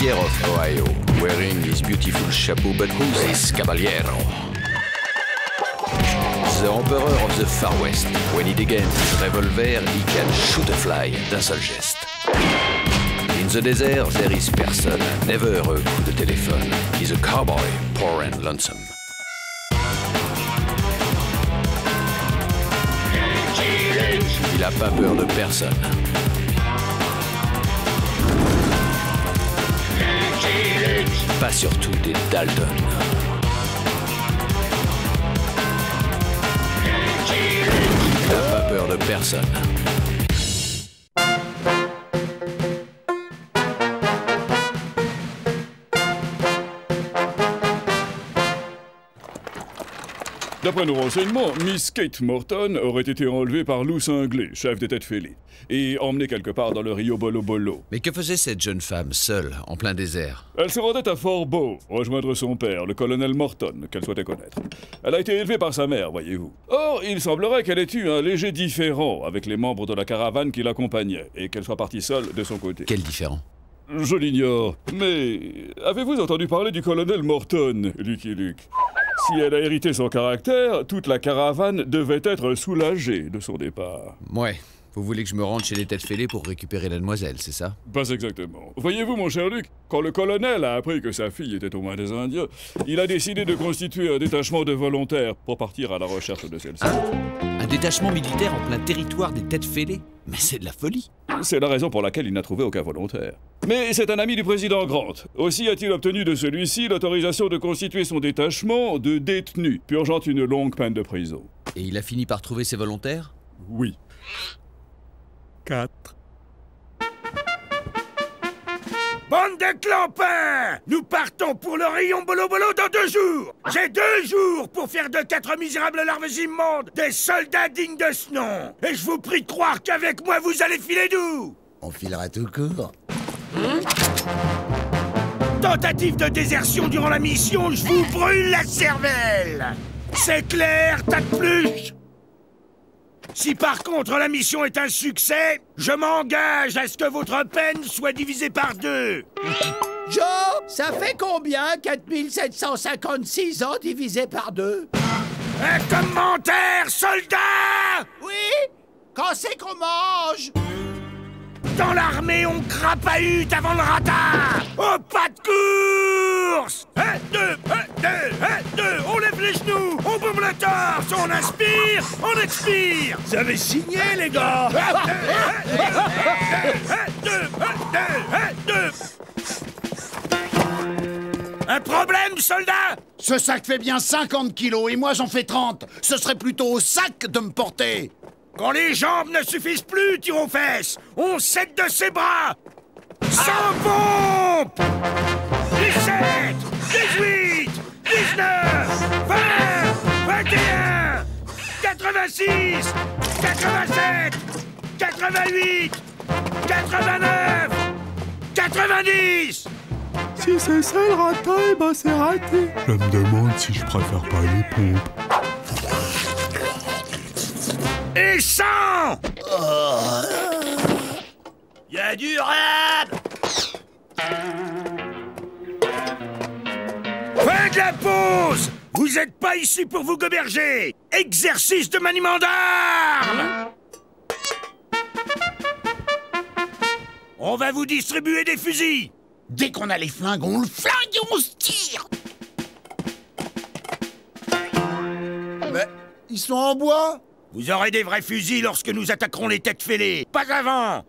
Poussière of Ohio, wearing his beautiful chapeau, but who's this caballero? The Emperor of the Far West. When he degains his revolver, he can shoot a fly d'un seul geste. In the desert, there is person, never a coup de téléphone. He's a cowboy, poor and lonesome. Il a pas peur de personne. Pas surtout des Dalton. A pas peur de personne. D'après nos renseignements, Miss Kate Morton aurait été enlevée par Lou Cinglé, chef des têtes fêlées, et emmenée quelque part dans le Rio Bolo Bolo. Mais que faisait cette jeune femme, seule, en plein désert? Elle se rendait à Fort Beau, rejoindre son père, le colonel Morton, qu'elle souhaitait connaître. Elle a été élevée par sa mère, voyez-vous. Or, il semblerait qu'elle ait eu un léger différend avec les membres de la caravane qui l'accompagnaient, et qu'elle soit partie seule de son côté. Quel différend? Je l'ignore, mais avez-vous entendu parler du colonel Morton, Lucky Luke? Si elle a hérité son caractère, toute la caravane devait être soulagée de son départ. Ouais. Vous voulez que je me rende chez les têtes fêlées pour récupérer la demoiselle, c'est ça? Pas exactement. Voyez-vous, mon cher Luc, quand le colonel a appris que sa fille était aux mains des Indiens, il a décidé de constituer un détachement de volontaires pour partir à la recherche de celle-ci. Un détachement militaire en plein territoire des têtes fêlées? Mais c'est de la folie C'est la raison pour laquelle il n'a trouvé aucun volontaire. Mais c'est un ami du président Grant. Aussi a-t-il obtenu de celui-ci l'autorisation de constituer son détachement de détenus, purgeant une longue peine de prison. Et il a fini par trouver ses volontaires? Oui. 4. Bande de clampins! Nous partons pour le rayon Bolo Bolo dans deux jours! J'ai deux jours pour faire de quatre misérables larves immondes des soldats dignes de ce nom! Et je vous prie de croire qu'avec moi vous allez filer d'où On filera tout court. Tentative de désertion durant la mission, je vous brûle la cervelle! C'est clair, tas de pluche Si par contre la mission est un succès, je m'engage à ce que votre peine soit divisée par deux. Joe, ça fait combien 4756 ans divisé par deux? Un commentaire, soldat! Oui? Quand c'est qu'on mange? Dans l'armée, on crapahute avant le ratin Au pas de course. Un, deux, un, deux, un, deux. On lève les genoux, on bombe le torse, on inspire, on expire. Vous avez signé, les gars. Un, deux, un, deux, un, deux Un problème, soldat? Ce sac fait bien 50 kilos et moi j'en fais 30. Ce serait plutôt au sac de me porter. Quand les jambes ne suffisent plus, tire aux fesses On cède de ses bras Sans pompe 17 18 19 20 21 86 87 88 89 90 Si c'est ça le ratin, eh ben c'est raté. Je me demande si je préfère pas les pompes. Et 100 Y a du rab Fin de la pause Vous êtes pas ici pour vous goberger. Exercice de maniement d'armes On va vous distribuer des fusils. Dès qu'on a les flingues, on le flingue et on se tire. Mais ils sont en bois? Vous aurez des vrais fusils lorsque nous attaquerons les têtes fêlées, pas avant.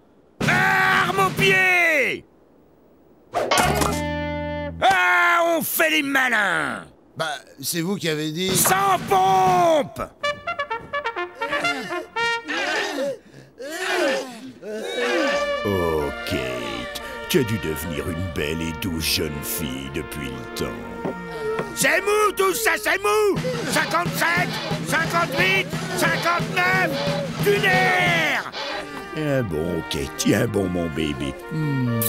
Armes aux pieds. Ah, on fait les malins. Bah, c'est vous qui avez dit... Sans pompe As dû devenir une belle et douce jeune fille depuis le temps. C'est mou tout ça, c'est mou 57, 58, 59, du nerf Tiens bon, Kate, tiens bon, mon bébé. Hmm.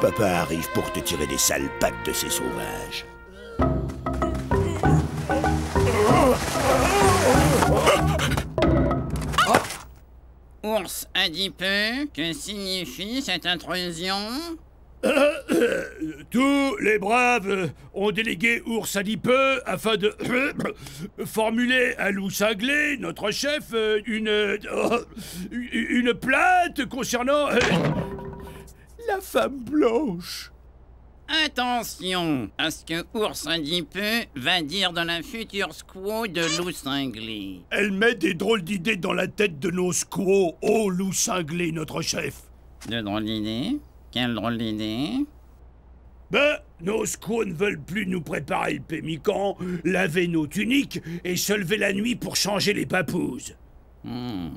Papa arrive pour te tirer des sales pattes de ces sauvages. Ours adipeux, que signifie cette intrusion Tous les braves ont délégué ours adipeux afin de formuler à loup cinglé, notre chef, une, plainte concernant la femme blanche. Attention à ce que Ours Adipeux va dire dans la future squaw de loup cinglé. Elle met des drôles d'idées dans la tête de nos squaws, ô loup cinglé, notre chef. De drôle d'idée Quelle drôle d'idée? Ben, nos squaws ne veulent plus nous préparer le pémican, laver nos tuniques et se lever la nuit pour changer les papouses. Hmm.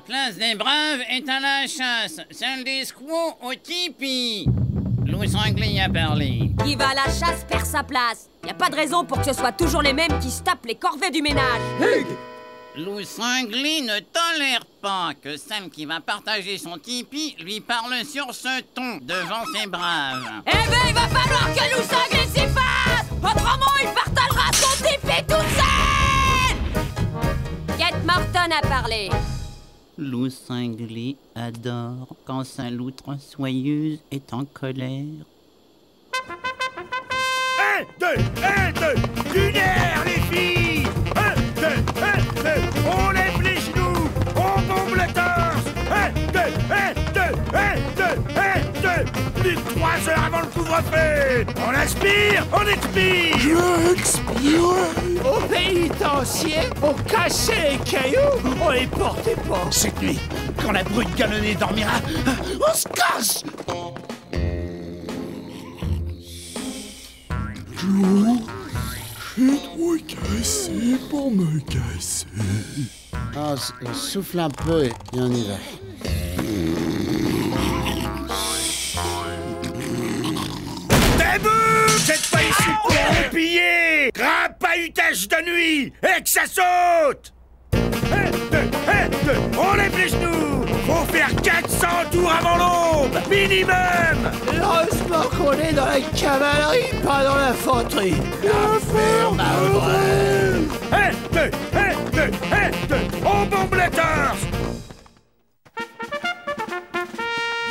La place des braves est à la chasse, celle des squaws au tipi. Louis Sanglé y a parlé. Qui va à la chasse perd sa place. Y a pas de raison pour que ce soit toujours les mêmes qui se tapent les corvées du ménage. Louis Sanglé ne tolère pas que celle qui va partager son tipi lui parle sur ce ton devant ses braves. Eh ben, il va falloir que Lou Sanglé s'y fasse Autrement, il partagera son tipi toute seule Kate Morton a parlé. Loup cinglé adore quand sa loutre soyeuse est en colère. Un, deux, un, deux, lunaire, les filles Un, deux, un, deux, on lève les genoux, on bombe le torse un, deux, un, de trois heures avant le couvre-feu On inspire, on expire Je expire Au pénitencier, on cassait les cailloux, on les portait pas. Cette nuit, quand la brute galonnée dormira, on se casse Joe, je suis trop cassé pour me casser. Ah, s- souffle un peu et et on y va. Debout êtes pas ici pour vous piller Crapahutage de nuit Et que ça saute. On lève les genoux Faut faire 400 tours avant l'aube Minimum. Heureusement qu'on est dans la cavalerie, pas dans l'infanterie. Deux, on bombe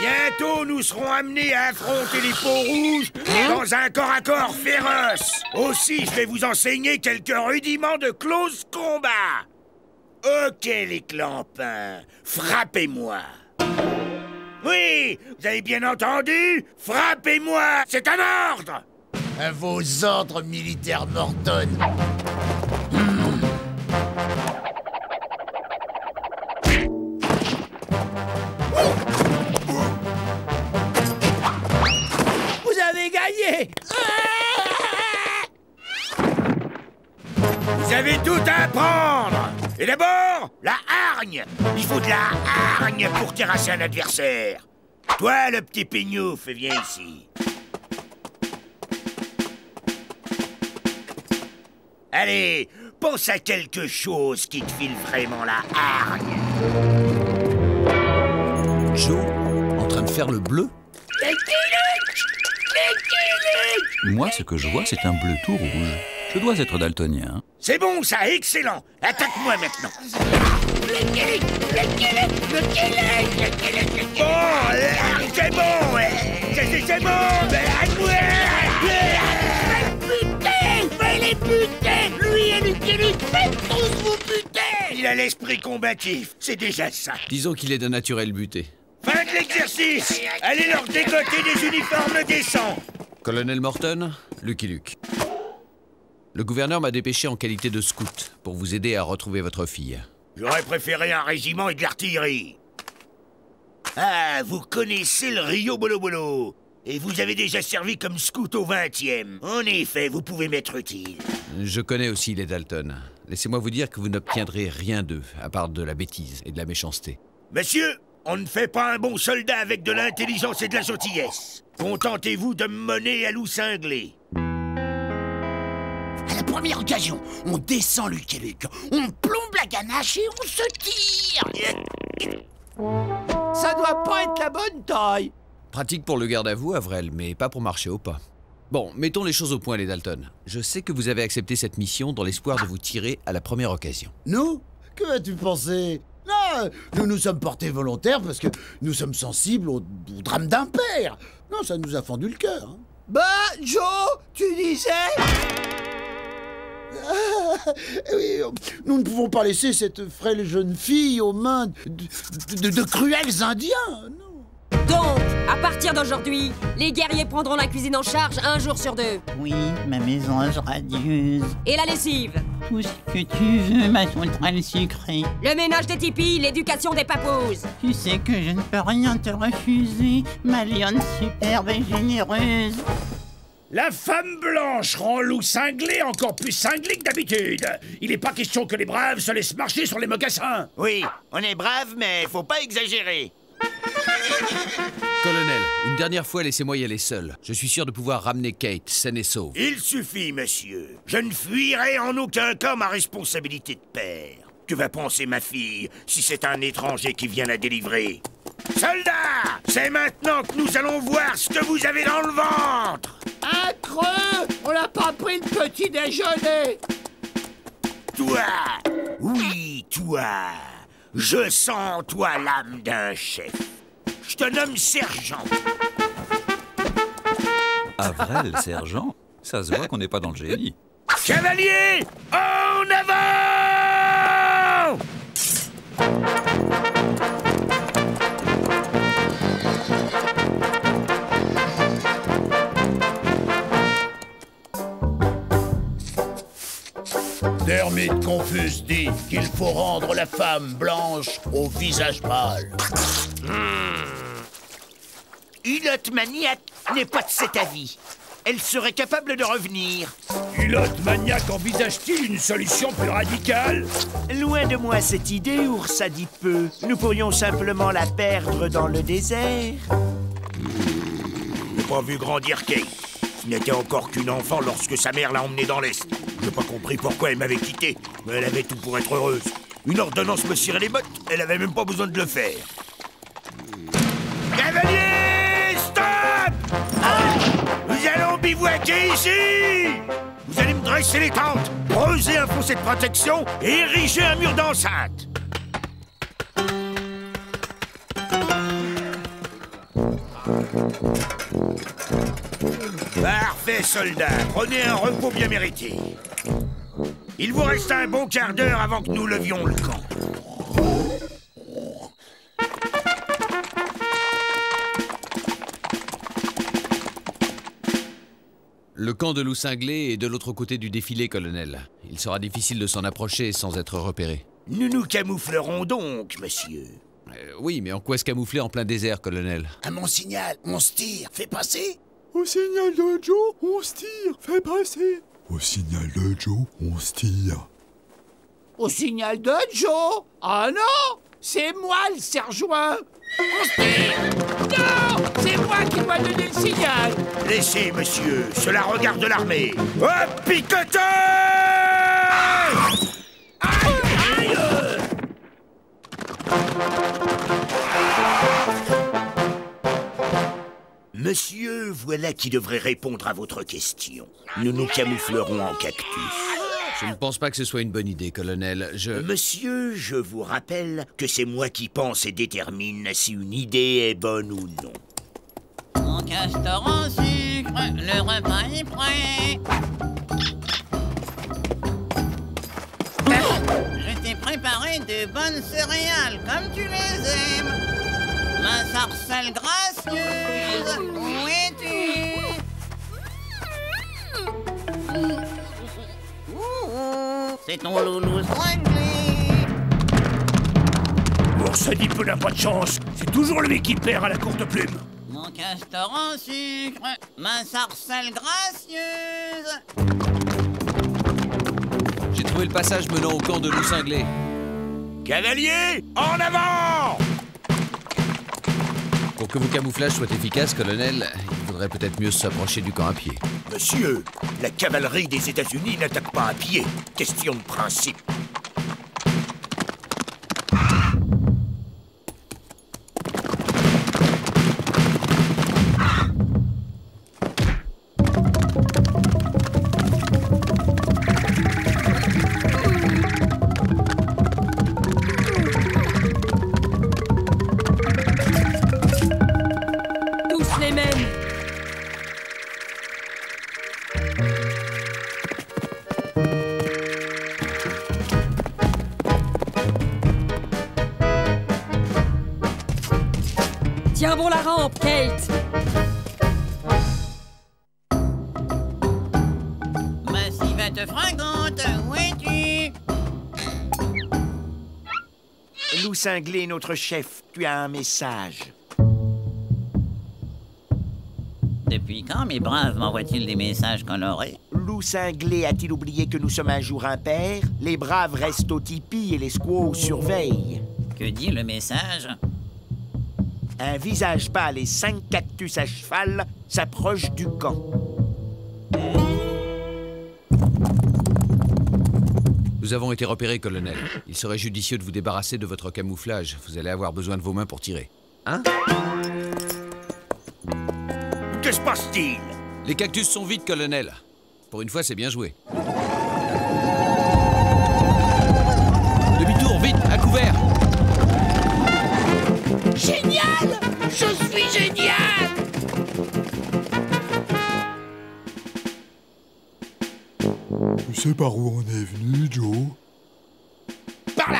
Bientôt, nous serons amenés à affronter les peaux rouges dans un corps à corps féroce. Aussi, je vais vous enseigner quelques rudiments de close combat. Ok, les clampins, frappez-moi. Oui, vous avez bien entendu Frappez-moi C'est un ordre À vos ordres militaires Morton. Et d'abord, la hargne Il faut de la hargne pour terrasser un adversaire Toi, le petit pignouf, viens ici. Allez, pense à quelque chose qui te file vraiment la hargne. Joe, en train de faire le bleu Moi, ce que je vois, c'est un bleu tout rouge. Je dois être daltonien. C'est bon, ça, excellent Attaque-moi maintenant Bon, euh, c'est bon ouais. C'est c'est- c'est bon mais Putain Fais les buter Lui et Lucky Luke, faites tous vous buter Il a l'esprit combatif, c'est déjà ça. Disons qu'il est d'un naturel buté. Fin de l'exercice Allez leur dégoter des uniformes décents Colonel Morton, Lucky Luke. Le gouverneur m'a dépêché en qualité de scout pour vous aider à retrouver votre fille. J'aurais préféré un régiment et de l'artillerie. Ah, vous connaissez le Rio Bolo Bolo. Et vous avez déjà servi comme scout au 20e. En effet, vous pouvez m'être utile. Je connais aussi les Dalton. Laissez-moi vous dire que vous n'obtiendrez rien d'eux, à part de la bêtise et de la méchanceté. Monsieur, on ne fait pas un bon soldat avec de l'intelligence et de la gentillesse. Contentez-vous de me mener à loup cinglé. Première occasion, on descend Lucky Luke, on plombe la ganache et on se tire Ça doit pas être la bonne taille. Pratique pour le garde à vous, Avril, mais pas pour marcher au pas. Bon, mettons les choses au point, les Dalton. Je sais que vous avez accepté cette mission dans l'espoir de vous tirer à la première occasion. Nous? Que vas-tu penser Non, nous nous sommes portés volontaires parce que nous sommes sensibles au, au drame d'un père. Non, ça nous a fendu le cœur. hein. Bah, Joe, tu disais? Oui, nous ne pouvons pas laisser cette frêle jeune fille aux mains de, de- de cruels Indiens. Donc, à partir d'aujourd'hui, les guerriers prendront la cuisine en charge un jour sur deux. Oui, ma mésange radieuse. Et la lessive. Tout ce que tu veux, ma sauterelle sucrée? Le ménage des tipis, l'éducation des papouses. Tu sais que je ne peux rien te refuser, ma lionne superbe et généreuse. La femme blanche rend loup cinglé encore plus cinglé que d'habitude. Il n'est pas question que les braves se laissent marcher sur les mocassins. Oui, on est brave, mais faut pas exagérer. Colonel, une dernière fois, laissez-moi y aller seul. Je suis sûr de pouvoir ramener Kate, saine et sauve. Il suffit, monsieur. Je ne fuirai en aucun cas ma responsabilité de père. Que va penser ma fille si c'est un étranger qui vient la délivrer Soldats C'est maintenant que nous allons voir ce que vous avez dans le ventre Un creux On n'a pas pris le petit déjeuner Toi Oui, toi Je sens en toi l'âme d'un chef. Je te nomme sergent. Avril, sergent? Ça se voit qu'on n'est pas dans le génie. Cavalier En avant Dermite Confus dit qu'il faut rendre la femme blanche au visage pâle. Hulot Maniac n'est pas de cet avis. Elle serait capable de revenir. Hulot Maniac envisage-t-il une solution plus radicale? Loin de moi cette idée, ours adipeux. Nous pourrions simplement la perdre dans le désert. Pas vu grandir Kate. Ce n'était encore qu'une enfant lorsque sa mère l'a emmenée dans l'Est. J'ai pas compris pourquoi elle m'avait quitté, mais elle avait tout pour être heureuse. Une ordonnance me cirait les bottes, elle avait même pas besoin de le faire. Cavalier, stop Nous allons bivouaquer ici Vous allez me dresser les tentes, creuser un fossé de protection et ériger un mur d'enceinte. Parfait, soldat. Prenez un repos bien mérité. Il vous reste un bon quart d'heure avant que nous levions le camp. Le camp de loup cinglé est de l'autre côté du défilé, colonel. Il sera difficile de s'en approcher sans être repéré. Nous nous camouflerons donc, monsieur. Euh, oui, mais en quoi se camoufler en plein désert, colonel? À mon signal, on se tire, fais passer. Au signal de Joe, on se tire, fais passer. Au signal de Joe, on se tire. Au signal de Joe? Ah non! C'est moi le sergent On se tire. Non! C'est moi qui dois donner le signal. Laissez, monsieur, cela regarde l'armée. Hop, picoteur Monsieur, voilà qui devrait répondre à votre question. Nous nous camouflerons en cactus. Je ne pense pas que ce soit une bonne idée, colonel. Je... Monsieur, je vous rappelle que c'est moi qui pense et détermine si une idée est bonne ou non. Mon castor en sucre, le repas est prêt. Préparé de bonnes céréales comme tu les aimes. Ma sarcelle gracieuse, où es-tu? C'est ton loulou cinglé. L'ours dit peu n'a pas de chance. C'est toujours lui qui perd à la courte plume. Mon castor en sucre, ma sarcelle gracieuse. J'ai trouvé le passage menant au camp de loup cinglé. Cavalier, en avant Pour que vos camouflages soient efficaces, colonel, il faudrait peut-être mieux s'approcher du camp à pied. Monsieur, la cavalerie des États-Unis n'attaque pas à pied. Question de principe. Cinglé, notre chef, tu as un message. Depuis quand mes braves m'envoient-ils des messages colorés Loup cinglé a-t-il oublié que nous sommes un jour impairs Les braves restent au tipi et les squaws surveillent. Que dit le message? Un visage pâle et cinq cactus à cheval s'approchent du camp. Nous avons été repérés, colonel. Il serait judicieux de vous débarrasser de votre camouflage. Vous allez avoir besoin de vos mains pour tirer. Hein Que se passe-t-il Les cactus sont vides, colonel. Pour une fois, c'est bien joué. Demi-tour, vite, à couvert Génial Je suis génial sais par où on est venu, Joe Par là.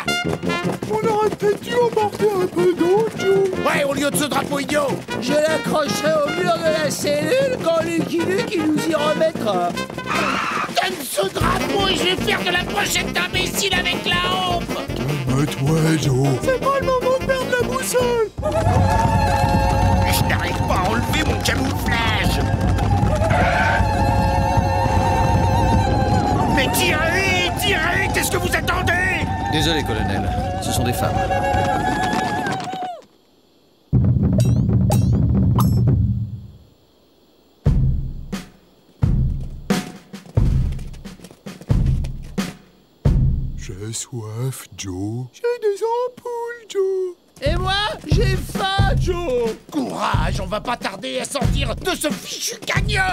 On aurait peut-être dû emporter un peu d'eau, Joe. Ouais, au lieu de ce drapeau idiot. Je l'accrocherai au mur de la cellule quand Lucky Luke il nous y remettra. Donne ce drapeau et je vais faire de la prochaine imbécile avec la honte Calme-toi, Joe. C'est pas le moment de perdre la boussole Désolé, colonel. Ce sont des femmes. J'ai soif, Joe. J'ai des ampoules, Joe. Et moi, j'ai faim, Joe Courage, on va pas tarder à sortir de ce fichu canyon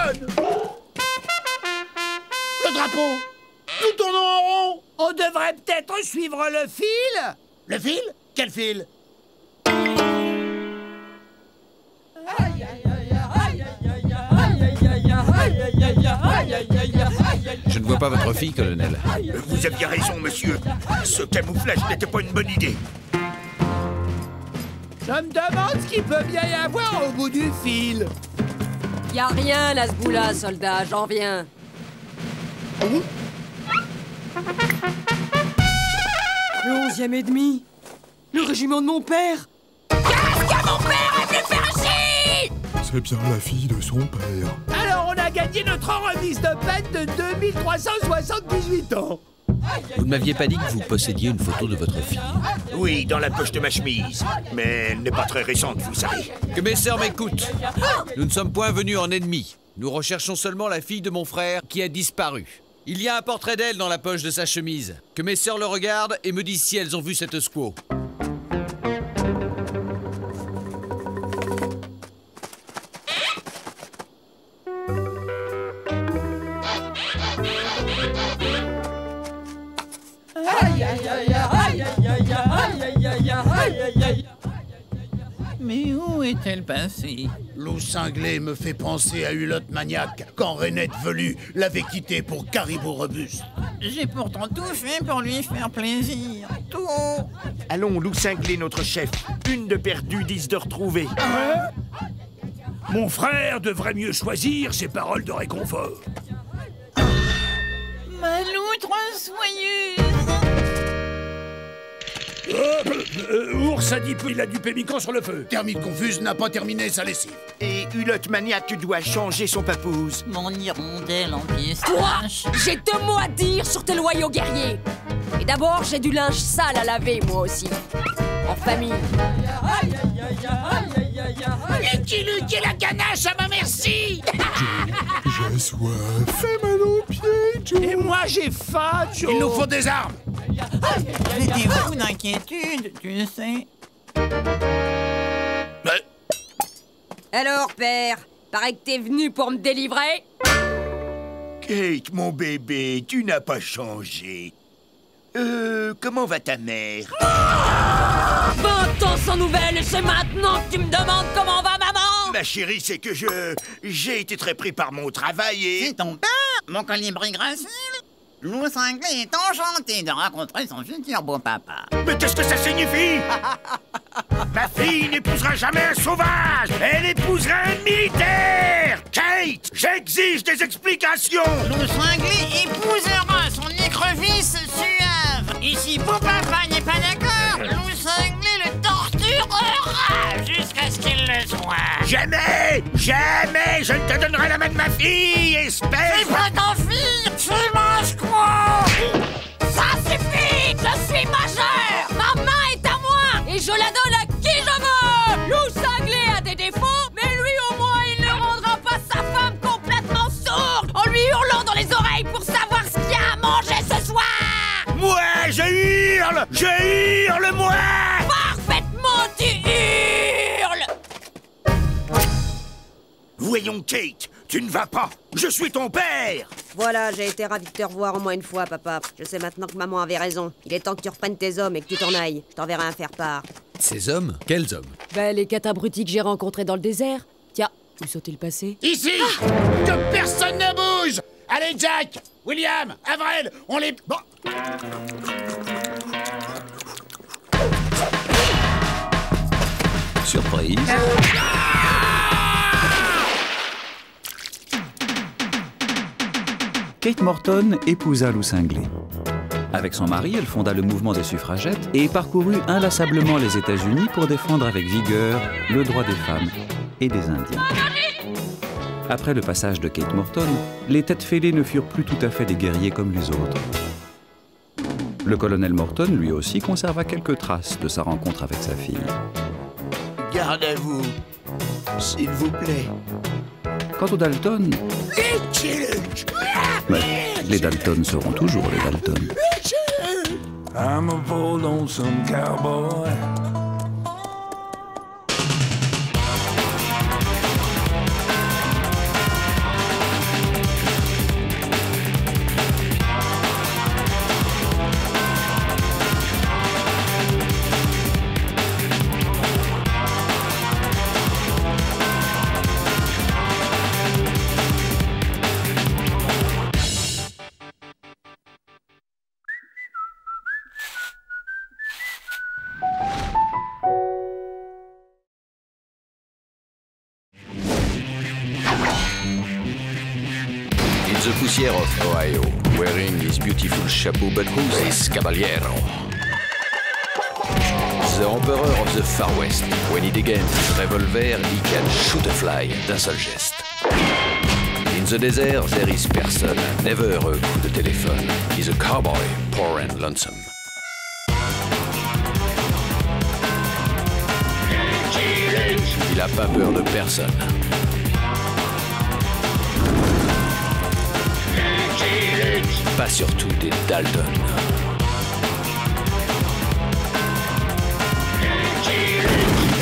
Le drapeau Nous tournons en rond On devrait peut-être suivre le fil Le fil? Quel fil? Je ne vois pas votre fille, colonel. Vous aviez raison, monsieur. Ce camouflage n'était pas une bonne idée. Je me demande ce qu'il peut bien y avoir au bout du fil Y a rien à ce bout-là, soldat, j'en viens. Le onzième et demi Le régiment de mon père Qu'est-ce que mon père a pu faire ici C'est bien la fille de son père. Alors on a gagné notre remise de peine de 2378 ans Vous ne m'aviez pas dit que vous possédiez une photo de votre fille? Oui, dans la poche de ma chemise. Mais elle n'est pas très récente, vous savez. Que mes sœurs m'écoutent. Nous ne sommes point venus en ennemis. Nous recherchons seulement la fille de mon frère qui a disparu. Il y a un portrait d'elle dans la poche de sa chemise. Que mes sœurs le regardent et me disent si elles ont vu cette squaw. Mais où est-elle passée? Loup cinglé me fait penser à Hulotte Maniaque quand Renette Velu l'avait quitté pour Caribou Robuste. J'ai pourtant tout fait pour lui faire plaisir. Tout Allons, loup cinglé, notre chef. Une de perdue, dix de retrouvée. Mon frère devrait mieux choisir ses paroles de réconfort. Ma loutre soyeuse Euh, euh, ours a dit qu'il a du pémican sur le feu. Thermite Confuse n'a pas terminé sa lessive. Et Hulotte Maniaque doit changer son papouse. Mon hirondelle en Toi, pistache. j'ai deux mots à dire sur tes loyaux guerriers. Et d'abord, j'ai du linge sale à laver, moi aussi. En famille. Lucky Luke et la ganache à ma merci? J'ai soif. Fais mal aux pieds, Joe. Et moi j'ai faim, Joe Il nous faut des armes. J'ai des fous d'inquiétude, tu sais. Alors, père, paraît que t'es venu pour me délivrer? Kate, mon bébé, tu n'as pas changé. Euh, comment va ta mère? 20 ans sans nouvelles, et c'est maintenant que tu me demandes comment va maman. Ma chérie, c'est que je... J'ai été très pris par mon travail et... C'est ton père, mon colibri gracile Loup cinglé est enchanté de rencontrer son futur beau-papa. Mais qu'est-ce que ça signifie? Ma fille n'épousera jamais un sauvage. Elle épousera un militaire. Kate, j'exige des explications. Loup cinglé épousera son écrevisse suave. Et si beau papa n'est pas d'accord, Loup cinglé jusqu'à ce qu'il le soit. Jamais Jamais je ne te donnerai la main de ma fille, espèce. C'est pas ta fille, tu manges quoi? Ça suffit Je suis majeur. Ma main est à moi Et je la donne à qui je veux. Lou Cinglé a des défauts, mais lui au moins il ne rendra pas sa femme complètement sourde en lui hurlant dans les oreilles pour savoir ce qu'il y a à manger ce soir. Moi, je hurle Je hurle, moi tu hurles Voyons, Kate, tu ne vas pas. Je suis ton père. Voilà, j'ai été ravi de te revoir au moins une fois, papa. Je sais maintenant que maman avait raison. Il est temps que tu reprennes tes hommes et que tu t'en ailles. Je t'enverrai un faire-part. Ces hommes? Quels hommes? Ben, les quatre abrutis que j'ai rencontrés dans le désert. Tiens, où sont-ils passés? Ici! Que personne ne bouge! Allez, Jack! William! Avril! On les... Bon Kate Morton épousa Lou Cinglé. Avec son mari, elle fonda le mouvement des suffragettes et parcourut inlassablement les États-Unis pour défendre avec vigueur le droit des femmes et des Indiens. Après le passage de Kate Morton, les têtes fêlées ne furent plus tout à fait des guerriers comme les autres. Le colonel Morton, lui aussi, conserva quelques traces de sa rencontre avec sa fille. Garde à vous, s'il vous plaît. Quant aux Dalton, mais les Dalton seront toujours les Dalton. I'm a cowboy. Ohio, wearing his beautiful chapeau, but who's this caballero? The Emperor of the Far West. When he degains his revolver, he can shoot a fly d'un seul geste. In the desert, there is person, never a coup de téléphone. He's a cowboy, poor and lonesome. Il a pas peur de personne. Pas surtout des Dalton.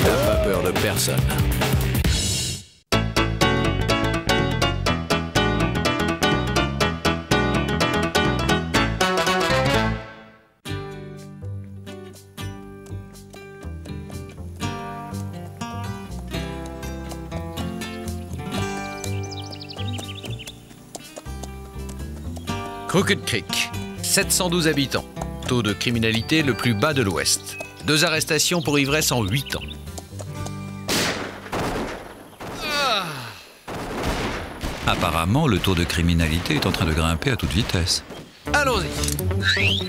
N'a pas peur de personne. Crooked Creek, 712 habitants. Taux de criminalité le plus bas de l'Ouest. Deux arrestations pour ivresse en 8 ans. Apparemment, le taux de criminalité est en train de grimper à toute vitesse. Allons-y.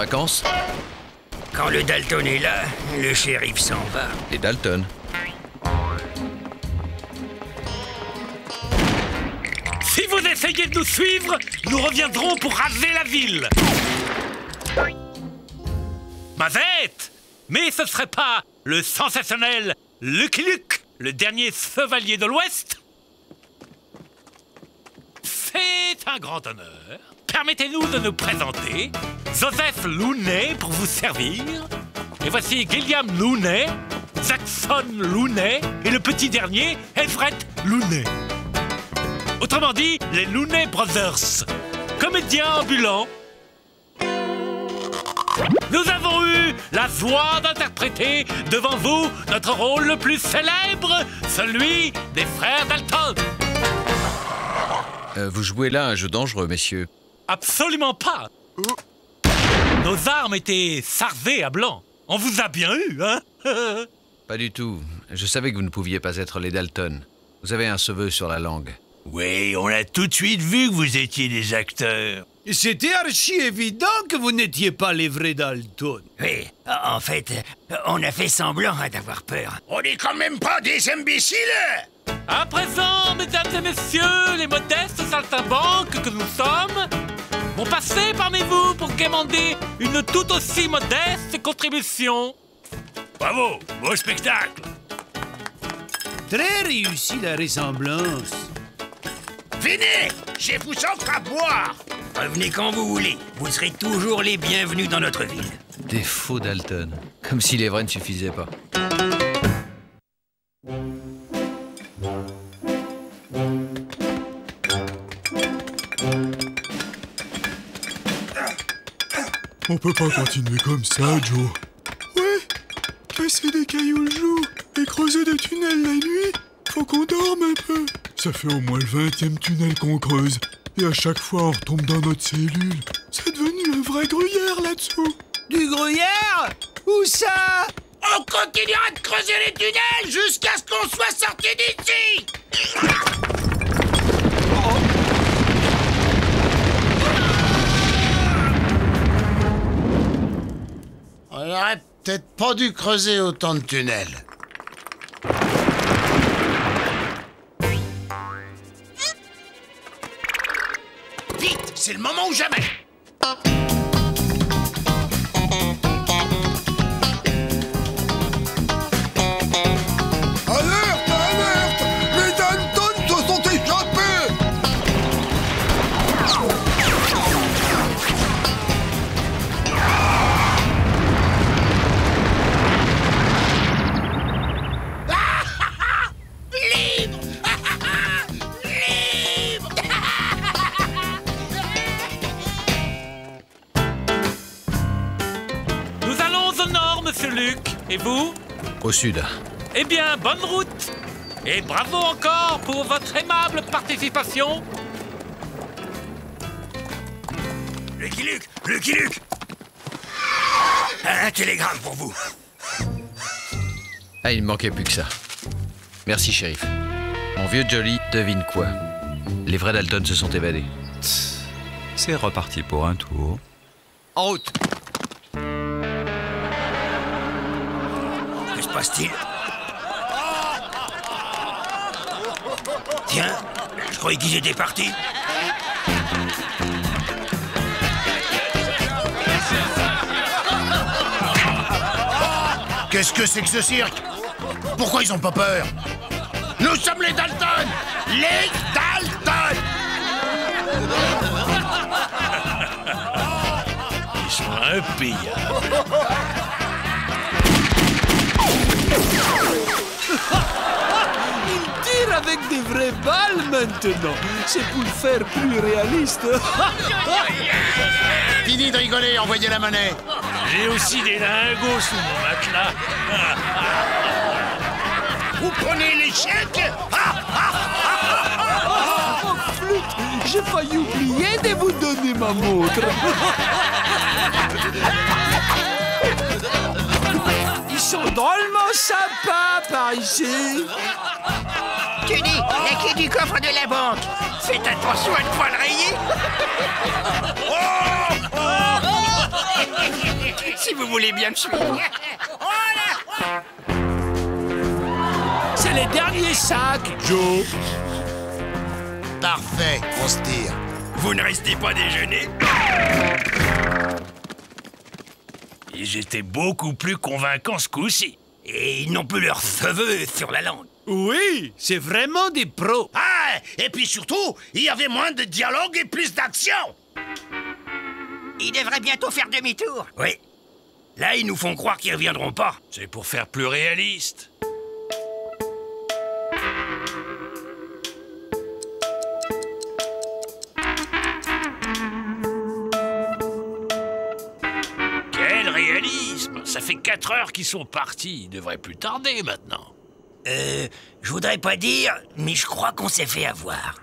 Vacances? Quand le Dalton est là, le shérif s'en va. Les Dalton. Si vous essayez de nous suivre, nous reviendrons pour raser la ville. Mazette Mais ce serait pas le sensationnel Lucky Luke, le dernier chevalier de l'Ouest? C'est un grand honneur. Permettez-nous de nous présenter. Joseph Looney pour vous servir. Et voici Gilliam Looney, Jackson Looney et le petit dernier, Everett Looney. Autrement dit, les Looney Brothers. Comédiens ambulants. Nous avons eu la joie d'interpréter devant vous notre rôle le plus célèbre, celui des frères Dalton. Euh, vous jouez là un jeu dangereux, messieurs. Absolument pas. Nos armes étaient sarvées à blanc. On vous a bien eu, hein? Pas du tout. Je savais que vous ne pouviez pas être les Dalton. Vous avez un cheveu sur la langue. Oui, on a tout de suite vu que vous étiez des acteurs. C'était archi évident que vous n'étiez pas les vrais Dalton. Oui, en fait, on a fait semblant hein, d'avoir peur. On n'est quand même pas des imbéciles À présent, mesdames et messieurs, les modestes saltimbanques que nous sommes, vont passer parmi vous pour quémander une tout aussi modeste contribution. Bravo, beau spectacle. Très réussi la ressemblance. Venez, je vous offre à boire. Revenez quand vous voulez. Vous serez toujours les bienvenus dans notre ville. Des faux Dalton. Comme si les vrais ne suffisaient pas. On peut pas continuer comme ça, Joe. Ouais, casser des cailloux le jour et creuser des tunnels la nuit, faut qu'on dorme un peu. Ça fait au moins le vingtième tunnel qu'on creuse. Et à chaque fois, on retombe dans notre cellule. C'est devenu un vrai gruyère là-dessous. Du gruyère? Où ça? On continuera de creuser les tunnels jusqu'à ce qu'on soit sorti d'ici On aurait peut-être pas dû creuser autant de tunnels. Vite, c'est le moment ou jamais Et vous Au sud. Eh bien, bonne route Et bravo encore pour votre aimable participation Lucky Luke Lucky Luke Un télégramme pour vous. Ah, il ne manquait plus que ça. Merci, shérif. Mon vieux Jolly devine quoi Les vrais Dalton se sont évadés. C'est reparti pour un tour. En route se passe-t-il Tiens, je croyais qu'ils étaient partis. Qu'est-ce que c'est que ce cirque Pourquoi ils ont pas peur Nous sommes les Dalton Les Dalton Ils sont impayables. Il tire avec des vraies balles maintenant. C'est pour le faire plus réaliste. Fini de rigoler, envoyez la monnaie J'ai aussi des lingots sous mon matelas. Vous prenez les chèques Oh, flûte, j'ai failli oublier de vous donner ma montre. Sont drôlement sympas par ici. Tu dis, la clé du coffre de la banque. Faites attention à ne pas le rayer. si vous voulez bien me suivre. C'est les derniers sacs, Joe. Parfait, on se tire. Vous ne restez pas déjeuner Ils étaient beaucoup plus convaincants ce coup-ci. Et ils n'ont plus leur cheveux sur la langue. Oui, c'est vraiment des pros. Ah, et puis surtout, il y avait moins de dialogue et plus d'action. Il devrait bientôt faire demi-tour. Oui. Là, ils nous font croire qu'ils reviendront pas. C'est pour faire plus réaliste. 24 heures qui sont parties. Il devrait plus tarder maintenant. Euh, je voudrais pas dire, mais je crois qu'on s'est fait avoir.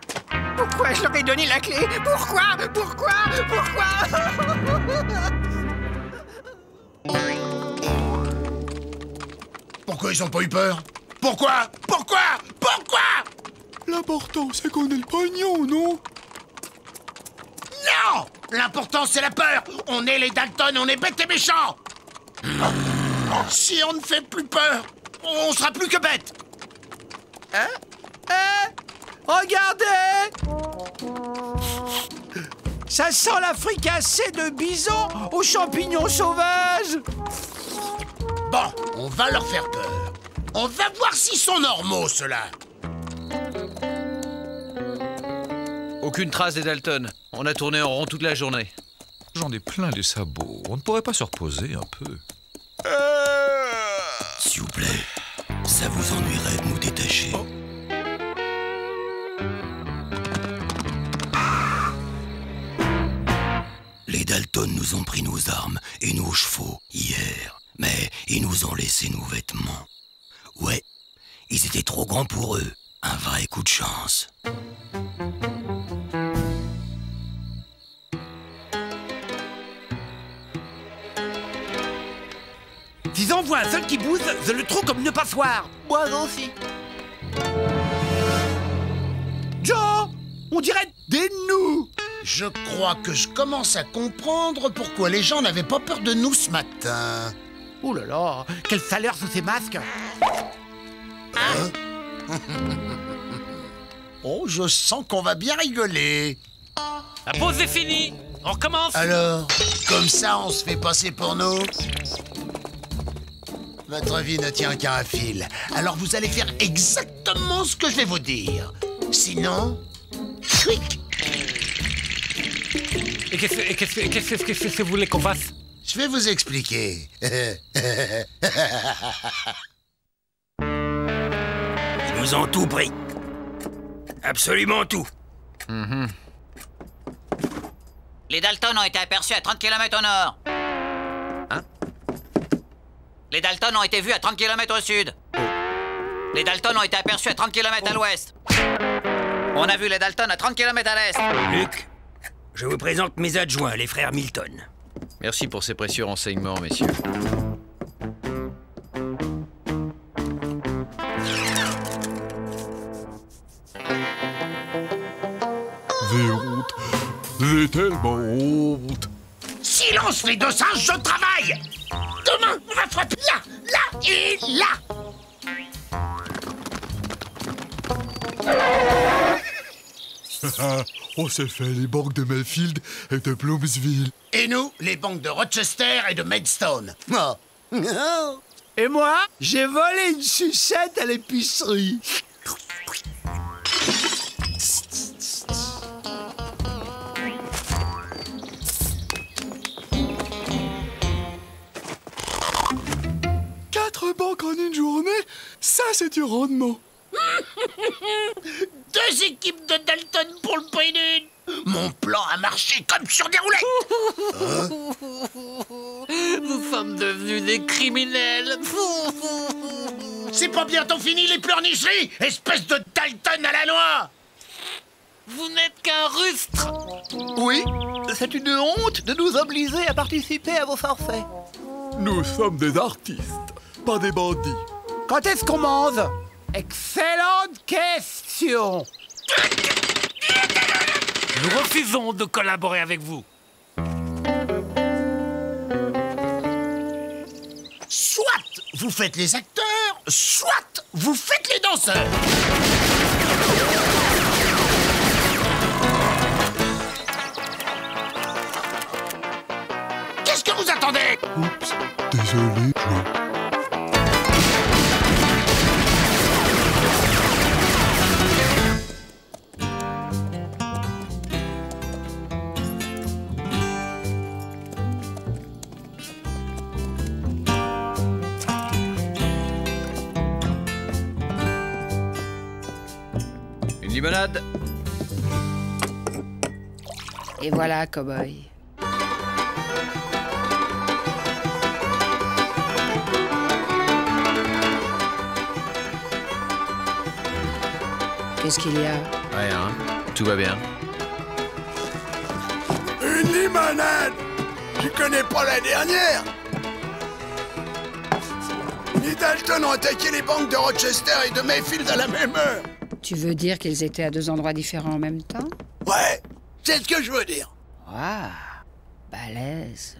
Pourquoi je leur ai donné la clé? Pourquoi? Pourquoi? Pourquoi? Pourquoi ils ont pas eu peur? Pourquoi? Pourquoi? Pourquoi? L'important, c'est qu'on ait le pognon, non? Non! L'important, c'est la peur! On est les Dalton, on est bêtes et méchants! Si on ne fait plus peur, on sera plus que bêtes Hein Hein Regardez Ça sent la fricassée de bison aux champignons sauvages Bon, on va leur faire peur. On va voir s'ils sont normaux, ceux-là. Aucune trace des Dalton. On a tourné en rond toute la journée. J'en ai plein les sabots. On ne pourrait pas se reposer un peu S'il vous plaît, ça vous ennuierait de nous détacher. Les Dalton nous ont pris nos armes et nos chevaux hier, mais ils nous ont laissé nos vêtements. Ouais, ils étaient trop grands pour eux. Un vrai coup de chance. S'ils en voient un seul qui bouge, je le trouve comme une passoire Moi aussi. Joe On dirait des nous Je crois que je commence à comprendre pourquoi les gens n'avaient pas peur de nous ce matin. Oh là là Quelle saleur sous ces masques Oh, je sens qu'on va bien rigoler. La pause est finie. On recommence. Alors, comme ça, on se fait passer pour nous Votre vie ne tient qu'à un fil. Alors vous allez faire exactement ce que je vais vous dire. Sinon, quick Et qu'est-ce et qu'est-ce qu'est-ce que vous voulez qu'on fasse? Je vais vous expliquer. Ils nous ont tout pris. Absolument tout. Les Dalton ont été aperçus à 30 km au nord. Les Dalton ont été vus à 30 km au sud. Les Dalton ont été aperçus à 30 km à l'ouest. On a vu les Dalton à 30 km à l'est. Luc, je vous présente mes adjoints, les frères Milton. Merci pour ces précieux renseignements, messieurs. J'ai honte. J'ai tellement honte. Silence les deux singes, je travaille Demain, on va frapper là, là et là On s'est fait les banques de Mayfield et de Plumsville. Et nous, les banques de Rochester et de Maidstone. Oh. Et moi, j'ai volé une sucette à l'épicerie. Quatre banques en une journée, ça c'est du rendement. Deux équipes de Dalton pour le prix d'une Mon plan a marché comme sur des roulettes Nous sommes devenus des criminels. C'est pas bientôt fini les pleurnicheries Espèce de Dalton à la noix Vous n'êtes qu'un rustre. Oui, c'est une honte de nous obliger à participer à vos forfaits. Nous sommes des artistes, pas des bandits. Quand est-ce qu'on mange? Excellente question Nous refusons de collaborer avec vous. Soit vous faites les acteurs, soit vous faites les danseurs Qu'est-ce que vous attendez? Oups, désolé, Joe. Limonade. Et voilà, cowboy. Qu'est-ce qu'il y a? Rien, tout va bien. Une limonade Tu connais pas la dernière Les Dalton ont attaqué les banques de Rochester et de Mayfield à la même heure Tu veux dire qu'ils étaient à deux endroits différents en même temps Ouais, c'est ce que je veux dire Waouh Balèze.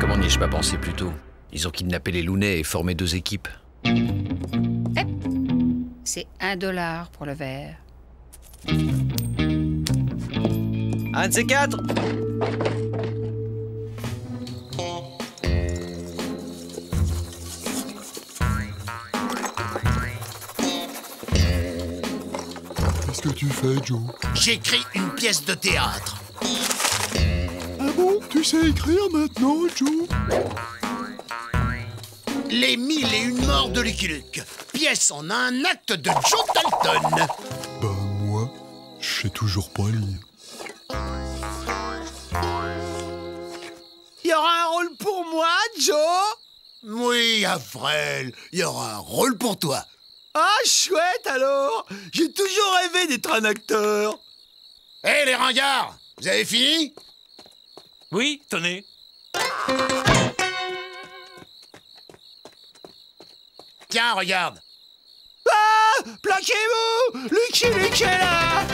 Comment n'y ai-je pas pensé plus tôt Ils ont kidnappé les Lounais et formé deux équipes. C'est un dollar pour le verre. Un de ces quatre que tu fais, Joe J'écris une pièce de théâtre. Ah bon Tu sais écrire maintenant, Joe Les mille et une morts de Lucky Luke. Pièce en un acte de Joe Dalton. Bah, moi, je sais toujours pas lire. Il y aura un rôle pour moi, Joe? Oui, Avril, il y aura un rôle pour toi. Ah, chouette alors. J'ai toujours rêvé d'être un acteur. Hé, les ringards Vous avez fini? Oui, tenez. Tiens, regarde. Ah Plaquez-vous. Lucky Luke est là.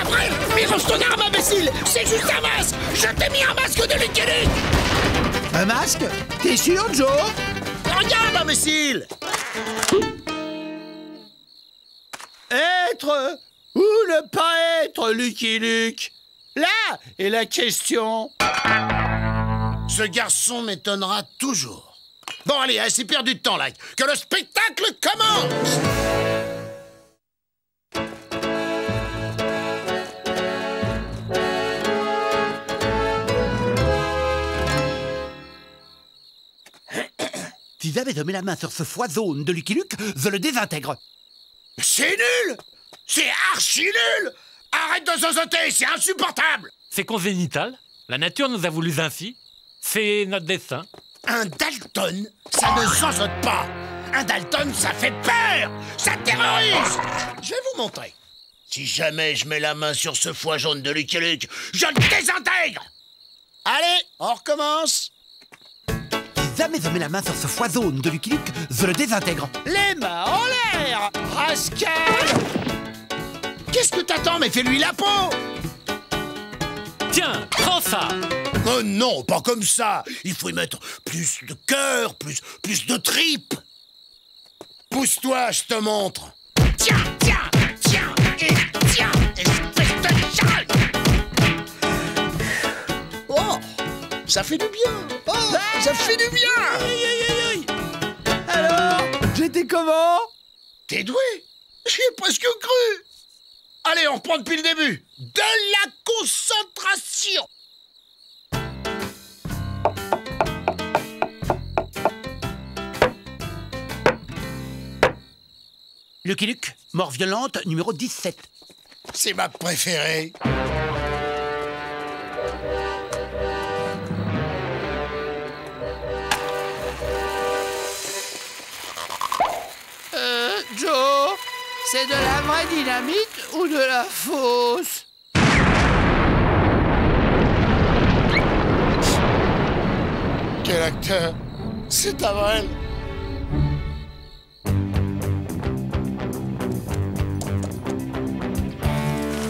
Avril, Mirage ton arme, imbécile. C'est juste un masque. Je t'ai mis un masque de Lucky Luke. Un masque? T'es sûr, Joe? Regarde, imbécile Être ou ne pas être Lucky Luke? Là est la question. Ce garçon m'étonnera toujours. Bon, allez, assez perdu de temps, là. Que le spectacle commence Si j'avais mis la main sur ce foison de Lucky Luke, je le désintègre. C'est nul C'est archi nul Arrête de zozoter, c'est insupportable C'est congénital. La nature nous a voulu ainsi. C'est notre destin. Un Dalton, ça ne zozote pas Un Dalton, ça fait peur Ça terrorise Je vais vous montrer. Si jamais je mets la main sur ce foie jaune de Lucky Luke, je le désintègre Allez, on recommence jamais je mets la main sur ce foison de Lucky Luke, je le désintègre. Les mains en l'air Rascal. Qu'est-ce que t'attends Mais fais-lui la peau. Tiens, prends ça. Oh non, pas comme ça. Il faut y mettre plus de cœur, plus, plus de tripes. Pousse-toi, je te montre. Tiens, tiens, tiens, et tiens, espèce de chatte Oh Ça fait du bien Ça fait du bien. Aïe, aïe, aïe, aïe. Alors, j'étais comment? T'es doué. J'y ai presque cru. Allez, on reprend depuis le début. De la concentration. Lucky Luke, mort violente, numéro 17. C'est ma préférée c'est de la vraie dynamite ou de la fausse Quel acteur C'est Avril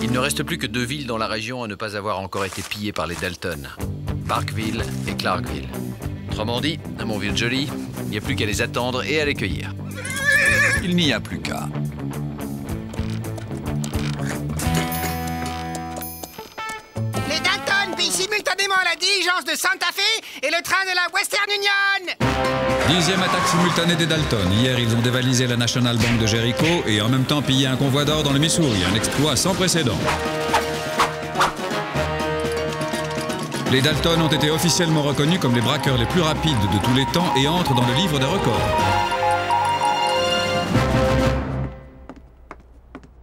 Il ne reste plus que deux villes dans la région à ne pas avoir encore été pillées par les Dalton. Parkville et Clarkville. Autrement dit, à mon vieux Jolly, il n'y a plus qu'à les attendre et à les cueillir. Il n'y a plus qu'à. Diligence de Santa Fe et le train de la Western Union Dixième attaque simultanée des Dalton. Hier, ils ont dévalisé la National Bank de Jericho et en même temps pillé un convoi d'or dans le Missouri. Un exploit sans précédent. Les Dalton ont été officiellement reconnus comme les braqueurs les plus rapides de tous les temps et entrent dans le livre des records.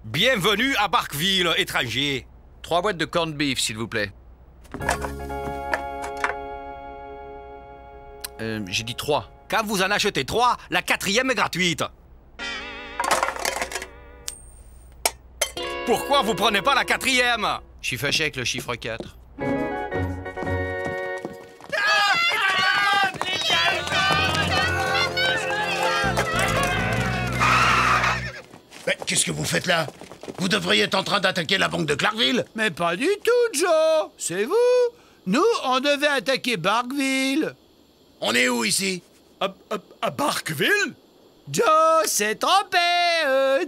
Bienvenue à Barkville, étranger. Trois boîtes de corned beef, s'il vous plaît. Euh, J'ai dit trois. Quand vous en achetez trois, la quatrième est gratuite. Pourquoi vous prenez pas la quatrième? Je suis fâché avec le chiffre 4. Mais qu'est-ce que vous faites là? Vous devriez être en train d'attaquer la banque de Clarkville Mais pas du tout, Joe C'est vous Nous, on devait attaquer Barkville On est où ici? À, à, à Barkville Joe s'est trompé euh.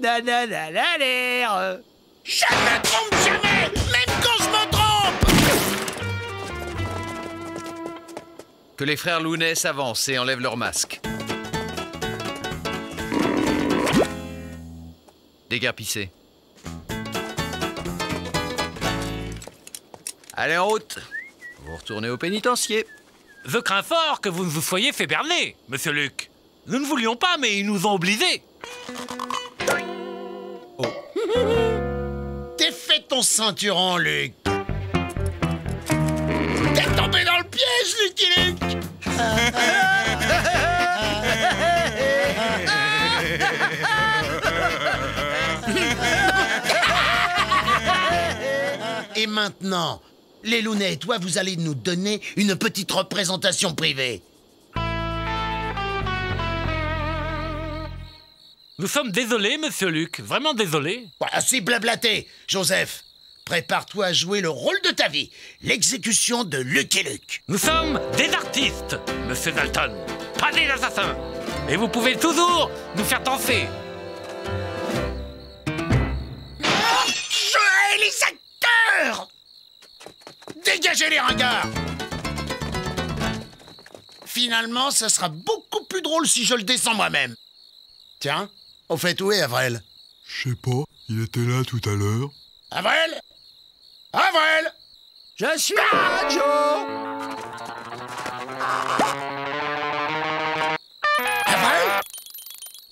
Je ne me trompe jamais, même quand je me trompe Que les frères Lounet s'avancent et enlèvent leur masque. Dégarpissez. Allez en route. Vous retournez au pénitencier. Je crains fort que vous ne vous soyez fait berner, monsieur Luc. Nous ne voulions pas, mais ils nous ont obligés. Défais ton ceinturon, Luc T'es tombé dans le piège, Lucky Luke Et maintenant, les Lounets et toi, vous allez nous donner une petite représentation privée. Nous sommes désolés, monsieur Luc, vraiment désolés. Assez blablaté, Joseph. Prépare-toi à jouer le rôle de ta vie, l'exécution de Lucky Luke. Nous sommes des artistes, monsieur Dalton, pas des assassins. Et vous pouvez toujours nous faire danser. Je hais les acteurs Dégagez les ringards. Finalement, ça sera beaucoup plus drôle si je le descends moi-même. Tiens, au fait, où est Avril Je sais pas, il était là tout à l'heure. Avril Avril Je suis là, Joe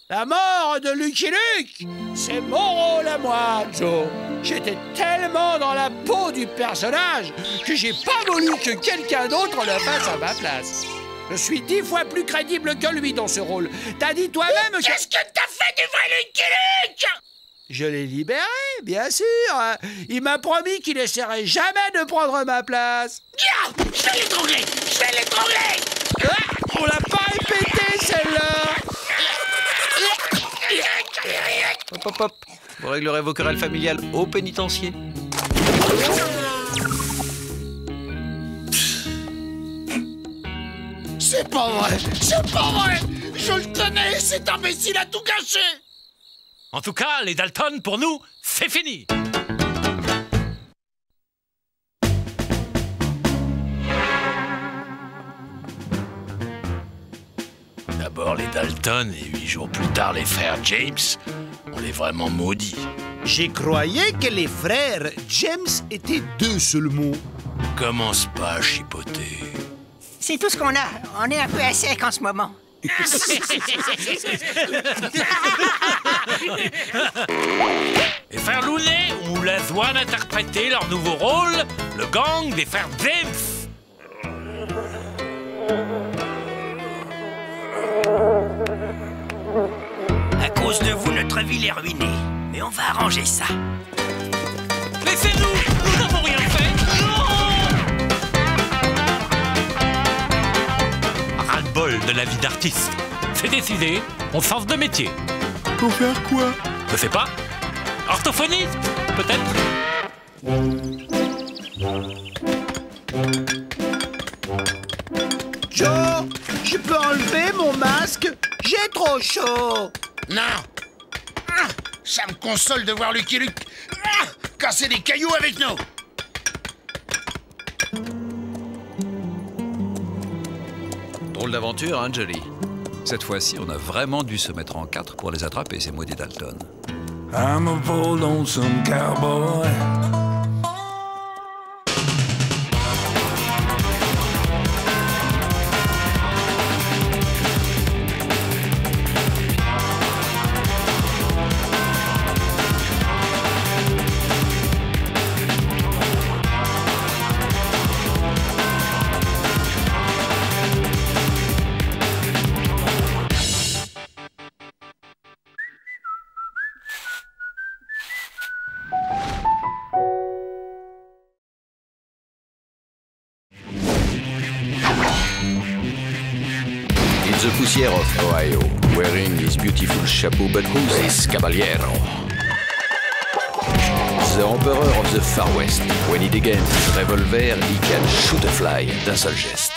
La mort de Lucky Luke C'est mon rôle à moi, Joe J'étais tellement dans la peau du personnage que j'ai pas voulu que quelqu'un d'autre le fasse à ma place. Je suis dix fois plus crédible que lui dans ce rôle. T'as dit toi-même que... Qu'est-ce que t'as fait du vrai Lucky Luke? Je l'ai libéré, bien sûr. Il m'a promis qu'il essaierait jamais de prendre ma place. Gars, Je vais l'étrangler Je vais l'étrangler Ah, on l'a pas répété, celle-là Hop, hop, hop. Vous réglerez vos querelles familiales au pénitencier. C'est pas vrai C'est pas vrai Je le connais, cet imbécile a tout gâché En tout cas, les Dalton, pour nous, c'est fini. D'abord les Dalton et huit jours plus tard les frères James. On est vraiment maudits. J'y croyais que les frères James étaient deux seulement. Commence pas à chipoter. C'est tout ce qu'on a. On est un peu à sec en ce moment. Les frères Lounet ont eu la joie d'interpréter leur nouveau rôle, le gang des frères James. Cause de vous, notre ville est ruinée. Mais on va arranger ça. Laissez-nous Nous n'avons rien fait Ras-le-bol de la vie d'artiste. C'est décidé, on change de métier. Pour faire quoi? Je sais pas. Orthophoniste, peut-être Joe, je peux enlever mon masque? J'ai trop chaud. Non Ah, Ça me console de voir Lucky Luke ah, casser des cailloux avec nous Drôle d'aventure, hein, Cette fois-ci, on a vraiment dû se mettre en quatre pour les attraper, ces maudits Dalton. I'm a lonesome cowboy. Of Ohio, wearing his beautiful chapeau, but who's this caballero? The Emperor of the Far West. When he against his revolver, he can shoot a fly d'un seul geste.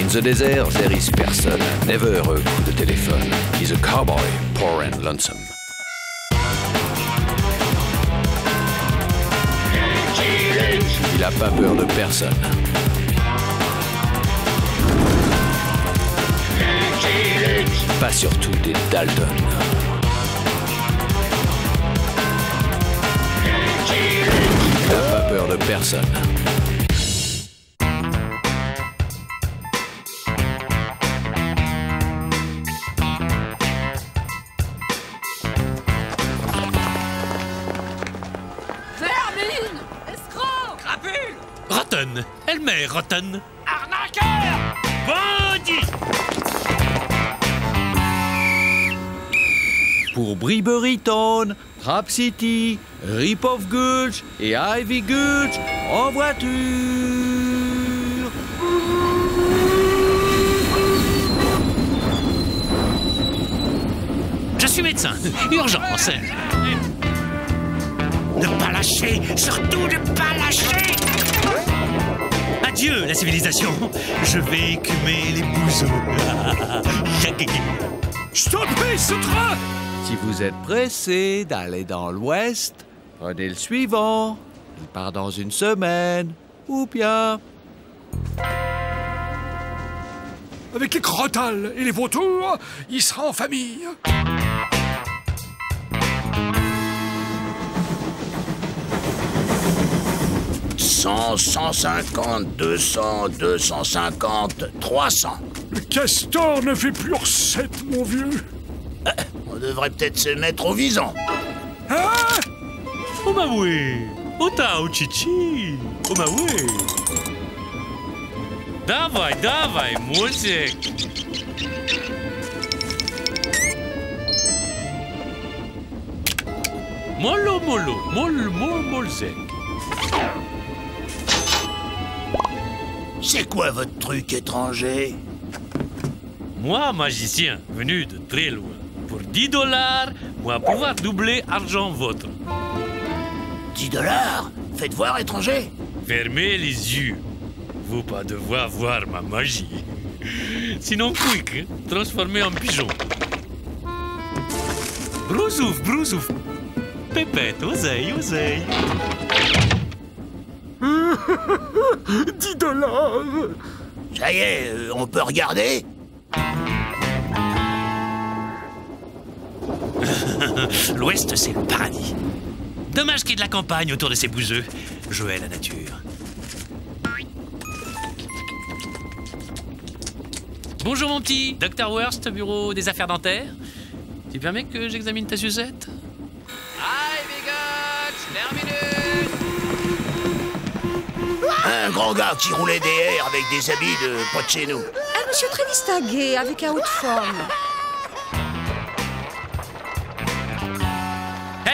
In the desert, there is person, never a coup de téléphone. He's a cowboy, poor and lonesome. Il a pas peur de personne. Pas surtout des Dalton. Il a pas peur de personne. Vermine! Escroc! Crapule Rotten! Elle met Rotten Pour Briberyton, Rap City, Rip of Gulch et Ivy Gulch en voiture. Je suis médecin. Urgence. Ne pas lâcher Surtout ne pas lâcher Adieu, la civilisation. Je vais écumer les bouseux. Stoppez ce train Si vous êtes pressé d'aller dans l'ouest, prenez le suivant. Il part dans une semaine. Ou bien. Avec les crotales et les vautours, il sera en famille. Cent, cent cinquante, deux cents, deux cent cinquante, trois cents. Le castor ne fait plus recette, mon vieux. On devrait peut-être se mettre au visant. Oh bah oui Ota ucici Oh bah oui Dawaj, dawaj, młodziek Molo, molo, mol, mol, molzek C'est quoi votre truc étranger? Moi, magicien, venu de très loin. Pour 10 dollars, moi pouvoir doubler argent votre. 10 dollars? Faites voir, étranger Fermez les yeux. Vous pas devoir voir ma magie. Sinon, quick, transformé en pigeon. Brousouf, brousouf. Pépette, oseille, oseille. 10 dollars Ça y est, euh, on peut regarder? L'Ouest, c'est le paradis. Dommage qu'il y ait de la campagne autour de ces bouseux. Je hais la nature. Bonjour mon petit, Dr Worst, bureau des affaires dentaires. Tu permets que j'examine ta sucette? Un grand gars qui roulait des airs avec des habits de pas de chez nous. Un monsieur très distingué, avec un haut de forme.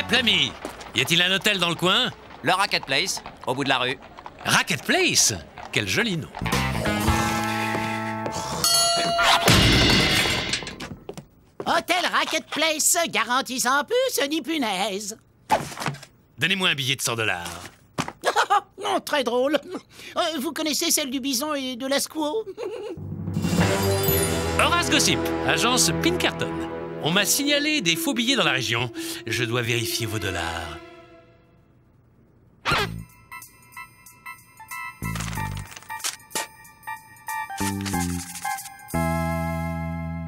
Plamy Y a-t-il un hôtel dans le coin? Le Racket Place, au bout de la rue. Racket Place? Quel joli nom. Hôtel Racket Place, garantie sans puce ni punaise. Donnez-moi un billet de 100 dollars. non, très drôle. Euh, vous connaissez celle du bison et de la squaw? Horace Gossip, agence Pinkerton. On m'a signalé des faux billets dans la région. Je dois vérifier vos dollars.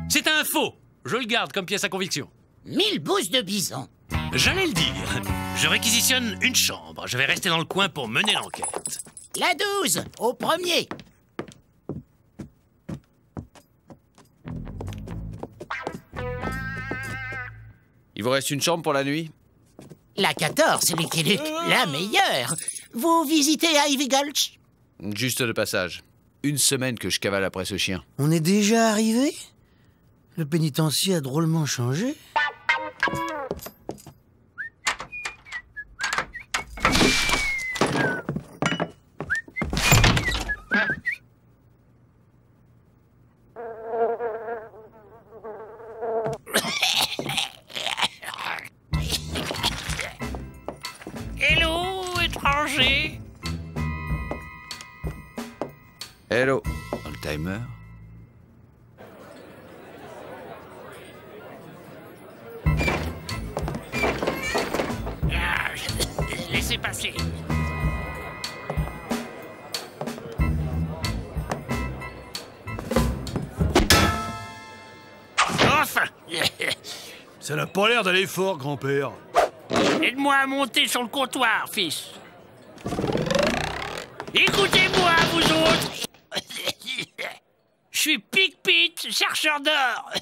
C'est un faux. Je le garde comme pièce à conviction. Mille bouses de bison. J'allais le dire. Je réquisitionne une chambre. Je vais rester dans le coin pour mener l'enquête. La douze, au premier. Il vous reste une chambre pour la nuit? La 14, Lucky Luke, la meilleure? Vous visitez Ivy Gulch? Juste de passage. Une semaine que je cavale après ce chien. On est déjà arrivé? Le pénitencier a drôlement changé. Hello, old timer. Ah, Laissez passer. Enfin Ça n'a pas l'air d'aller fort, grand-père. Aide-moi à monter sur le comptoir, fils. Écoutez-moi, vous autres. Je suis Pic-Pit, chercheur d'or.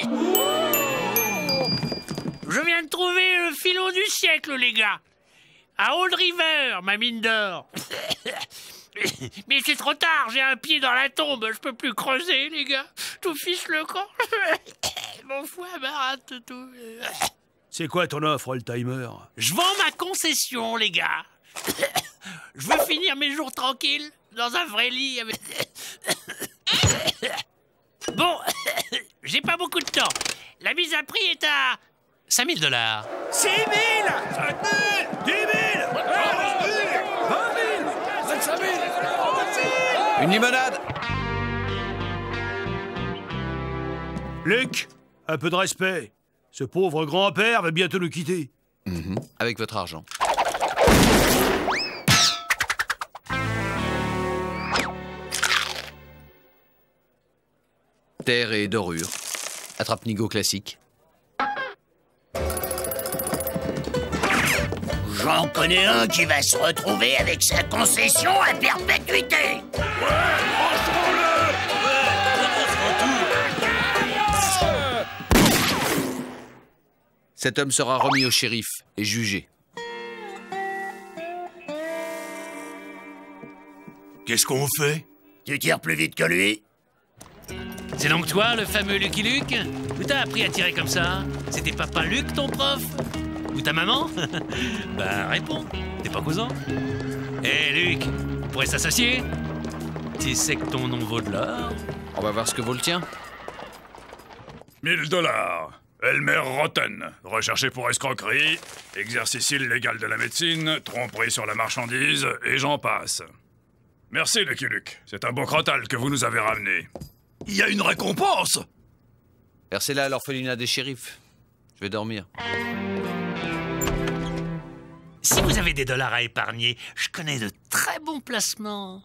Je viens de trouver le filon du siècle, les gars. À Old River, ma mine d'or. Mais c'est trop tard, j'ai un pied dans la tombe, je peux plus creuser, les gars. Tout fiche le camp. Mon foie m'arrête tout. C'est quoi ton offre, old timer Je vends ma concession, les gars. Je veux finir mes jours tranquilles, dans un vrai lit avec... Bon, j'ai pas beaucoup de temps. La mise à prix est à 5000 dollars. 6 000 5 000 10 000 15 000 20 000 25 000 Une limonade Luc, un peu de respect. Ce pauvre grand-père va bientôt nous quitter. Mhm. Avec votre argent. Terre et dorure. Attrape-nigo classique. J'en connais un qui va se retrouver avec sa concession à perpétuité. Cet homme sera remis au shérif et jugé. Qu'est-ce qu'on fait? Tu tires plus vite que lui C'est donc toi, le fameux Lucky Luke Où t'as appris à tirer comme ça C'était papa Luc, ton prof Ou ta maman Bah, réponds. T'es pas cousin Hé, Luc, on pourrait s'associer Tu sais que ton nom vaut de l'or On va voir ce que vaut le tien. 1000 dollars. Elmer Rotten, recherché pour escroquerie, exercice illégal de la médecine, tromperie sur la marchandise, et j'en passe. Merci, Lucky Luke. C'est un beau crotal que vous nous avez ramené. Il y a une récompense Versez-la à l'orphelinat des shérifs. Je vais dormir. Si vous avez des dollars à épargner, je connais de très bons placements.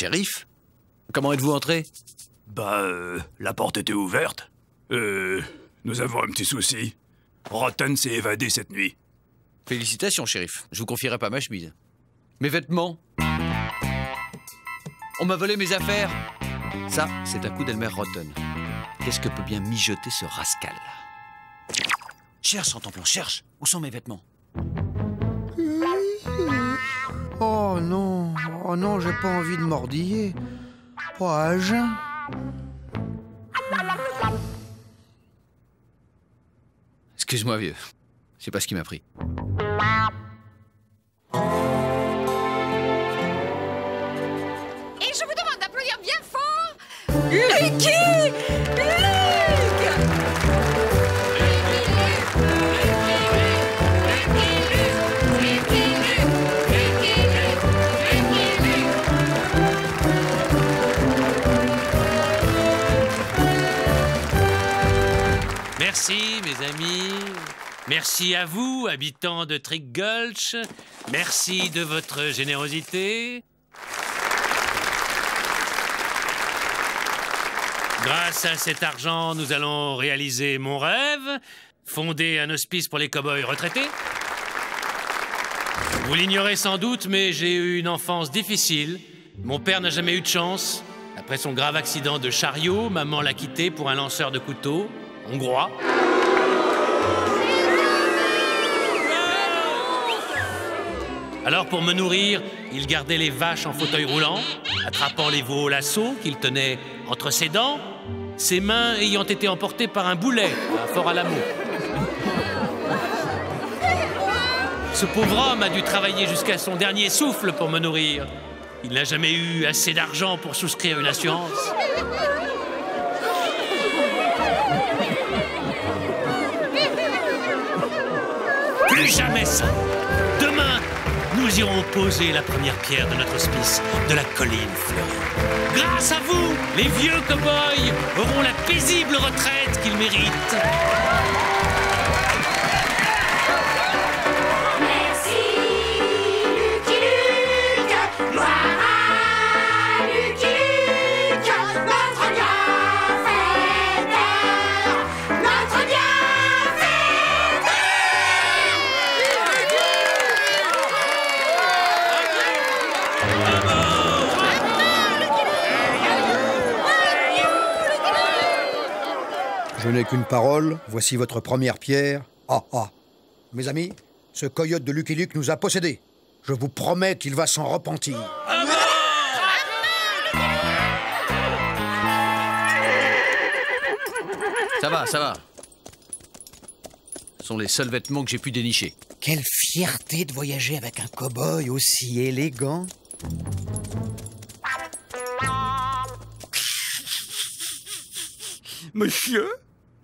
Shérif Comment êtes-vous entré? Bah, euh, la porte était ouverte. Euh, nous avons un petit souci. Rotten s'est évadé cette nuit. Félicitations, shérif. Je vous confierai pas ma chemise. Mes vêtements? On m'a volé mes affaires Ça, c'est un coup d'Elmer Rotten. Qu'est-ce que peut bien mijoter ce rascal Cherche, en plan, cherche Où sont mes vêtements? Oh non, oh non, j'ai pas envie de mordiller. Pas à jeun. Excuse-moi, vieux. Sais pas ce qui m'a pris. Et je vous demande d'applaudir bien fort Lucky Merci, mes amis. Merci à vous, habitants de Trick Gulch. Merci de votre générosité. Grâce à cet argent, nous allons réaliser mon rêve, fonder un hospice pour les cow-boys retraités. Vous l'ignorez sans doute, mais j'ai eu une enfance difficile. Mon père n'a jamais eu de chance. Après son grave accident de chariot, maman l'a quitté pour un lanceur de couteau, Alors pour me nourrir, il gardait les vaches en fauteuil roulant, attrapant les veaux au lasso qu'il tenait entre ses dents. ses mains ayant été emportées par un boulet à Fort Alamo. Ce pauvre homme a dû travailler jusqu'à son dernier souffle pour me nourrir. Il n'a jamais eu assez d'argent pour souscrire une assurance. Jamais ça. Demain, nous irons poser la première pierre de notre hospice de la colline fleurie. Grâce à vous, les vieux cow-boys auront la paisible retraite qu'ils méritent. N'ai qu'une parole, voici votre première pierre. Ah ah Mes amis, ce coyote de Lucky Luke nous a possédés. Je vous promets qu'il va s'en repentir. Ça va, ça va. Ce sont les seuls vêtements que j'ai pu dénicher. Quelle fierté de voyager avec un cow-boy aussi élégant. Monsieur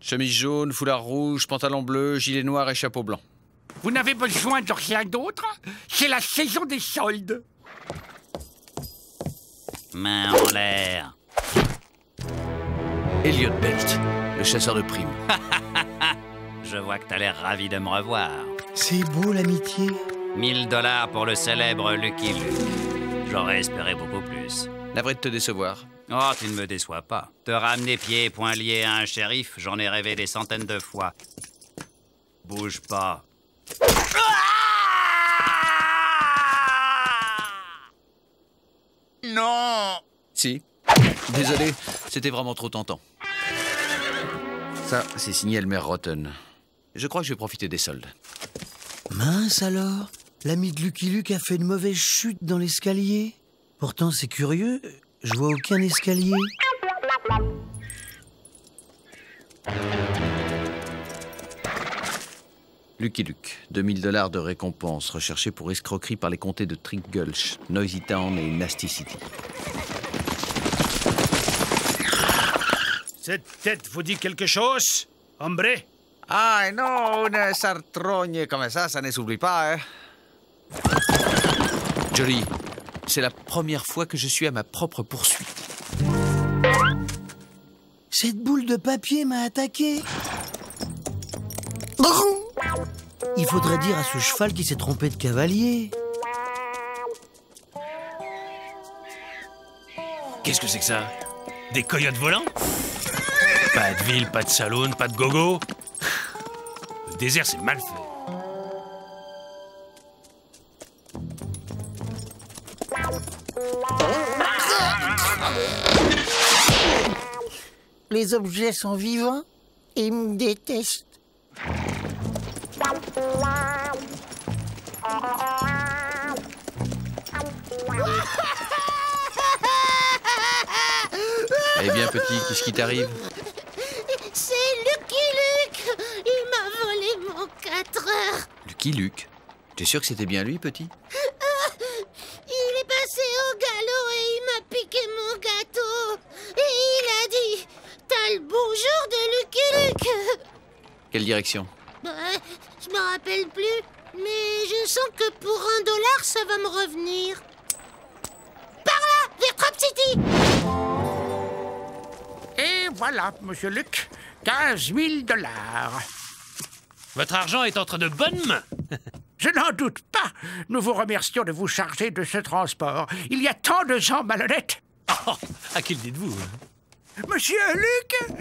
Chemise jaune, foulard rouge, pantalon bleu, gilet noir et chapeau blanc. Vous n'avez besoin de rien d'autre? C'est la saison des soldes. Main en l'air. Elliot Belt, le chasseur de primes. Je vois que t'as l'air ravi de me revoir. C'est beau l'amitié. 1000 dollars pour le célèbre Lucky Luke. J'aurais espéré beaucoup plus. Navré de te décevoir. Oh, tu ne me déçois pas. Te ramener pieds et poings liés à un shérif, j'en ai rêvé des centaines de fois. Bouge pas. Non Si. Désolé, c'était vraiment trop tentant. Ça, c'est signé Elmer Rotten. Je crois que je vais profiter des soldes. Mince alors L'ami de Lucky Luke a fait une mauvaise chute dans l'escalier. Pourtant, c'est curieux, je vois aucun escalier. Lucky Luke, 2000 dollars de récompense recherché pour escroquerie par les comtés de Trick Gulch, Noisy Town et Nasty City. Cette tête vous dit quelque chose, hombre? Ah non, une sartrogne comme ça, ça ne s'oublie pas, hein Jolie, c'est la première fois que je suis à ma propre poursuite. Cette boule de papier m'a attaqué. Il faudrait dire à ce cheval qui s'est trompé de cavalier. Qu'est-ce que c'est que ça? Des coyotes volants? Pas de ville, pas de saloon, pas de gogo? Le désert, c'est mal fait. Les objets sont vivants et me détestent. Eh bien, petit, qu'est-ce qui t'arrive? C'est Lucky Luke. Il m'a volé mon 4 heures. Lucky Luke? T'es sûr que c'était bien lui, petit? Le bonjour de Lucky Luke Quelle direction Bah, Je me rappelle plus, mais je sens que pour un dollar, ça va me revenir. Par là, vers Trap City Et voilà, monsieur Luc, 15 000 dollars. Votre argent est entre de bonnes mains. Je n'en doute pas. Nous vous remercions de vous charger de ce transport. Il y a tant de gens malhonnêtes. Oh, à qui le dites-vous hein? Monsieur Luc,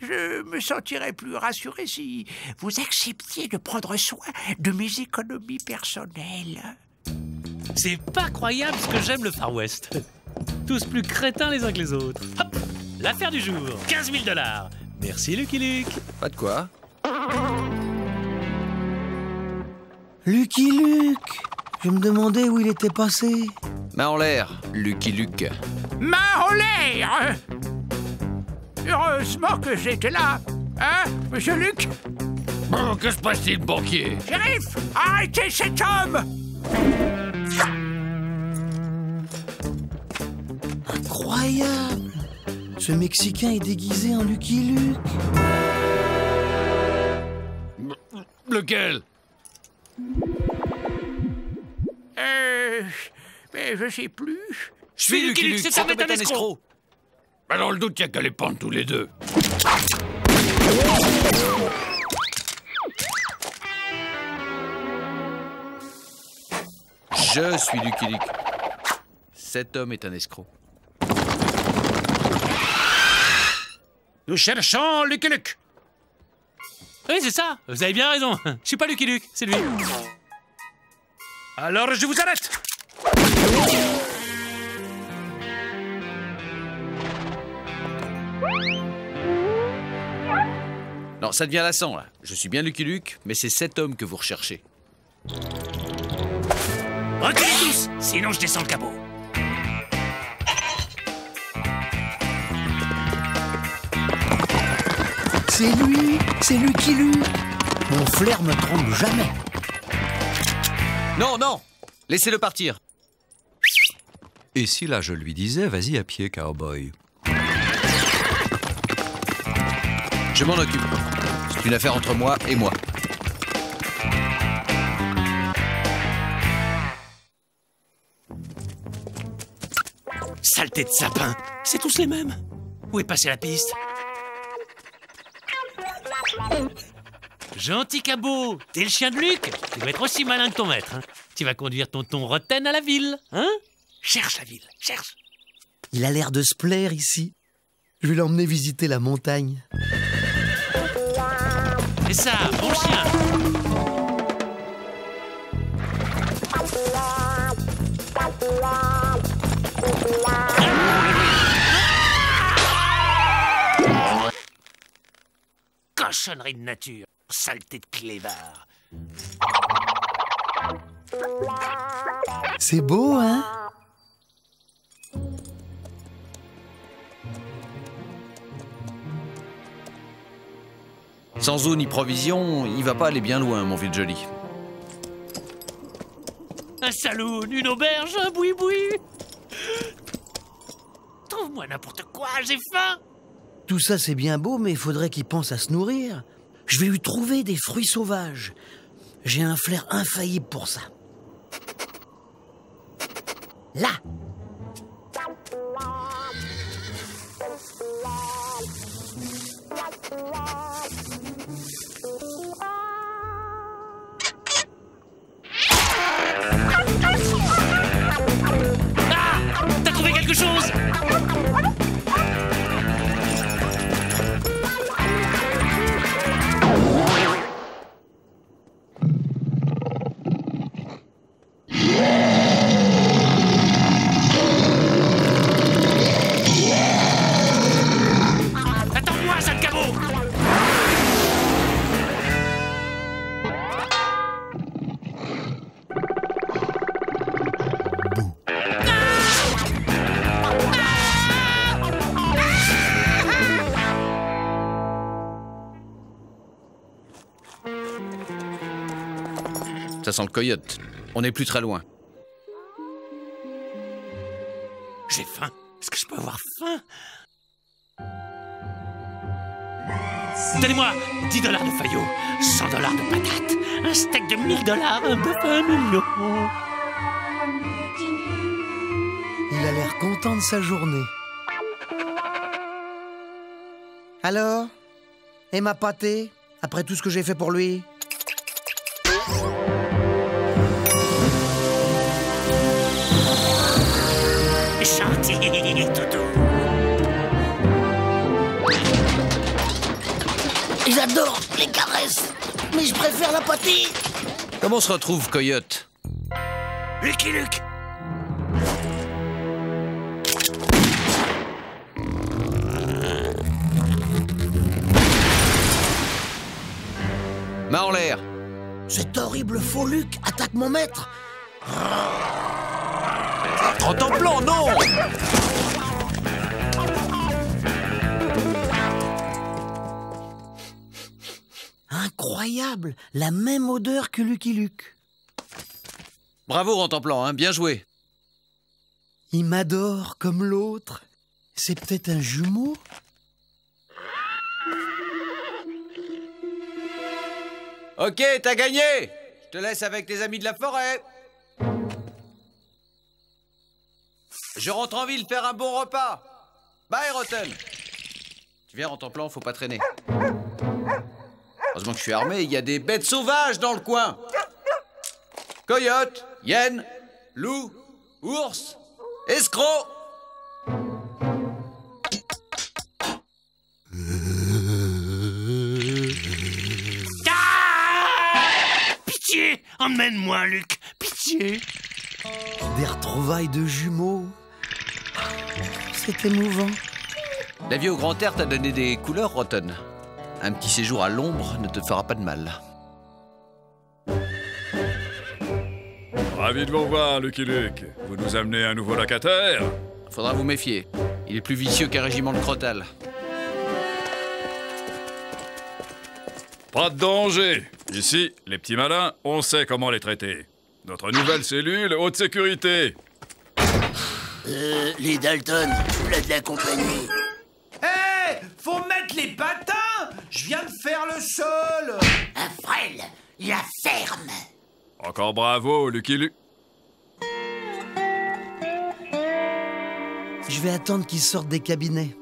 je me sentirais plus rassuré si vous acceptiez de prendre soin de mes économies personnelles. C'est pas croyable ce que j'aime le Far West. Tous plus crétins les uns que les autres. Hop L'affaire du jour, 15 000 dollars. Merci Lucky Luke. Pas de quoi. Lucky Luke Je me demandais où il était passé. Main en l'air, Lucky Luke. Main en l'air Heureusement que j'étais là. Hein, monsieur Luc? Bon, que se passe-t-il, banquier? Shérif, arrêtez cet homme Incroyable Ce Mexicain est déguisé en Lucky Luke. Lequel? Euh... Mais je sais plus. Je suis Lucky Luke, cet homme est un escroc Bah dans le doute, y'a qu'à les pendre tous les deux. Je suis Lucky Luke. Cet homme est un escroc. Nous cherchons Lucky Luke. Oui, c'est ça. Vous avez bien raison. Je suis pas Lucky Luke, c'est lui. Alors je vous arrête. Non, ça devient lassant, là. Je suis bien Lucky Luke, mais c'est cet homme que vous recherchez. Reculez tous, sinon je descends le cabot. C'est lui C'est Lucky Luke Mon flair me trompe jamais. Non, non Laissez-le partir. Et si là je lui disais, vas-y à pied, cowboy Je m'en occupe. C'est une affaire entre moi et moi. Saleté de sapin, c'est tous les mêmes. Où est passée la piste? Gentil cabot, t'es le chien de Luc Tu dois être aussi malin que ton maître. hein. Tu vas conduire tonton Roten à la ville, hein Cherche la ville, cherche. Il a l'air de se plaire ici. Je vais l'emmener visiter la montagne. C'est ça, bon chien Cochonnerie de nature, saleté de clébard. C'est beau, hein? Sans eau ni provision, il va pas aller bien loin, mon vieux joli. Un saloon, une auberge, un boui-boui. Trouve-moi n'importe quoi, j'ai faim. Tout ça, c'est bien beau, mais il faudrait qu'il pense à se nourrir. Je vais lui trouver des fruits sauvages. J'ai un flair infaillible pour ça. Là Ah T'as trouvé quelque chose? Sent le coyote. On n'est plus très loin. J'ai faim. Est-ce que je peux avoir faim? Donnez-moi 10 dollars de faillot, 100 dollars de patates, un steak de 1000 dollars, un bœuf à un million. Il a l'air content de sa journée. Alors Et ma pâtée Après tout ce que j'ai fait pour lui Gentil, Toutou. J'adore les caresses Mais je préfère la pâtée. Comment on se retrouve, coyote? Lucky Luke. Main en l'air. Cet horrible faux Luc attaque mon maître Grand en plan, non Incroyable La même odeur que Lucky Luke. Bravo, Rentemplan, hein, bien joué. Il m'adore comme l'autre. C'est peut-être un jumeau? Ok, t'as gagné Je te laisse avec tes amis de la forêt Je rentre en ville faire un bon repas. Bye, Rotten. Tu viens, Rentemplan, faut pas traîner. Heureusement que je suis armé, il y a des bêtes sauvages dans le coin. Coyote, hyène, loup, ours, escroc. Pitié Emmène-moi, Luc Pitié Des retrouvailles de jumeaux. C'est émouvant. La vie au grand air t'a donné des couleurs, Rotten. Un petit séjour à l'ombre ne te fera pas de mal. Ravi de vous revoir, Lucky Luke. Vous nous amenez un nouveau locataire Faudra vous méfier. Il est plus vicieux qu'un régiment de crotal. Pas de danger. Ici, les petits malins, on sait comment les traiter. Notre nouvelle cellule, haute sécurité. Euh, les Dalton, là de la compagnie. Hé Faut mettre les patins Je viens de faire le sol Un frêle, la ferme. Encore bravo, Lucky Luke. Je vais attendre qu'il sorte des cabinets.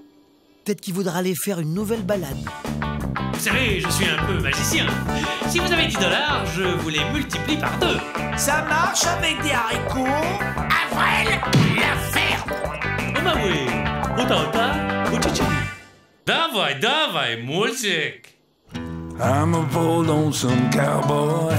Peut-être qu'il voudra aller faire une nouvelle balade. Vous savez, je suis un peu magicien. Si vous avez 10 dollars, je vous les multiplie par deux. Ça marche avec des haricots Avril, Oh bah oui, autant autant, uchichi. Dawaj, dawaj, music. I'm a bold lonesome cowboy.